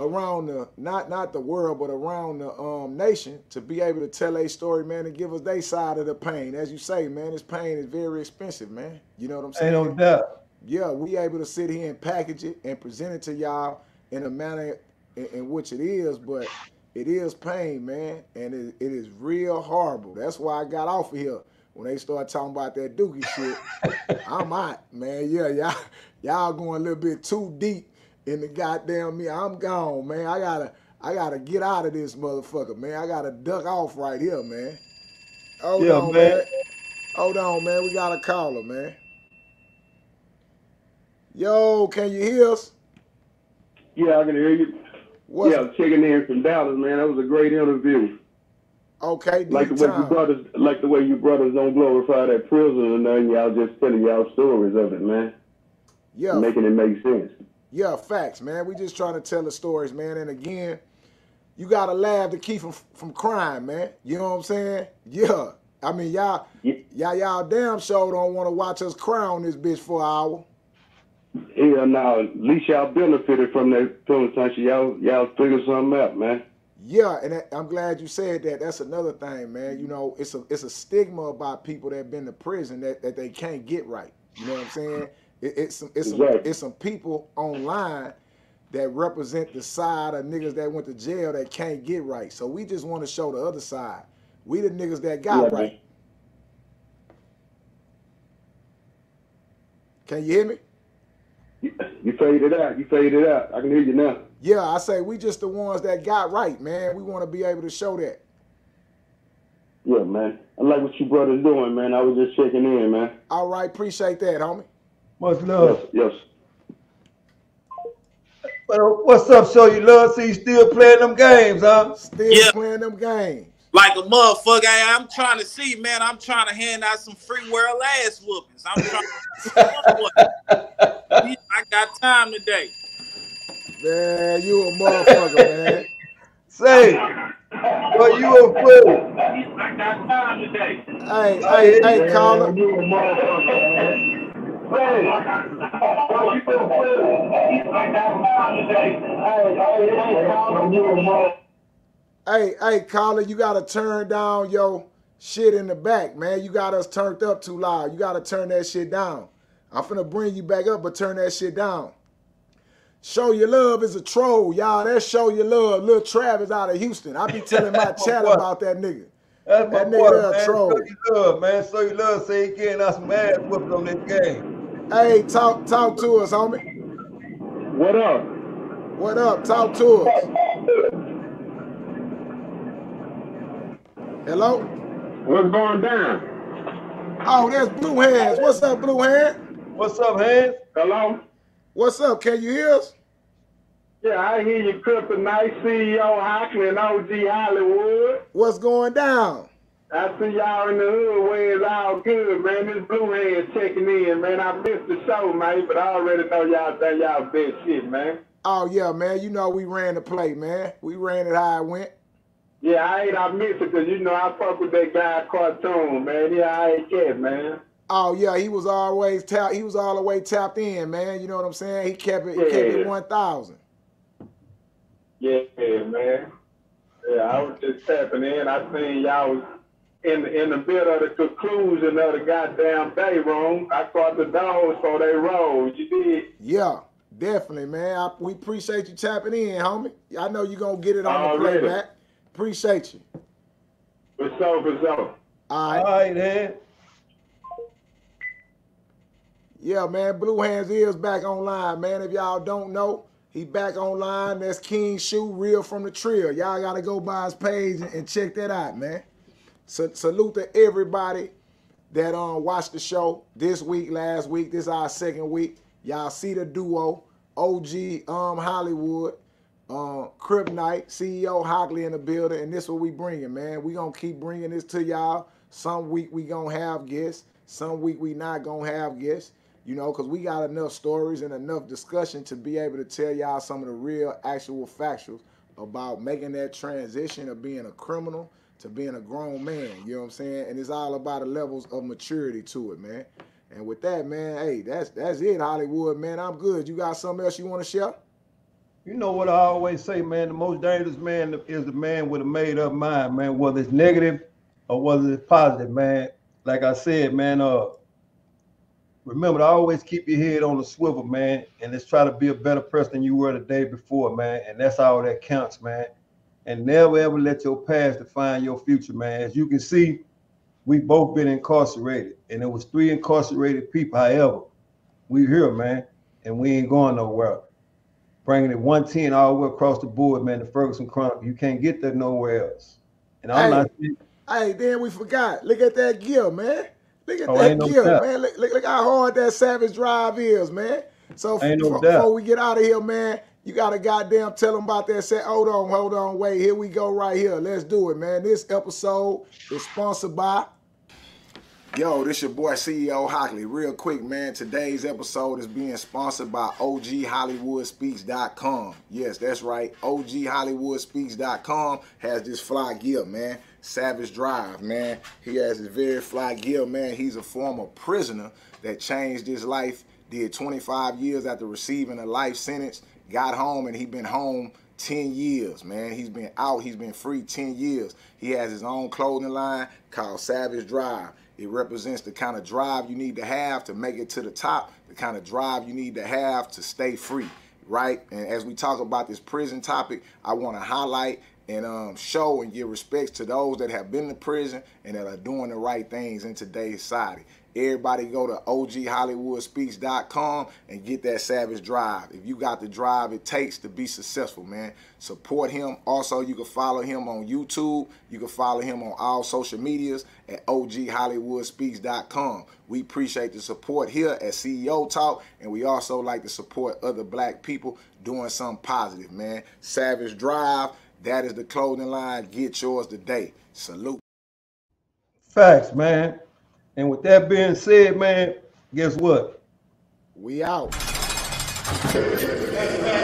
around the not not the world, but around the um nation to be able to tell a story, man, and give us their side of the pain. As you say, man, this pain is very expensive, man. You know what I'm saying? Ain't no doubt. yeah, we able to sit here and package it and present it to y'all in a manner in, in which it is, but it is pain, man, and it, it is real horrible. That's why I got off of here when they start talking about that dookie shit. I'm out, man. Yeah, y'all, y'all going a little bit too deep in the goddamn me. I'm gone, man. I gotta, I gotta get out of this motherfucker, man. I gotta duck off right here, man. Hold Yeah, on, man. man. Hold on, man. We got a caller, man. Yo, can you hear us? Yeah, I can hear you. What's yeah, checking in from Dallas, man. That was a great interview. Okay, Like the way you brothers, like the way you brothers don't glorify that prison and nothing. Y'all just telling y'all stories of it, man, Yeah, making it make sense. Yeah, facts, man. We just trying to tell the stories, man. And again, you gotta laugh to keep from from crime, man. You know what I'm saying? Yeah. I mean, y'all, Yeah. y'all, y'all damn sure don't want to watch us cry on this bitch for an hour. Yeah, now at least y'all benefited from that penitentiary. Y'all, y'all figured something out, man. Yeah, and that, I'm glad you said that. That's another thing, man. You know, it's a it's a stigma about people that have been to prison that, that they can't get right. You know what I'm saying? It, it's some it's some it's some people online that represent the side of niggas that went to jail that can't get right. So we just want to show the other side. We the niggas that got Yeah, right. Can you hear me? You, you faded out. You faded out. I can hear you now. Yeah, I say we just the ones that got right, man. We want to be able to show that. Yeah, man. I like what you brothers doing, man. I was just checking in, man. All right, appreciate that, homie. Much love. yes. Well, what's up, show you love? See you still playing them games, huh? Still Yeah. playing them games. like a motherfucker. Hey, I'm trying to see, man. I'm trying to hand out some free world ass whoopings. I'm trying. To I got time today. Man, you a motherfucker, man. Say, well, you a fool. I got time today. Hey, hey, hey, caller. You a motherfucker, man. Hey, what you been saying? Got time today. Hey, caller, you a motherfucker. Hey, hey, caller, you gotta turn down your shit in the back, man. You got us turned up too loud. You gotta turn that shit down. I'm finna bring you back up, but turn that shit down. Show your love is a troll, y'all. That show your love. Lil Travis out of Houston. I be telling my chat about that nigga. That's my That boy, nigga man. troll. Show you love, man. Show you love. Say he getting us some ass whooped on this game. Hey, talk talk to us, homie. What up? What up? Talk to us. Hello? What's going down? Oh, that's Blue Hands. What's up, Blue Hand? What's up, Hands? Hello? What's up? Can you hear us? Yeah, I hear you, CRIPTonite CEO Hockley and OG Hollywood. What's going down? I see y'all in the hood where it's all good, man. This blue hand checking in, man. I missed the show, man, but I already know y'all done y'all best shit, man. Oh yeah, man. You know we ran the play, man. We ran it how it went. Yeah, I ain't I miss it because you know I fuck with that guy cartoon, man. Yeah, I ain't cat, man. Oh yeah, he was always tap. He was all the way tapped in, man. You know what I'm saying? He kept it. He kept it one thousand. Yeah, man. Yeah, I was just tapping in. I seen y'all was in the, in the middle of the conclusion of the goddamn day room. I caught the dogs for they roll. You did. Yeah, definitely, man. I, we appreciate you tapping in, homie. I know you're gonna get it on the playback. Appreciate you. For so, for so. All right. All right, then. Yeah, man. Blue Hands is back online, man. If y'all don't know, he back online. That's King Shoe, real from the trio. Y'all gotta go by his page and, and check that out, man. Salute to everybody that um watched the show this week, last week. This our second week. Y'all see the duo, OG um Hollywood, um Crip Knight, CEO Hockley in the building, and this what we bringing, man. We gonna keep bringing this to y'all. Some week we gonna have guests, some week we not gonna have guests. You know, cause we got enough stories and enough discussion to be able to tell y'all some of the real, actual factuals about making that transition of being a criminal to being a grown man. You know what I'm saying? And it's all about the levels of maturity to it, man. And with that, man, hey, that's that's it, Hollywood, man. I'm good. You got something else you want to share? You know what I always say, man. The most dangerous man is the man with a made up mind, man. Whether it's negative or whether it's positive, man. Like I said, man. Uh, remember to always keep your head on the swivel, man, and let's try to be a better person than you were the day before, man. And that's all that counts, man. And never ever let your past define your future, man. As you can see, we've both been incarcerated, and it was three incarcerated people. However, we here, man, and we ain't going nowhere bringing it 110 all the way across the board, man, the Ferguson Chronicle. You can't get that nowhere else. And I'm Hey. not saying- Hey, then we forgot. Look at that gear, man. Look at Oh, that no gear, man. Look, look, look how hard that Savage Drive is, man. So no before we get out of here, man, You gotta goddamn tell them about that. Say, hold on, hold on, wait. Here we go, right here. Let's do it, man. This episode is sponsored by. Yo, this your boy CEO Hockley. Real quick, man. Today's episode is being sponsored by OGHollywoodspeaks.com. Yes, that's right. OGHollywoodspeaks.com has this fly gear, man. Savage Drive, man. He has this very fly gear, man. He's a former prisoner that changed his life, did 25 years after receiving a life sentence, got home, and he been home 10 years, man. He's been out, he's been free 10 years. He has his own clothing line called Savage Drive. It represents the kind of drive you need to have to make it to the top, the kind of drive you need to have to stay free, right? And as we talk about this prison topic, I want to highlight and um, show and give respects to those that have been to prison and that are doing the right things in today's society. Everybody go to OGHollywoodspeaks.com and get that Savage Drive. If you got the drive it takes to be successful, man, support him. Also, you can follow him on YouTube. You can follow him on all social medias at OGHollywoodspeaks.com. We appreciate the support here at CEO Talk, and we also like to support other black people doing something positive, man. Savage Drive, that is the clothing line. Get yours today. Salute. Facts, man. And with that being said, man, guess what? We out.